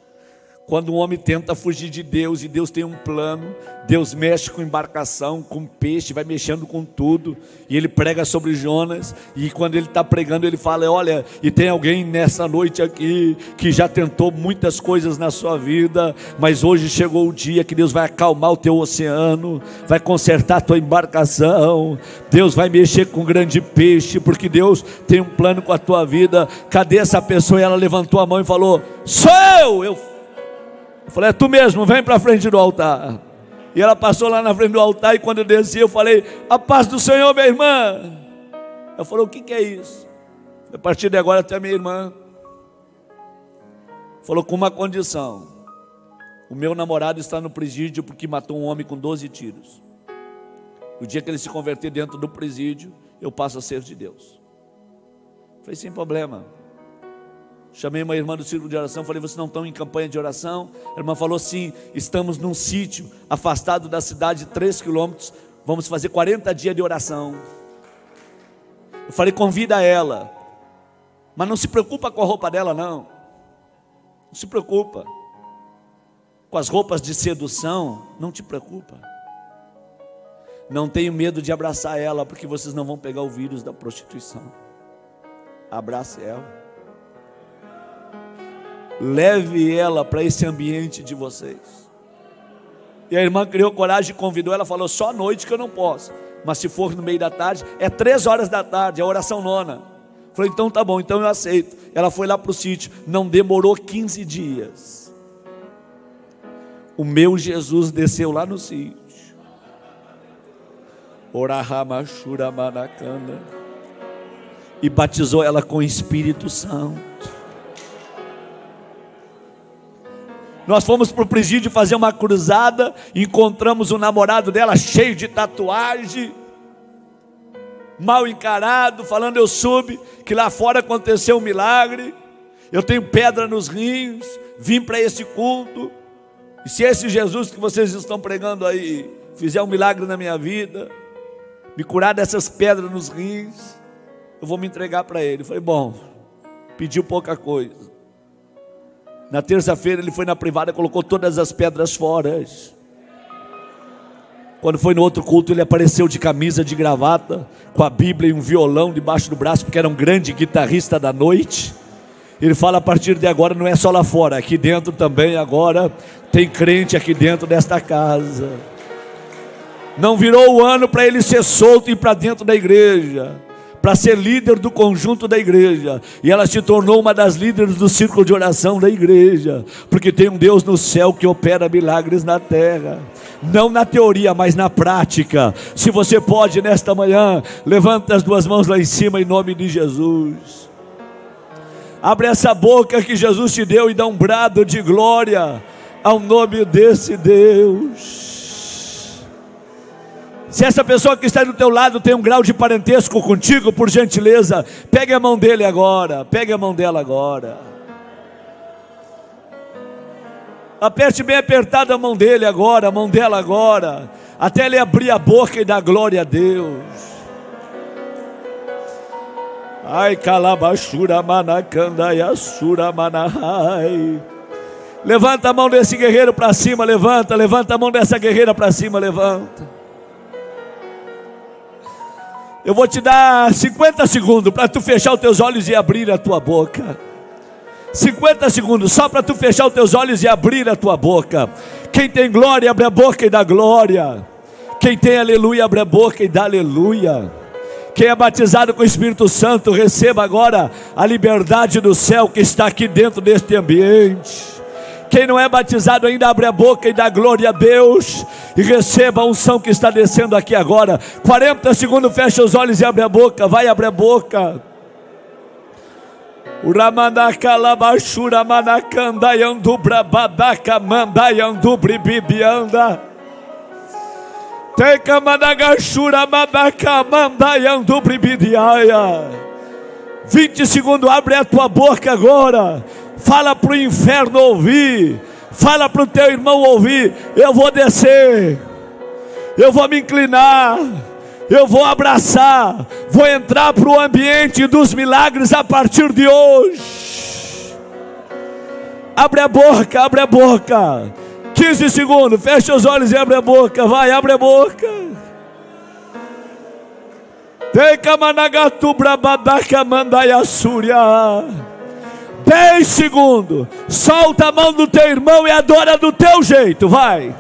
quando um homem tenta fugir de Deus e Deus tem um plano, Deus mexe com embarcação, com peixe, vai mexendo com tudo. E ele prega sobre Jonas. E quando ele está pregando, ele fala: Olha, e tem alguém nessa noite aqui que já tentou muitas coisas na sua vida, mas hoje chegou o dia que Deus vai acalmar o teu oceano, vai consertar a tua embarcação. Deus vai mexer com grande peixe, porque Deus tem um plano com a tua vida. Cadê essa pessoa? E ela levantou a mão e falou: Sou eu! Eu eu falei, é tu mesmo, vem para frente do altar. E ela passou lá na frente do altar e quando eu desci, eu falei, a paz do Senhor, minha irmã. Ela falou, o que, que é isso? A partir de agora até minha irmã. Falou com uma condição. O meu namorado está no presídio porque matou um homem com 12 tiros. O dia que ele se converter dentro do presídio, eu passo a ser de Deus. Falei, sem problema. Chamei uma irmã do círculo de oração, falei: vocês não estão em campanha de oração? A irmã falou: sim, estamos num sítio afastado da cidade, 3 quilômetros. Vamos fazer 40 dias de oração. Eu falei: convida ela, mas não se preocupa com a roupa dela, não. Não se preocupa com as roupas de sedução, não te preocupa. Não tenho medo de abraçar ela, porque vocês não vão pegar o vírus da prostituição. Abrace ela leve ela para esse ambiente de vocês. E a irmã criou coragem e convidou, ela falou: só à noite que eu não posso, mas se for no meio da tarde, é três horas da tarde, é a oração nona. Falei, então tá bom, então eu aceito. Ela foi lá para o sítio, não demorou 15 dias. O meu Jesus desceu lá no sítio. E batizou ela com o Espírito Santo. Nós fomos para o presídio fazer uma cruzada, encontramos o namorado dela cheio de tatuagem, mal encarado, falando eu soube que lá fora aconteceu um milagre, eu tenho pedra nos rins, vim para esse culto, e se esse Jesus que vocês estão pregando aí fizer um milagre na minha vida, me curar dessas pedras nos rins, eu vou me entregar para ele. Eu falei, bom, pediu pouca coisa. Na terça-feira ele foi na privada, colocou todas as pedras fora. Quando foi no outro culto, ele apareceu de camisa, de gravata, com a Bíblia e um violão debaixo do braço, porque era um grande guitarrista da noite. Ele fala a partir de agora não é só lá fora, aqui dentro também agora tem crente aqui dentro desta casa. Não virou o ano para ele ser solto e ir para dentro da igreja para ser líder do conjunto da igreja. E ela se tornou uma das líderes do círculo de oração da igreja, porque tem um Deus no céu que opera milagres na terra. Não na teoria, mas na prática. Se você pode nesta manhã, levanta as duas mãos lá em cima em nome de Jesus. Abre essa boca que Jesus te deu e dá um brado de glória ao nome desse Deus. Se essa pessoa que está do teu lado tem um grau de parentesco contigo, por gentileza, pegue a mão dele agora, pegue a mão dela agora. Aperte bem apertada a mão dele agora, a mão dela agora, até ele abrir a boca e dar glória a Deus. Ai, calabashura manacanda yasura manahai. Levanta a mão desse guerreiro para cima, levanta, levanta a mão dessa guerreira para cima, levanta. Eu vou te dar 50 segundos para tu fechar os teus olhos e abrir a tua boca. 50 segundos só para tu fechar os teus olhos e abrir a tua boca. Quem tem glória, abre a boca e dá glória. Quem tem aleluia, abre a boca e dá aleluia. Quem é batizado com o Espírito Santo, receba agora a liberdade do céu que está aqui dentro deste ambiente. Quem não é batizado ainda abre a boca e dá glória a Deus e receba a unção que está descendo aqui agora. 40 segundos, fecha os olhos e abre a boca. Vai, abre a boca. Mandayandubri bibianda. Teca managashura madaka mandayandubri bidiaya. 20 segundos, abre a tua boca agora fala para o inferno ouvir, fala para o teu irmão ouvir: eu vou descer, eu vou me inclinar, Eu vou abraçar, vou entrar para o ambiente dos milagres a partir de hoje. Abre a boca, abre a boca. 15 segundos, fecha os olhos e abre a boca. Vai, abre a boca. Teca managatu brabadaka mandaia súria. 10 segundos. Solta a mão do teu irmão e adora do teu jeito. Vai.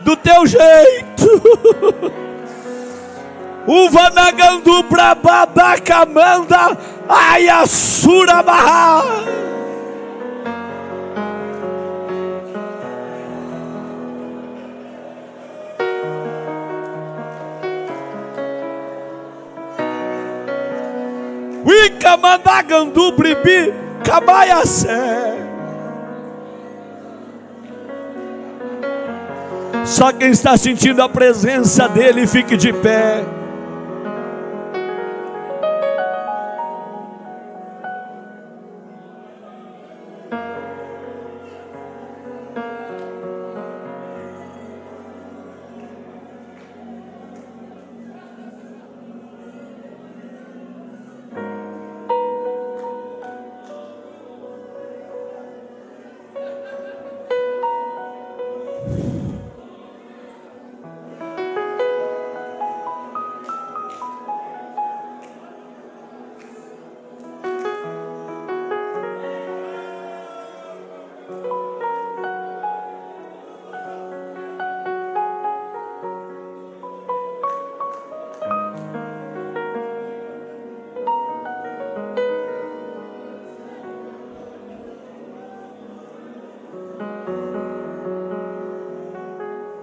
Do teu jeito. Uva brabadaca manda ayassura barra. Wika mandagandu bribi cabaiacé. Só quem está sentindo a presença dele, fique de pé.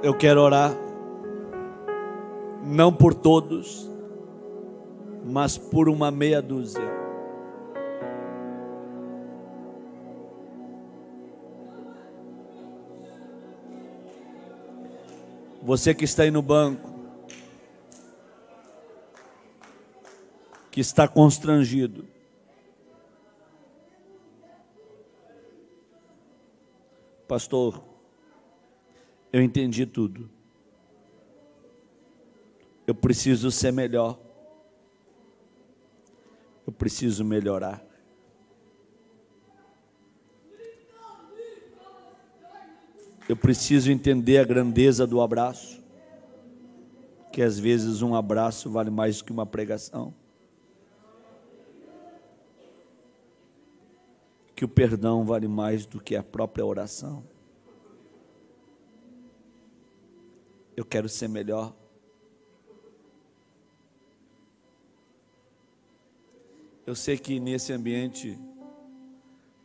Eu quero orar, não por todos, mas por uma meia dúzia. Você que está aí no banco, que está constrangido, pastor, eu entendi tudo. Eu preciso ser melhor. Eu preciso melhorar. Eu preciso entender a grandeza do abraço. Que às vezes um abraço vale mais que uma pregação. Que o perdão vale mais do que a própria oração. Eu quero ser melhor. Eu sei que nesse ambiente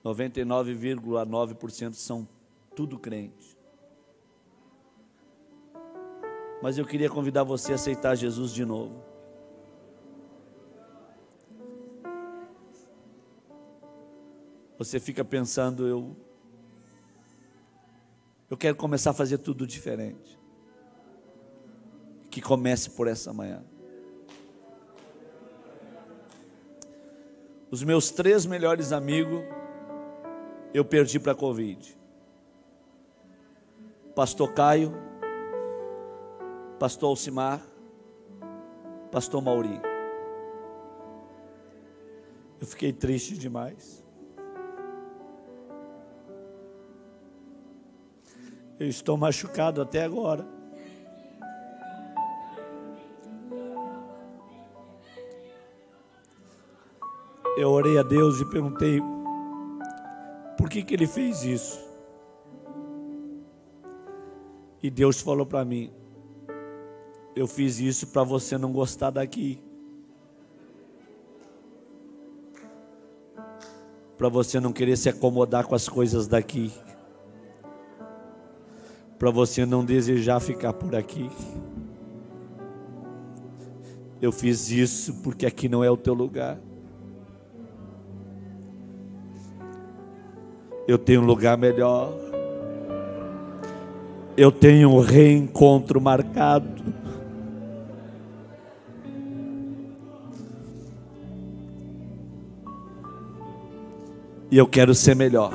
99,9% são tudo crente. Mas eu queria convidar você a aceitar Jesus de novo. Você fica pensando, eu eu quero começar a fazer tudo diferente. Que comece por essa manhã. Os meus três melhores amigos eu perdi para a Covid. Pastor Caio, Pastor Alcimar, Pastor Mauri. Eu fiquei triste demais. Eu estou machucado até agora. Eu orei a Deus e perguntei por que, que ele fez isso. E Deus falou para mim: Eu fiz isso para você não gostar daqui. Para você não querer se acomodar com as coisas daqui. Para você não desejar ficar por aqui. Eu fiz isso porque aqui não é o teu lugar. Eu tenho um lugar melhor. Eu tenho um reencontro marcado. E eu quero ser melhor.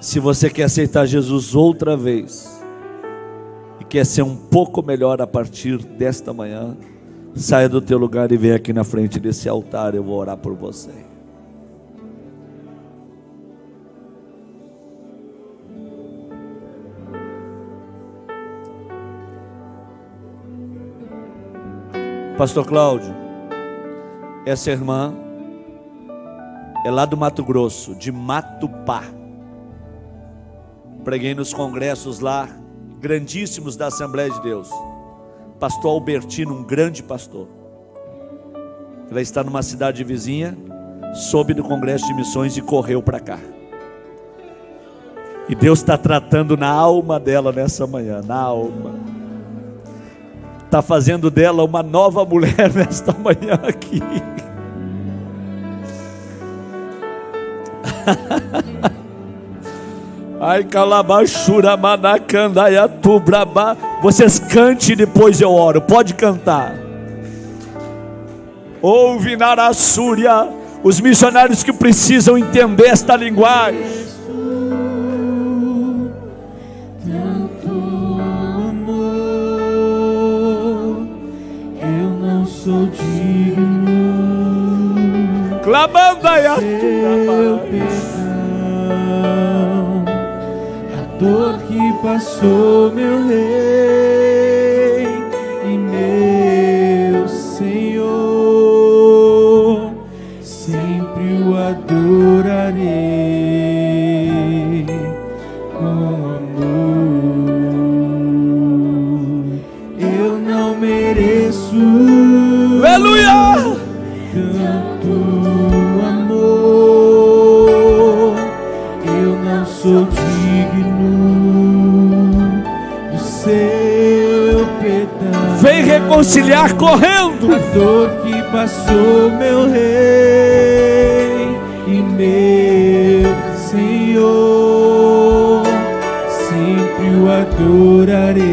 Se você quer aceitar Jesus outra vez e quer ser um pouco melhor a partir desta manhã, saia do teu lugar e venha aqui na frente desse altar, eu vou orar por você. Pastor Cláudio, essa irmã é lá do Mato Grosso, de Matupá. Preguei nos congressos lá, grandíssimos da Assembleia de Deus. Pastor Albertino, um grande pastor. Ela está numa cidade vizinha, soube do congresso de missões e correu para cá. E Deus está tratando na alma dela nessa manhã, na alma está fazendo dela uma nova mulher nesta manhã aqui. Ai, calabachura, manacandaia, tubrabá. Vocês cante e depois eu oro. Pode cantar. Ouve Narassúria, os missionários que precisam entender esta linguagem. Tanto amor, eu não sou digno. Perdão, a dor que passou meu rei Reconciliar correndo. A dor que passou meu rei e meu Senhor, sempre o adorarei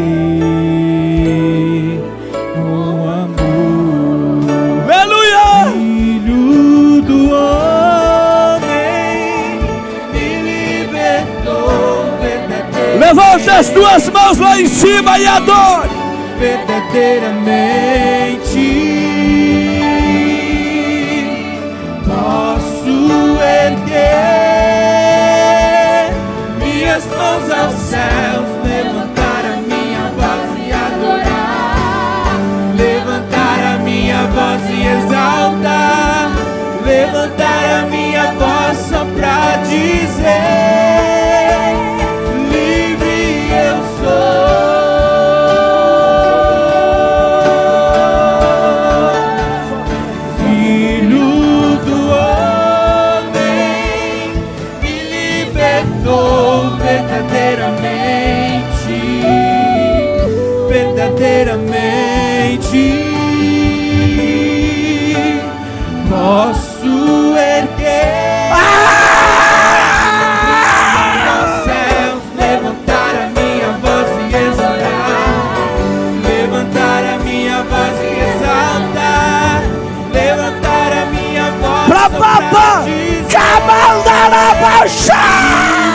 com amor. Aleluia. Filho do homem, me libertou. Levanta as duas mãos lá em cima e adore. Verdadeiramente Pra só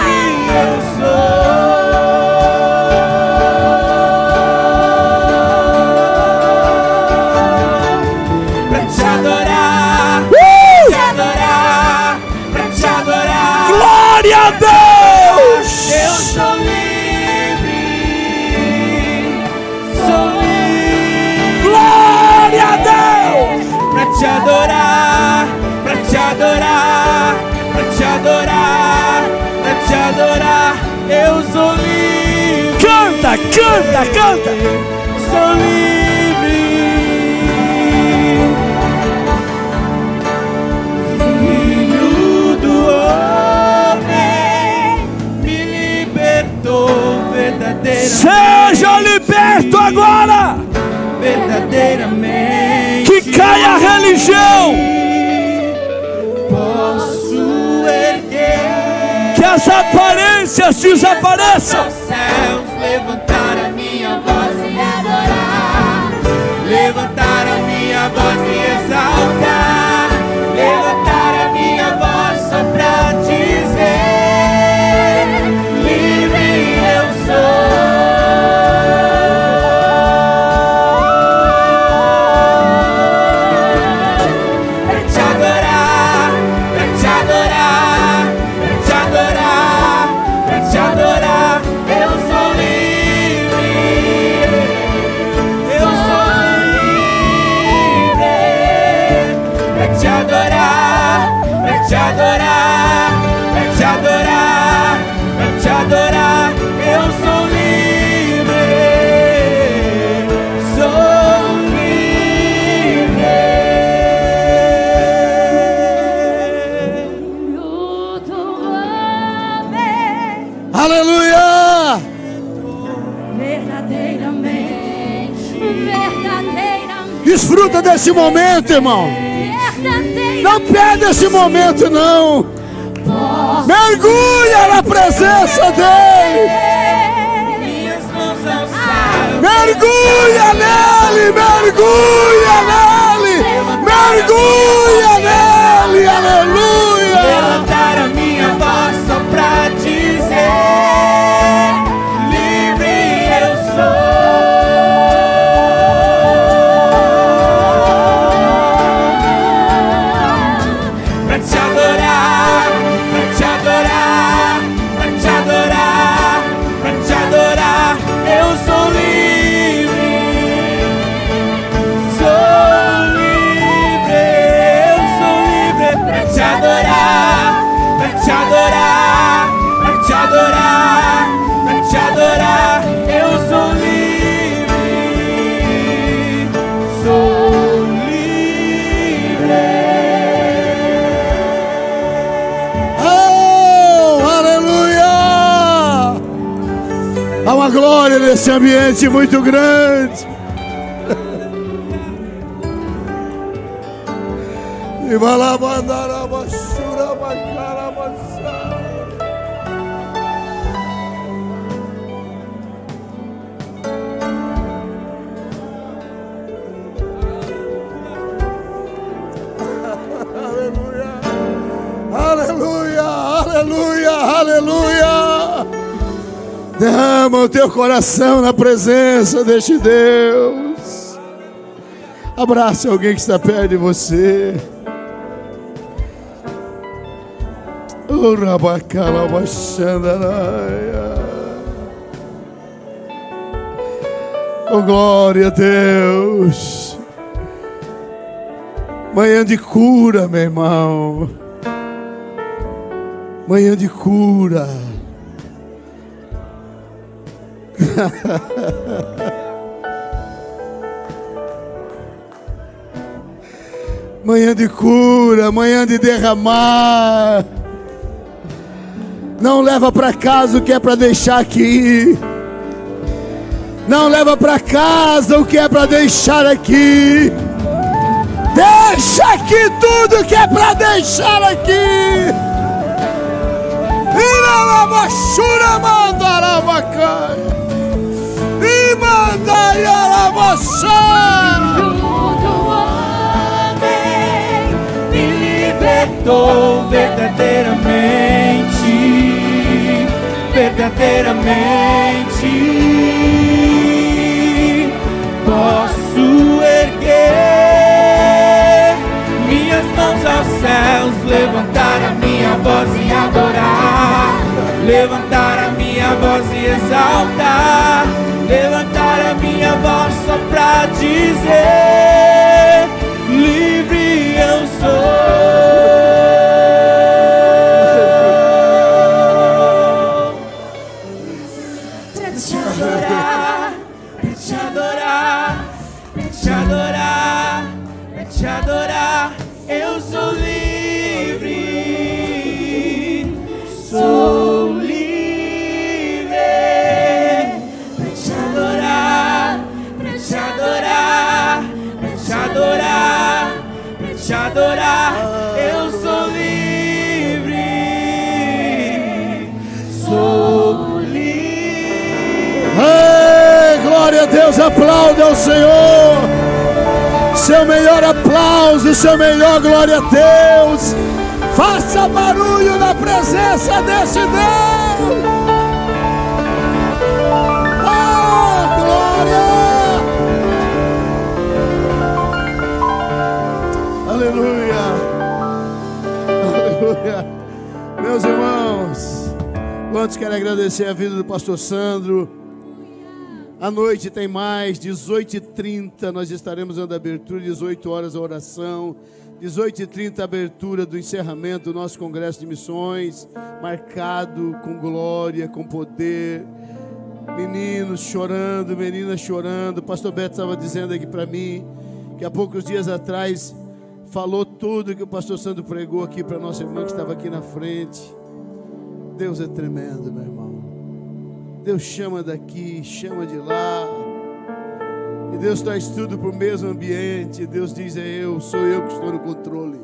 Canta, canta, sou livre. Filho do homem, me libertou verdadeiramente. Seja liberto agora. verdadeiramente. Que caia a religião. As aparências desapareçam. Desfruta desse momento, irmão. Não perde esse momento, não. Mergulha na presença dele. Mergulha nele, mergulha nele, mergulha nele, aleluia. Nesse ambiente muito grande. E Aleluia, aleluia, aleluia. Derrama o teu coração na presença deste Deus. Abrace alguém que está perto de você. Rabacalabachandaraia. Oh, glória a Deus. Manhã de cura, meu irmão. Manhã de cura. manhã de cura, manhã de derramar. Não leva para casa o que é para deixar aqui. Não leva para casa o que é para deixar aqui. Deixa aqui tudo que é para deixar aqui. Ilalabashura mandarabacai. E mandaialabashara. Todo homem me libertou verdadeiramente, verdadeiramente. Posso erguer minhas mãos aos céus, levantar a minha voz e adorar, levantar a minha voz e exaltar, levantar a minha voz só pra dizer: livre eu sou. Adorar, eu sou livre, sou livre. Ei, glória a Deus, aplauda ao Senhor. Seu melhor aplauso, seu melhor glória a Deus. Faça barulho na presença desse Deus. Quantos querem agradecer a vida do pastor Sandro? À noite tem mais, 18h30 nós estaremos dando abertura, 18 horas a oração, 18h30 a abertura do encerramento do nosso congresso de missões, marcado com glória, com poder. Meninos chorando, meninas chorando. O pastor Beto estava dizendo aqui para mim que há poucos dias atrás falou tudo que o pastor Sandro pregou aqui para nossa irmã que estava aqui na frente. Deus é tremendo, meu irmão. Deus chama daqui, chama de lá. E Deus traz tudo para o mesmo ambiente. Deus diz: É eu, sou eu que estou no controle.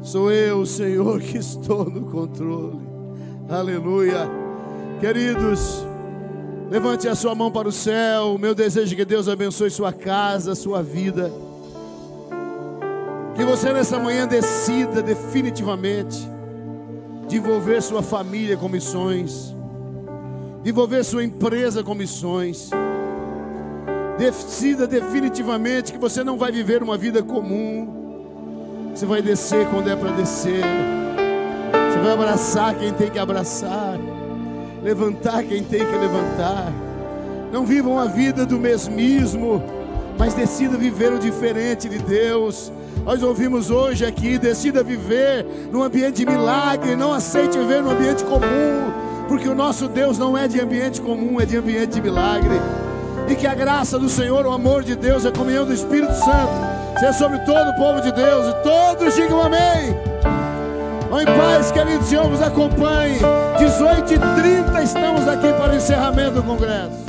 Sou eu, Senhor, que estou no controle. Aleluia. Queridos, levante a sua mão para o céu. Meu desejo é que Deus abençoe sua casa, sua vida. Que você nessa manhã decida definitivamente de envolver sua família com missões, de envolver sua empresa com missões. Decida definitivamente que você não vai viver uma vida comum. Você vai descer quando é para descer. Você vai abraçar quem tem que abraçar. Levantar quem tem que levantar. Não viva uma vida do mesmismo, mas decida viver o diferente de Deus. Nós ouvimos hoje aqui, decida viver num ambiente de milagre, não aceite viver num ambiente comum, porque o nosso Deus não é de ambiente comum, é de ambiente de milagre e que a graça do Senhor, o amor de Deus, a comunhão do Espírito Santo seja sobre todo o povo de Deus e todos digam amém. Vão em paz, querido Senhor, vos acompanhe. 18h30 estamos aqui para o encerramento do congresso.